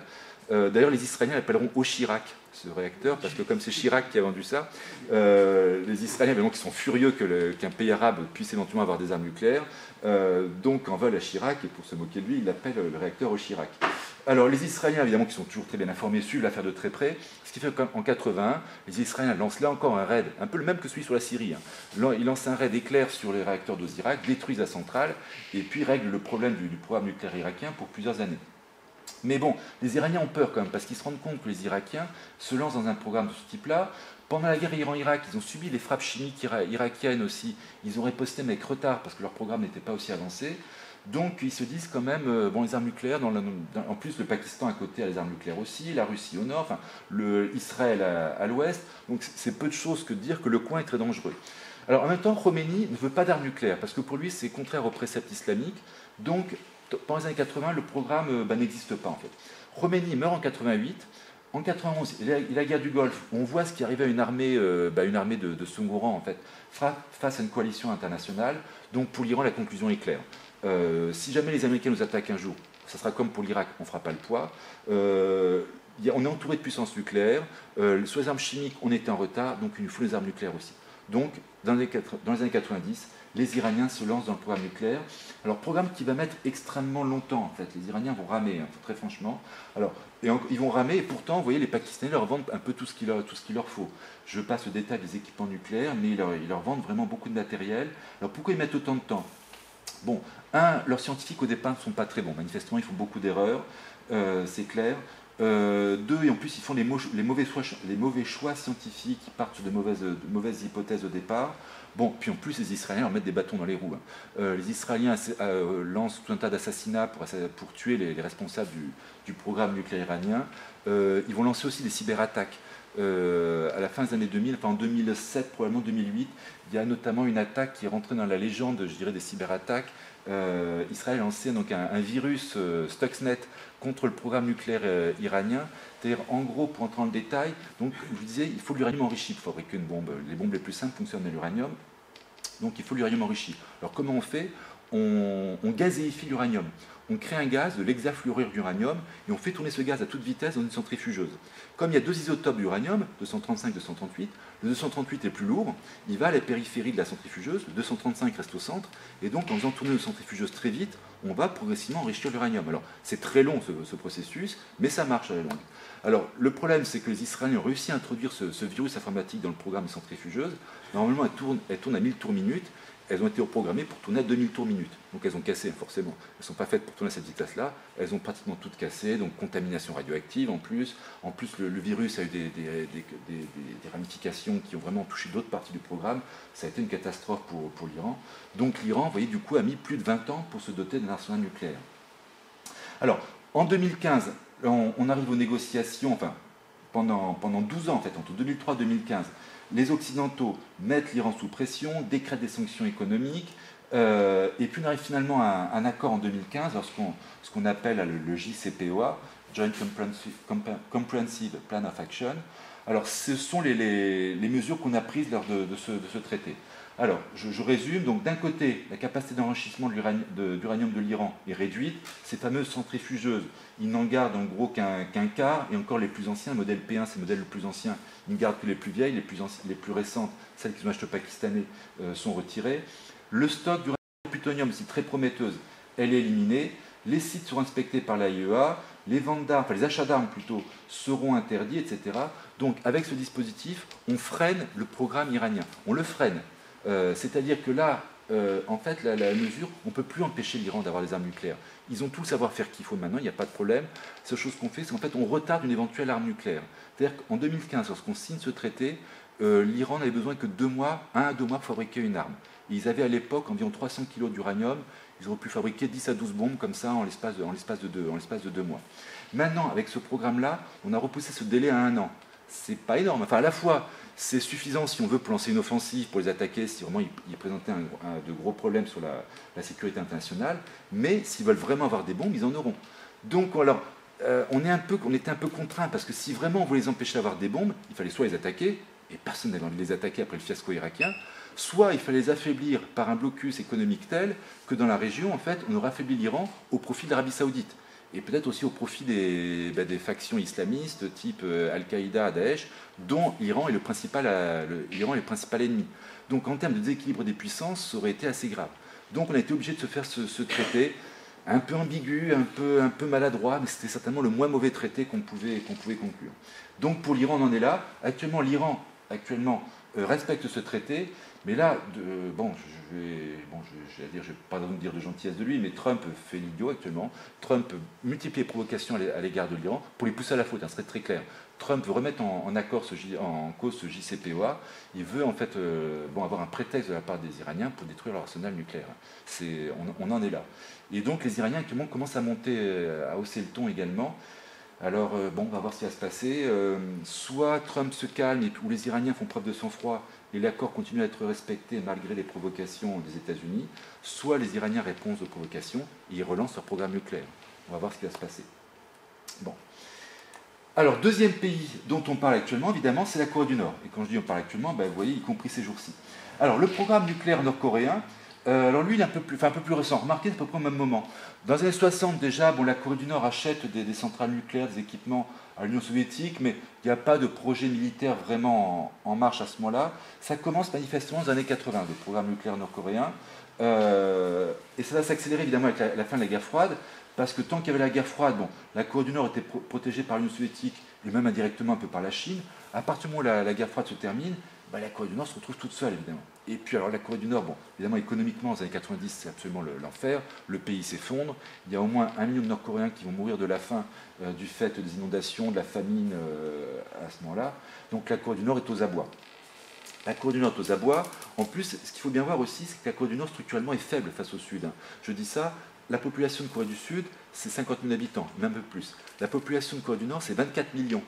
D'ailleurs, les Israéliens l'appelleront au Chirac, ce réacteur, parce que comme c'est Chirac qui a vendu ça, les Israéliens, évidemment, qui sont furieux qu'un pays arabe puisse éventuellement avoir des armes nucléaires, donc en veulent à Chirac, et pour se moquer de lui, ils l'appellent le réacteur au Chirac. Alors les Israéliens, évidemment, qui sont toujours très bien informés, suivent l'affaire de très près, ce qui fait qu'en 81, les Israéliens lancent là encore un raid, un peu le même que celui sur la Syrie. Hein. Ils lancent un raid éclair sur les réacteurs d'Osirak, détruisent la centrale, et puis règlent le problème du, programme nucléaire irakien pour plusieurs années. Mais bon, les Iraniens ont peur quand même, parce qu'ils se rendent compte que les Irakiens se lancent dans un programme de ce type-là. Pendant la guerre Iran-Irak, ils ont subi les frappes chimiques irakiennes aussi. Ils ont riposté, mais avec retard, parce que leur programme n'était pas aussi avancé. Donc ils se disent quand même, euh, bon, les armes nucléaires, en plus le Pakistan à côté a les armes nucléaires aussi, la Russie au nord, enfin, le, Israël à, l'ouest, donc c'est peu de choses que de dire que le coin est très dangereux. Alors en même temps, Khomeini ne veut pas d'armes nucléaires, parce que pour lui c'est contraire aux préceptes islamiques, donc pendant les années 80, le programme euh, bah, n'existe pas en fait. Khomeini meurt en 88, en 91, il la guerre du Golfe, on voit ce qui arrivait à une armée, euh, bah, une armée de, de en fait, face à une coalition internationale. Donc pour l'Iran, la conclusion est claire. Euh, si jamais les Américains nous attaquent un jour, ça sera comme pour l'Irak, on ne fera pas le poids. Euh, on est entouré de puissances nucléaires. Euh, sur les armes chimiques, on était en retard, donc il nous faut les armes nucléaires aussi. Donc, dans les, années 90, les Iraniens se lancent dans le programme nucléaire. Alors, programme qui va mettre extrêmement longtemps, en fait. Les Iraniens vont ramer, hein, très franchement. Alors, et ils vont ramer, et pourtant, vous voyez, les Pakistanais leur vendent un peu tout ce qu'il leur, leur, faut. Je passe au détail des équipements nucléaires, mais ils leur, ils leur vendent vraiment beaucoup de matériel. Alors, pourquoi ils mettent autant de temps? Bon, un, leurs scientifiques au départ ne sont pas très bons. Manifestement, ils font beaucoup d'erreurs, euh, c'est clair. Euh, deux, et en plus, ils font les, mauvais choix, scientifiques, ils partent sur de mauvaises, hypothèses au départ. Bon, puis en plus, les Israéliens leur mettent des bâtons dans les roues. Hein. Euh, les Israéliens lancent tout un tas d'assassinats pour, tuer les, responsables du, programme nucléaire iranien. ils vont lancer aussi des cyberattaques. à la fin des années 2000, enfin en 2007, probablement 2008, il y a notamment une attaque qui est rentrée dans la légende, je dirais, des cyberattaques. Euh, Israël a lancé donc un, virus euh, Stuxnet contre le programme nucléaire euh, iranien. C'est-à-dire, en gros, pour entrer dans le détail, donc, je vous disais, il faut l'uranium enrichi pour fabriquer une bombe. Les bombes les plus simples fonctionnent à l'uranium. Donc, il faut l'uranium enrichi. Alors, comment on fait? On, on gazéifie l'uranium on crée un gaz de l'hexafluorure d'uranium et on fait tourner ce gaz à toute vitesse dans une centrifugeuse. Comme il y a deux isotopes d'uranium, 235 et 238, le 238 est plus lourd, il va à la périphérie de la centrifugeuse, le 235 reste au centre, et donc en faisant tourner une centrifugeuse très vite, on va progressivement enrichir l'uranium. Alors c'est très long ce, processus, mais ça marche à la longue. Alors le problème c'est que les Israéliens ont réussi à introduire ce, virus informatique dans le programme centrifugeuse. Normalement elle tourne, elle tourne à 1000 tours minutes, elles ont été reprogrammées pour tourner à 2000 tours minute. Donc elles ont cassé, forcément. Elles ne sont pas faites pour tourner à cette vitesse-là. Elles ont pratiquement toutes cassé, donc contamination radioactive en plus. En plus, le, virus a eu des, ramifications qui ont vraiment touché d'autres parties du programme. Ça a été une catastrophe pour, pour l'Iran. Donc l'Iran, vous voyez, du coup, a mis plus de 20 ans pour se doter d'un arsenal nucléaire. Alors, en 2015, on, arrive aux négociations, enfin, pendant, pendant 12 ans, en fait, entre 2003 et 2015, les Occidentaux mettent l'Iran sous pression, décrètent des sanctions économiques, euh, et puis on arrive finalement à un, accord en 2015, lorsqu'on, ce qu'on appelle le, JCPOA, Joint Comprehensive Plan of Action. Alors ce sont les, mesures qu'on a prises lors de ce traité. Alors, je, résume. Donc, d'un côté, la capacité d'enrichissement de d'uranium de, l'Iran est réduite. Ces fameuses centrifugeuses, ils n'en gardent en gros qu'un quart. Et encore les plus anciens, le modèle P1, c'est le modèle le plus ancien. Ils ne gardent que les plus vieilles, les plus, récentes, celles qui ont acheté au Pakistanais, euh, sont retirées. Le stock d'uranium plutonium, c'est très prometteuse, elle est éliminée. Les sites seront inspectés par l'AIEA. Les ventes d'armes, enfin les achats d'armes plutôt, seront interdits, etc. Donc, avec ce dispositif, on freine le programme iranien. On le freine. Euh, c'est-à-dire que là, euh, en fait, la, mesure, on ne peut plus empêcher l'Iran d'avoir des armes nucléaires. Ils ont tout savoir-faire qu'il faut maintenant, il n'y a pas de problème. Seule chose qu'on fait, c'est qu'en fait, on retarde une éventuelle arme nucléaire. C'est-à-dire qu'en 2015, lorsqu'on signe ce traité, euh, l'Iran n'avait besoin que deux mois, un à deux mois pour fabriquer une arme. ils avaient à l'époque environ 300 kg d'uranium. Ils auraient pu fabriquer 10 à 12 bombes comme ça en l'espace de, de, deux mois. Maintenant, avec ce programme-là, on a repoussé ce délai à un an. C'est pas énorme. Enfin, à la fois, c'est suffisant si on veut pour lancer une offensive, pour les attaquer, si vraiment ils, présentaient de gros problèmes sur la, sécurité internationale, mais s'ils veulent vraiment avoir des bombes, ils en auront. Donc, alors, euh, on, est un peu, on était un peu contraint, parce que si vraiment on voulait les empêcher d'avoir des bombes, il fallait soit les attaquer, et personne n'avait envie de les attaquer après le fiasco irakien, soit il fallait les affaiblir par un blocus économique tel que dans la région, en fait, on aurait affaibli l'Iran au profit de l'Arabie saoudite. Et peut-être aussi au profit des, bah, factions islamistes type euh, Al-Qaïda, Daesh, dont l'Iran est le, principal, euh, est le principal ennemi. Donc en termes de déséquilibre des puissances, ça aurait été assez grave. Donc on a été obligé de se faire ce, traité, un peu ambigu, un peu, un peu maladroit, mais c'était certainement le moins mauvais traité qu'on pouvait, qu'on pouvait conclure. Donc pour l'Iran, on en est là. Actuellement, l'Iran actuellement, euh, respecte ce traité, mais là, bon, je vais, je, vais dire, je vais pas dire de gentillesse de lui, mais Trump fait l'idiot actuellement. Trump multiplie les provocations à l'égard de l'Iran pour les pousser à la faute. Hein, serait très clair. Trump veut remettre en, accord en cause ce JCPOA. Il veut en fait euh, avoir un prétexte de la part des Iraniens pour détruire leur arsenal nucléaire. On, on, en est là. Et donc les Iraniens actuellement commencent à monter, euh, à hausser le ton également. Alors, bon, on va voir ce qui va se passer. soit Trump se calme et, ou les Iraniens font preuve de sang-froid et l'accord continue à être respecté malgré les provocations des États-Unis, soit les Iraniens répondent aux provocations et ils relancent leur programme nucléaire. On va voir ce qui va se passer. Bon. Alors, deuxième pays dont on parle actuellement, évidemment, c'est la Corée du Nord. Et quand je dis on parle actuellement, ben, vous voyez, y compris ces jours-ci. Alors, le programme nucléaire nord-coréen, euh, alors lui, il est un peu plus, récent. Remarquez, c'est à peu près au même moment. Dans les années 60, déjà, la Corée du Nord achète des centrales nucléaires, des équipements à l'Union soviétique, mais il n'y a pas de projet militaire vraiment en, marche à ce moment-là. Ça commence manifestement dans les années 80, le programme nucléaire nord-coréen. Euh, et ça va s'accélérer évidemment avec la, fin de la guerre froide, parce que tant qu'il y avait la guerre froide, la Corée du Nord était protégée par l'Union soviétique et même indirectement un peu par la Chine. À partir du moment où la guerre froide se termine, bah, la Corée du Nord se retrouve toute seule, évidemment. Et puis, alors, la Corée du Nord, bon, évidemment, économiquement, les années 90, c'est absolument l'enfer. Le, pays s'effondre. Il y a au moins un million de Nord-Coréens qui vont mourir de la faim euh, du fait des inondations, de la famine euh, à ce moment-là. Donc, la Corée du Nord est aux abois. La Corée du Nord est aux abois. En plus, ce qu'il faut bien voir aussi, c'est que la Corée du Nord, structurellement, est faible face au Sud. Hein. Je dis ça, la population de Corée du Sud, c'est 50 000 habitants, même un peu plus. La population de Corée du Nord, c'est 24 millions.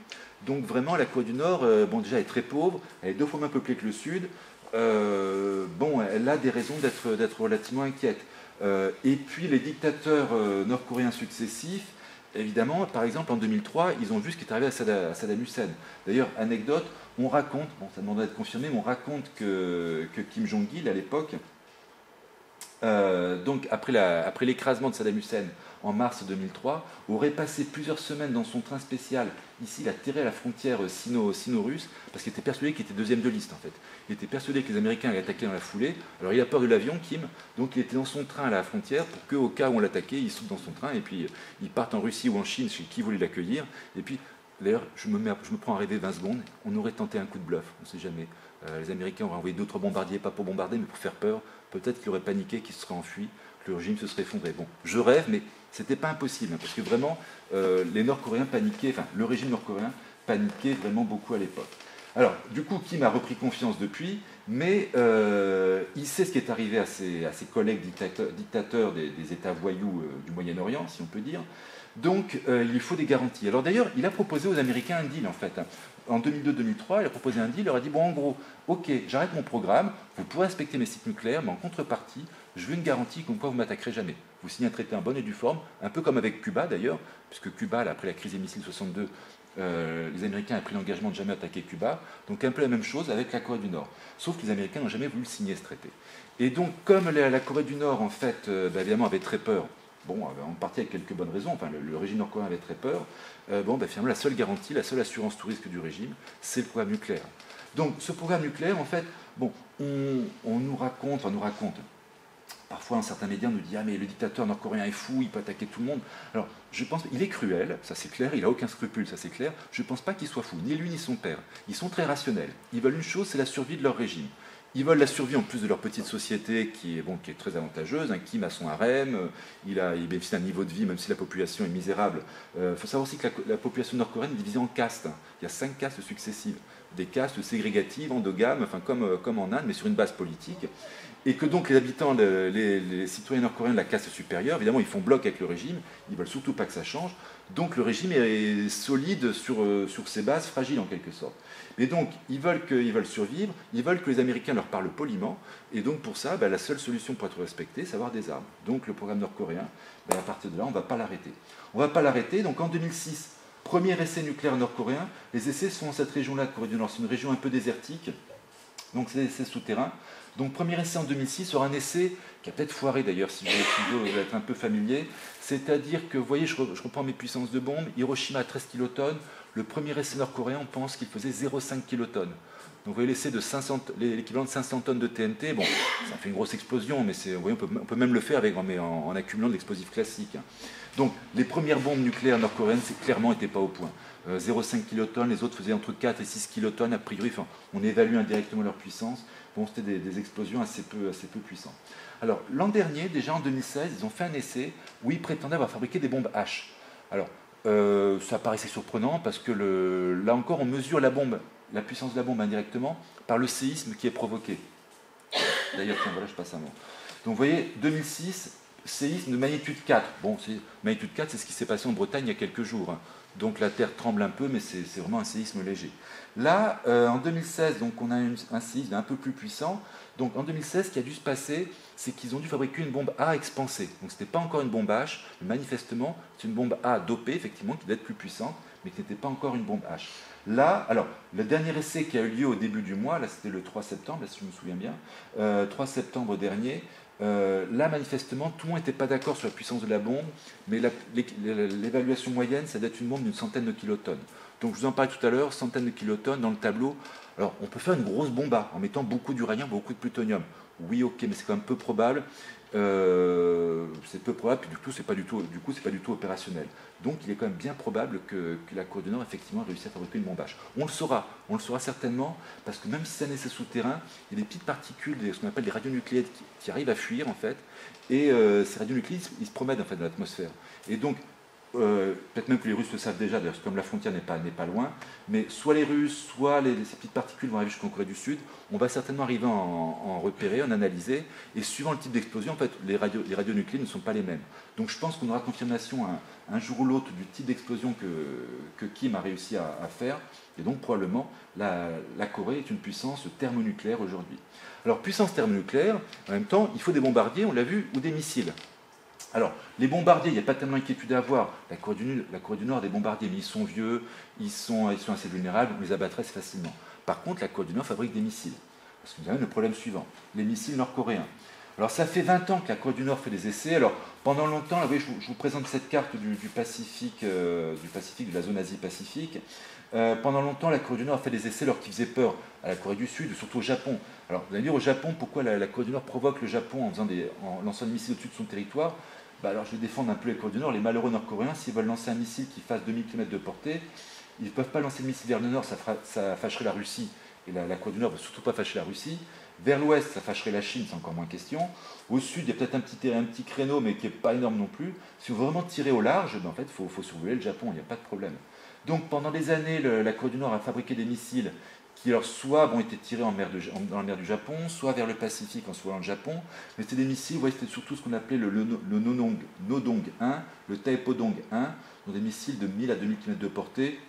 Donc vraiment, la Corée du Nord, euh, bon, déjà, est très pauvre, elle est deux fois moins peuplée que le Sud. Euh, bon, elle a des raisons d'être relativement inquiète. Euh, et puis, les dictateurs nord-coréens successifs, évidemment, par exemple, en 2003, ils ont vu ce qui est arrivé à Saddam, Hussein. D'ailleurs, anecdote, on raconte, bon, ça demande d'être confirmé, mais on raconte que, que Kim Jong-il, à l'époque, donc après l'écrasement de Saddam Hussein en mars 2003, aurait passé plusieurs semaines dans son train spécial. Ici, il a terré à la frontière sino-russe parce qu'il était persuadé qu'il était deuxième de liste en fait. Il était persuadé que les Américains allaient attaquer dans la foulée. Alors il a peur de l'avion, Kim, donc il était dans son train à la frontière pour qu'au cas où on l'attaquait, il saute dans son train et puis il parte en Russie ou en Chine chez qui voulait l'accueillir. Et puis, d'ailleurs, je me, prends à rêver 20 secondes, on aurait tenté un coup de bluff, on ne sait jamais. Euh, les Américains auraient envoyé d'autres bombardiers, pas pour bombarder, mais pour faire peur. Peut-être qu'il aurait paniqué, qu'il se serait enfui, que le régime se serait effondré. Bon, je rêve, mais c'était pas impossible, hein, parce que vraiment, euh, les Nord-Coréens paniquaient, enfin, le régime nord-coréen paniquait vraiment beaucoup à l'époque. Alors, du coup, Kim a repris confiance depuis, mais euh, il sait ce qui est arrivé à ses, collègues dictateurs, des, États voyous euh, du Moyen-Orient, si on peut dire. Donc, il lui faut des garanties. Alors d'ailleurs, il a proposé aux Américains un deal, en fait. Hein. En 2002-2003, il a proposé un deal, il leur a dit, bon, en gros, ok, j'arrête mon programme, vous pourrez respecter mes sites nucléaires, mais en contrepartie, je veux une garantie comme quoi vous ne m'attaquerez jamais. Vous signez un traité en bonne et due forme, un peu comme avec Cuba d'ailleurs, puisque Cuba, après la crise des missiles 62, euh, les Américains ont pris l'engagement de jamais attaquer Cuba. Donc un peu la même chose avec la Corée du Nord. Sauf que les Américains n'ont jamais voulu signer ce traité. Et donc comme la, Corée du Nord, en fait, euh, bah, évidemment, avait très peur, bon, en partie avec quelques bonnes raisons, enfin le, régime nord-coréen avait très peur, euh, bon, bah, finalement la seule garantie, la seule assurance tout risque du régime, c'est le programme nucléaire. Donc ce programme nucléaire, en fait, bon, on nous raconte, on nous raconte, Parfois, un certain média nous dit Ah, mais le dictateur nord-coréen est fou, il peut attaquer tout le monde. Alors, je pense il est cruel, ça c'est clair, il n'a aucun scrupule, ça c'est clair. Je ne pense pas qu'il soit fou, ni lui ni son père. Ils sont très rationnels. Ils veulent une chose, c'est la survie de leur régime. Ils veulent la survie en plus de leur petite société qui est, bon, qui est très avantageuse. Un Kim a son harem, il, a, il bénéficie d'un niveau de vie, même si la population est misérable. Il euh, faut savoir aussi que la, population nord-coréenne est divisée en castes. Il y a cinq castes successives. Des castes ségrégatives, endogames, enfin comme, euh, comme en Inde, mais sur une base politique et que donc les habitants, les, citoyens nord-coréens de la caste supérieure, évidemment, ils font bloc avec le régime, ils veulent surtout pas que ça change. Donc le régime est solide sur, euh, sur ses bases fragiles en quelque sorte. Mais donc ils veulent, veulent survivre, ils veulent que les Américains leur parlent poliment, et donc pour ça, bah, la seule solution pour être respecté, c'est avoir des armes. Donc le programme nord-coréen, bah, à partir de là, on ne va pas l'arrêter. On ne va pas l'arrêter, donc en 2006, premier essai nucléaire nord-coréen, les essais sont dans cette région-là Corée du Nord, c'est une région un peu désertique, Donc c'est des essais souterrains. Donc premier essai en 2006 sur un essai qui a peut-être foiré d'ailleurs, si vous être un peu familier. C'est-à-dire que, vous voyez, je, reprends mes puissances de bombe, Hiroshima à 13 kilotonnes, le premier essai nord-coréen, pense qu'il faisait 0,5 kilotonnes. Donc vous voyez l'essai de l'équivalent de 500 tonnes de TNT, bon, ça fait une grosse explosion, mais vous voyez, on, peut, même le faire avec, en, accumulant de l'explosif classique. Donc les premières bombes nucléaires nord-coréennes, clairement, n'étaient pas au point. 0,5 euh, kilotonnes, les autres faisaient entre 4 et 6 kilotonnes, a priori, on évalue indirectement leur puissance. Bon, c'était des, explosions assez peu, puissantes. Alors, l'an dernier, déjà en 2016, ils ont fait un essai où ils prétendaient avoir fabriqué des bombes H. Alors, euh, ça paraissait surprenant parce que là encore, on mesure la bombe, la puissance de la bombe indirectement par le séisme qui est provoqué. D'ailleurs, tiens, voilà, je passe un mot. Donc, vous voyez, 2006, séisme de magnitude 4. Bon, magnitude 4, c'est ce qui s'est passé en Bretagne il y a quelques jours. Donc la Terre tremble un peu, mais c'est vraiment un séisme léger. Là, euh, en 2016, donc on a un séisme un peu plus puissant. Donc en 2016, ce qui a dû se passer, c'est qu'ils ont dû fabriquer une bombe A expansée. Donc ce n'était pas encore une bombe H, mais manifestement, c'est une bombe A dopée, effectivement, qui devait être plus puissante, mais qui n'était pas encore une bombe H. Là, alors, le dernier essai qui a eu lieu au début du mois, là c'était le 3 septembre, si je me souviens bien, 3 euh, septembre dernier, euh, là, manifestement, tout le monde n'était pas d'accord sur la puissance de la bombe, mais l'évaluation moyenne, ça doit une bombe d'une centaine de kilotonnes. Donc, je vous en parlais tout à l'heure, centaine de kilotonnes dans le tableau. Alors, on peut faire une grosse bombe en mettant beaucoup d'uranium, beaucoup de plutonium. Oui, ok, mais c'est quand même peu probable. Euh, c'est peu probable, puis du coup, c'est pas du tout, du coup, c'est pas du tout opérationnel. Donc, il est quand même bien probable que, la Corée du Nord effectivement réussi à fabriquer une bombe. On le saura, on le saura certainement, parce que même si un essai souterrain, il y a des petites particules, ce qu'on appelle des radionucléides, qui, arrivent à fuir en fait, et euh, ces radionucléides, ils se promènent en fait dans l'atmosphère. Et donc, euh, peut-être même que les Russes le savent déjà, d'ailleurs, comme la frontière n'est pas, loin, mais soit les Russes, soit les, ces petites particules vont arriver jusqu'en Corée du Sud, on va certainement arriver à en, repérer, en analyser, et suivant le type d'explosion, en fait, les, radio, radionucléides ne sont pas les mêmes. Donc je pense qu'on aura confirmation un, jour ou l'autre du type d'explosion que, Kim a réussi à, faire, et donc probablement la Corée est une puissance thermonucléaire aujourd'hui. Alors puissance thermonucléaire, en même temps, il faut des bombardiers, on l'a vu, ou des missiles. Alors, les bombardiers, il n'y a pas tellement d'inquiétude à avoir. La Corée, du, Nord a des bombardiers, mais ils sont vieux, ils sont, assez vulnérables, on les abattrait facilement. Par contre, la Corée du Nord fabrique des missiles. Parce que vous avez le problème suivant, les missiles nord-coréens. Alors ça fait 20 ans que la Corée du Nord fait des essais. Alors pendant longtemps, je, vous, présente cette carte du, Pacifique, euh, Pacifique, de la zone Asie-Pacifique. Euh, pendant longtemps, la Corée du Nord a fait des essais alors qu'ils faisaient peur à la Corée du Sud, surtout au Japon. Alors vous allez dire au Japon, pourquoi la, Corée du Nord provoque le Japon en, en lançant des missiles au-dessus de son territoire? Bah, alors je vais défendre un peu les Corées du Nord. Les malheureux Nord-Coréens, s'ils veulent lancer un missile qui fasse 2000 km de portée, ils ne peuvent pas lancer le missile vers le Nord, ça, fâcherait la Russie. Et la, Corée du Nord ne va surtout pas fâcher la Russie. Vers l'ouest, ça fâcherait la Chine, c'est encore moins question. Au sud, il y a peut-être un petit, un petit créneau, mais qui n'est pas énorme non plus. Si on veut vraiment tirer au large, ben, en fait, il faut, faut survoler le Japon, il n'y a pas de problème. Donc pendant des années, la Corée du Nord a fabriqué des missiles qui alors soit ont été tirés en mer dans la mer du Japon, soit vers le Pacifique en se le Japon. Mais c'était des missiles, ouais, c'était surtout ce qu'on appelait le, Nodong, 1, le Taepodong 1, donc des missiles de 1000 à 2000 km de portée,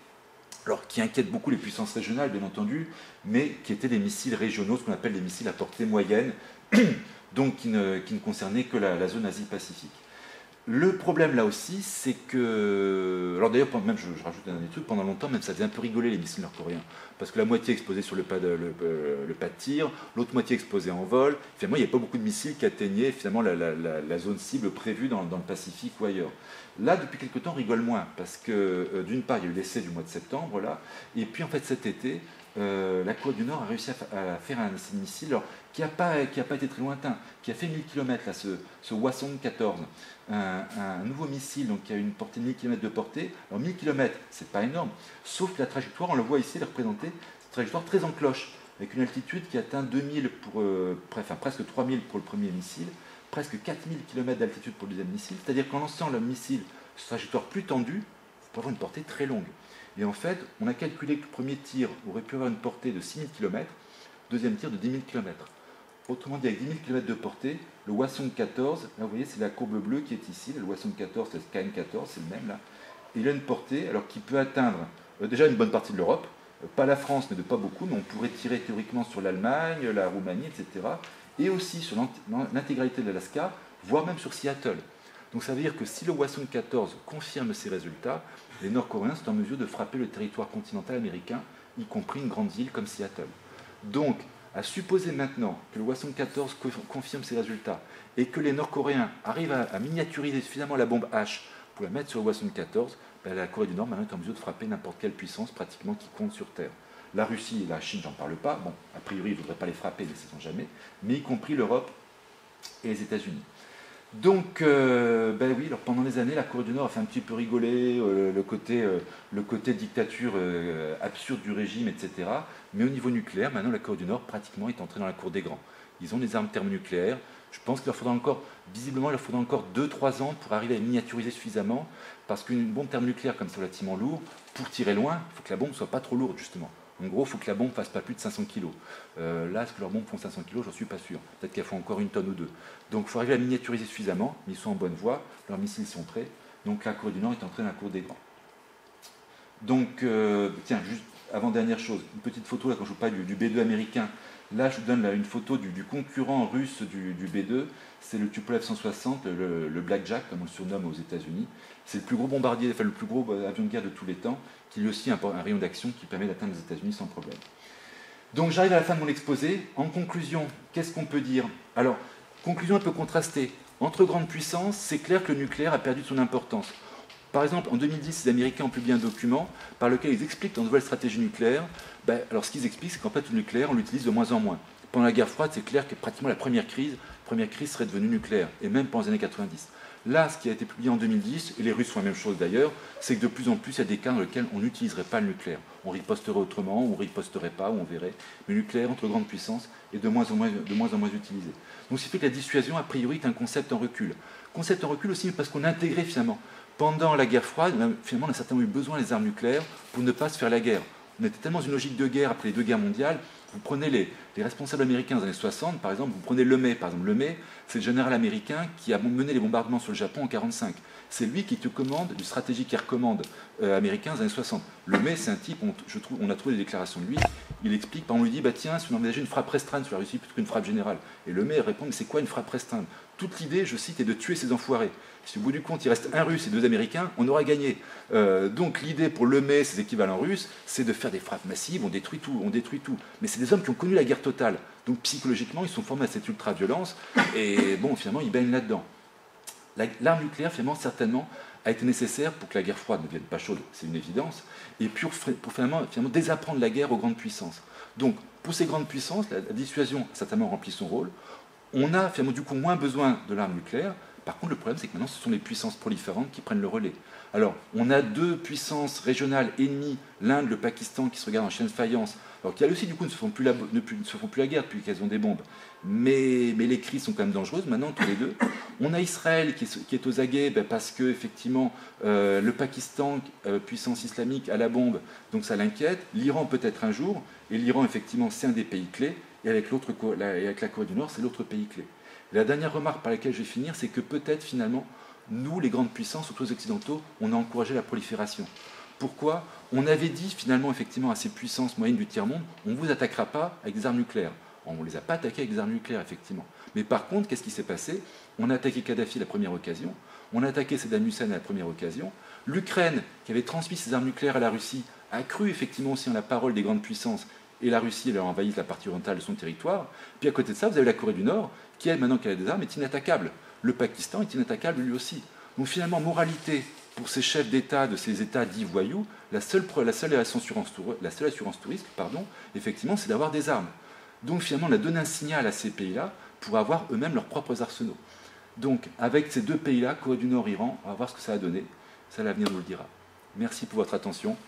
alors qui inquiètent beaucoup les puissances régionales, bien entendu, mais qui étaient des missiles régionaux, ce qu'on appelle des missiles à portée moyenne, <clears throat> donc qui ne, concernaient que la zone Asie-Pacifique. Le problème là aussi, c'est que. Alors d'ailleurs, même je, rajoute un dernier truc, pendant longtemps, même ça faisait un peu rigoler les missiles nord-coréens. Parce que la moitié explosait sur le pas de, le, pas de tir, l'autre moitié explosait en vol. Finalement, il n'y avait pas beaucoup de missiles qui atteignaient finalement la, zone cible prévue dans, le Pacifique ou ailleurs. Là, depuis quelque temps, on rigole moins. Parce que euh, d'une part, il y a eu l'essai du mois de septembre. Et puis en fait, cet été, euh, la Corée du Nord a réussi à, faire un missile qui n'a pas, été très lointain, qui a fait 1000 km, ce, ce Hwasong 14 un, nouveau missile donc, qui a une portée de 1000 km de portée. Alors 1000 km, c'est pas énorme, sauf que la trajectoire, on le voit ici, elle est représentée, c'est une trajectoire très en cloche, avec une altitude qui atteint 2000 pour, euh, enfin, presque 3000 pour le premier missile, presque 4000 km d'altitude pour le deuxième missile. C'est-à-dire qu'en lançant le missile sur trajectoire plus tendue, on peut avoir une portée très longue. Et en fait, on a calculé que le premier tir aurait pu avoir une portée de 6000 km, deuxième tir de 10 000 km. Autrement dit, avec 10 000 km de portée, le Wasson 14, là vous voyez, c'est la courbe bleue qui est ici, le Wasson 14, c'est le KN14, c'est le même là. il a une portée alors qui peut atteindre euh, déjà une bonne partie de l'Europe, euh, pas la France, mais de pas beaucoup, mais on pourrait tirer théoriquement sur l'Allemagne, la Roumanie, etc. Et aussi sur l'intégralité de l'Alaska, voire même sur Seattle. Donc ça veut dire que si le Wasson 14 confirme ces résultats, les Nord-Coréens sont en mesure de frapper le territoire continental américain, y compris une grande île comme Seattle. Donc À supposer maintenant que le Wa-74 confirme ses résultats et que les Nord-Coréens arrivent à, miniaturiser suffisamment la bombe H pour la mettre sur le Wa-74, ben, la Corée du Nord maintenant est en mesure de frapper n'importe quelle puissance pratiquement qui compte sur Terre. La Russie et la Chine, j'en parle pas. Bon, a priori, ils ne voudraient pas les frapper, mais ne jamais. Mais y compris l'Europe et les États-Unis. Donc, euh, ben oui, pendant des années, la Corée du Nord a fait un petit peu rigoler euh, le, côté, euh, le côté dictature absurde du régime, etc. Mais au niveau nucléaire, maintenant, la Corée du Nord pratiquement est entrée dans la cour des grands. Ils ont des armes thermonucléaires. Je pense qu'il leur faudra encore, visiblement, il leur faudra encore 2-3 ans pour arriver à miniaturiser suffisamment, parce qu'une bombe thermonucléaire comme c'est relativement lourd, pour tirer loin, il faut que la bombe soit pas trop lourde, justement. En gros, il faut que la bombe fasse pas plus de 500 kg. Euh, là, est-ce que leurs bombes font 500 kg J'en suis pas sûr. Peut-être qu'elles font encore une tonne ou deux. Donc, il faut arriver à miniaturiser suffisamment, mais ils sont en bonne voie, leurs missiles sont prêts. Donc, la Corée du Nord est entrée dans la cour des grands. Donc, euh, tiens, juste avant-dernière chose, une petite photo là quand je vous parle du, B2 américain. Là, je vous donne une photo du, concurrent russe du, B2. C'est le Tupolev 160, le, le, Blackjack, comme on le surnomme aux États-Unis. C'est le plus gros bombardier, enfin le plus gros avion de guerre de tous les temps qui lui aussi un, un rayon d'action qui permet d'atteindre les États-Unis sans problème. Donc j'arrive à la fin de mon exposé. En conclusion, qu'est-ce qu'on peut dire? Alors, conclusion un peu contrastée. Entre grandes puissances, c'est clair que le nucléaire a perdu son importance. Par exemple, en 2010, les Américains ont publié un document par lequel ils expliquent leur nouvelle stratégie nucléaire. Ben, alors, ce qu'ils expliquent, c'est qu'en fait, le nucléaire, on l'utilise de moins en moins. Pendant la guerre froide, c'est clair que pratiquement la première crise, la première crise serait devenue nucléaire, et même pendant les années 90. Là, ce qui a été publié en 2010, et les Russes font la même chose d'ailleurs, c'est que de plus en plus, il y a des cas dans lesquels on n'utiliserait pas le nucléaire. On riposterait autrement, on riposterait pas, on verrait. Mais le nucléaire, entre grandes puissances, est de moins en moins, de moins, en moins utilisé. Donc, ce qui fait que la dissuasion, a priori, est un concept en recul. Concept en recul aussi parce qu'on a intégré finalement, pendant la guerre froide, finalement, on a certainement eu besoin des armes nucléaires pour ne pas se faire la guerre. On était tellement dans une logique de guerre après les deux guerres mondiales vous prenez les, responsables américains des années 60, par exemple, vous prenez Lemay, par exemple. Lemay, c'est le général américain qui a mené les bombardements sur le Japon en 1945. C'est lui qui te commande du stratégique qui recommande euh, américain des années 60. Lemay, c'est un type, on, on a trouvé des déclarations de lui, il explique, on lui dit, bah tiens, si on envisageait une frappe restreinte sur la Russie plutôt qu'une frappe générale. Et Lemay répond, mais c'est quoi une frappe restreinte? Toute l'idée, je cite, est de tuer ces enfoirés. Si au bout du compte, il reste un russe et deux américains, on aura gagné. Euh, donc l'idée pour Lemay, ses équivalents russes, c'est de faire des frappes massives, on détruit tout, on détruit tout. Mais c'est des hommes qui ont connu la guerre totale. Donc psychologiquement, ils sont formés à cette ultra-violence, et bon, finalement, ils baignent là-dedans. L'arme nucléaire, finalement, certainement, a été nécessaire pour que la guerre froide ne devienne pas chaude, c'est une évidence, et pour, finalement, finalement, désapprendre la guerre aux grandes puissances. Donc, pour ces grandes puissances, la, dissuasion a certainement rempli son rôle. On a finalement du coup moins besoin de l'arme nucléaire. Par contre, le problème, c'est que maintenant, ce sont les puissances proliférantes qui prennent le relais. Alors, on a deux puissances régionales ennemies, l'Inde, le Pakistan, qui se regardent en chaîne de faïence, alors qui aussi, du coup, ne se font plus la, ne, se font plus la guerre depuis qu'elles ont des bombes. Mais, mais, les crises sont quand même dangereuses maintenant, tous les deux. On a Israël qui est, aux aguets ben, parce que, effectivement, euh, le Pakistan, euh, puissance islamique, a la bombe, donc ça l'inquiète. L'Iran peut-être un jour, et l'Iran, effectivement, c'est un des pays clés, et avec, avec la Corée du Nord, c'est l'autre pays clé. La dernière remarque par laquelle je vais finir, c'est que peut-être, finalement, nous, les grandes puissances, surtout les occidentaux, on a encouragé la prolifération. Pourquoi? On avait dit finalement effectivement à ces puissances moyennes du tiers-monde, on ne vous attaquera pas avec des armes nucléaires. On ne les a pas attaqués avec des armes nucléaires, effectivement. Mais par contre, qu'est-ce qui s'est passé? On a attaqué Kadhafi à la première occasion, on a attaqué Saddam Hussein à la première occasion. L'Ukraine, qui avait transmis ses armes nucléaires à la Russie, a cru effectivement aussi en la parole des grandes puissances, et la Russie leur envahit la partie orientale de son territoire. Puis à côté de ça, vous avez la Corée du Nord, qui, elle, maintenant qu'elle a des armes, est inattaquable. Le Pakistan est inattaquable lui aussi. Donc finalement, moralité, pour ces chefs d'État de ces États dits voyous, la seule, la seule, assurance, la seule assurance touriste, pardon, effectivement, c'est d'avoir des armes. Donc finalement, on a donné un signal à ces pays-là pour avoir eux-mêmes leurs propres arsenaux. Donc avec ces deux pays-là, Corée du Nord, Iran, on va voir ce que ça a donné. Ça, l'avenir nous le dira. Merci pour votre attention.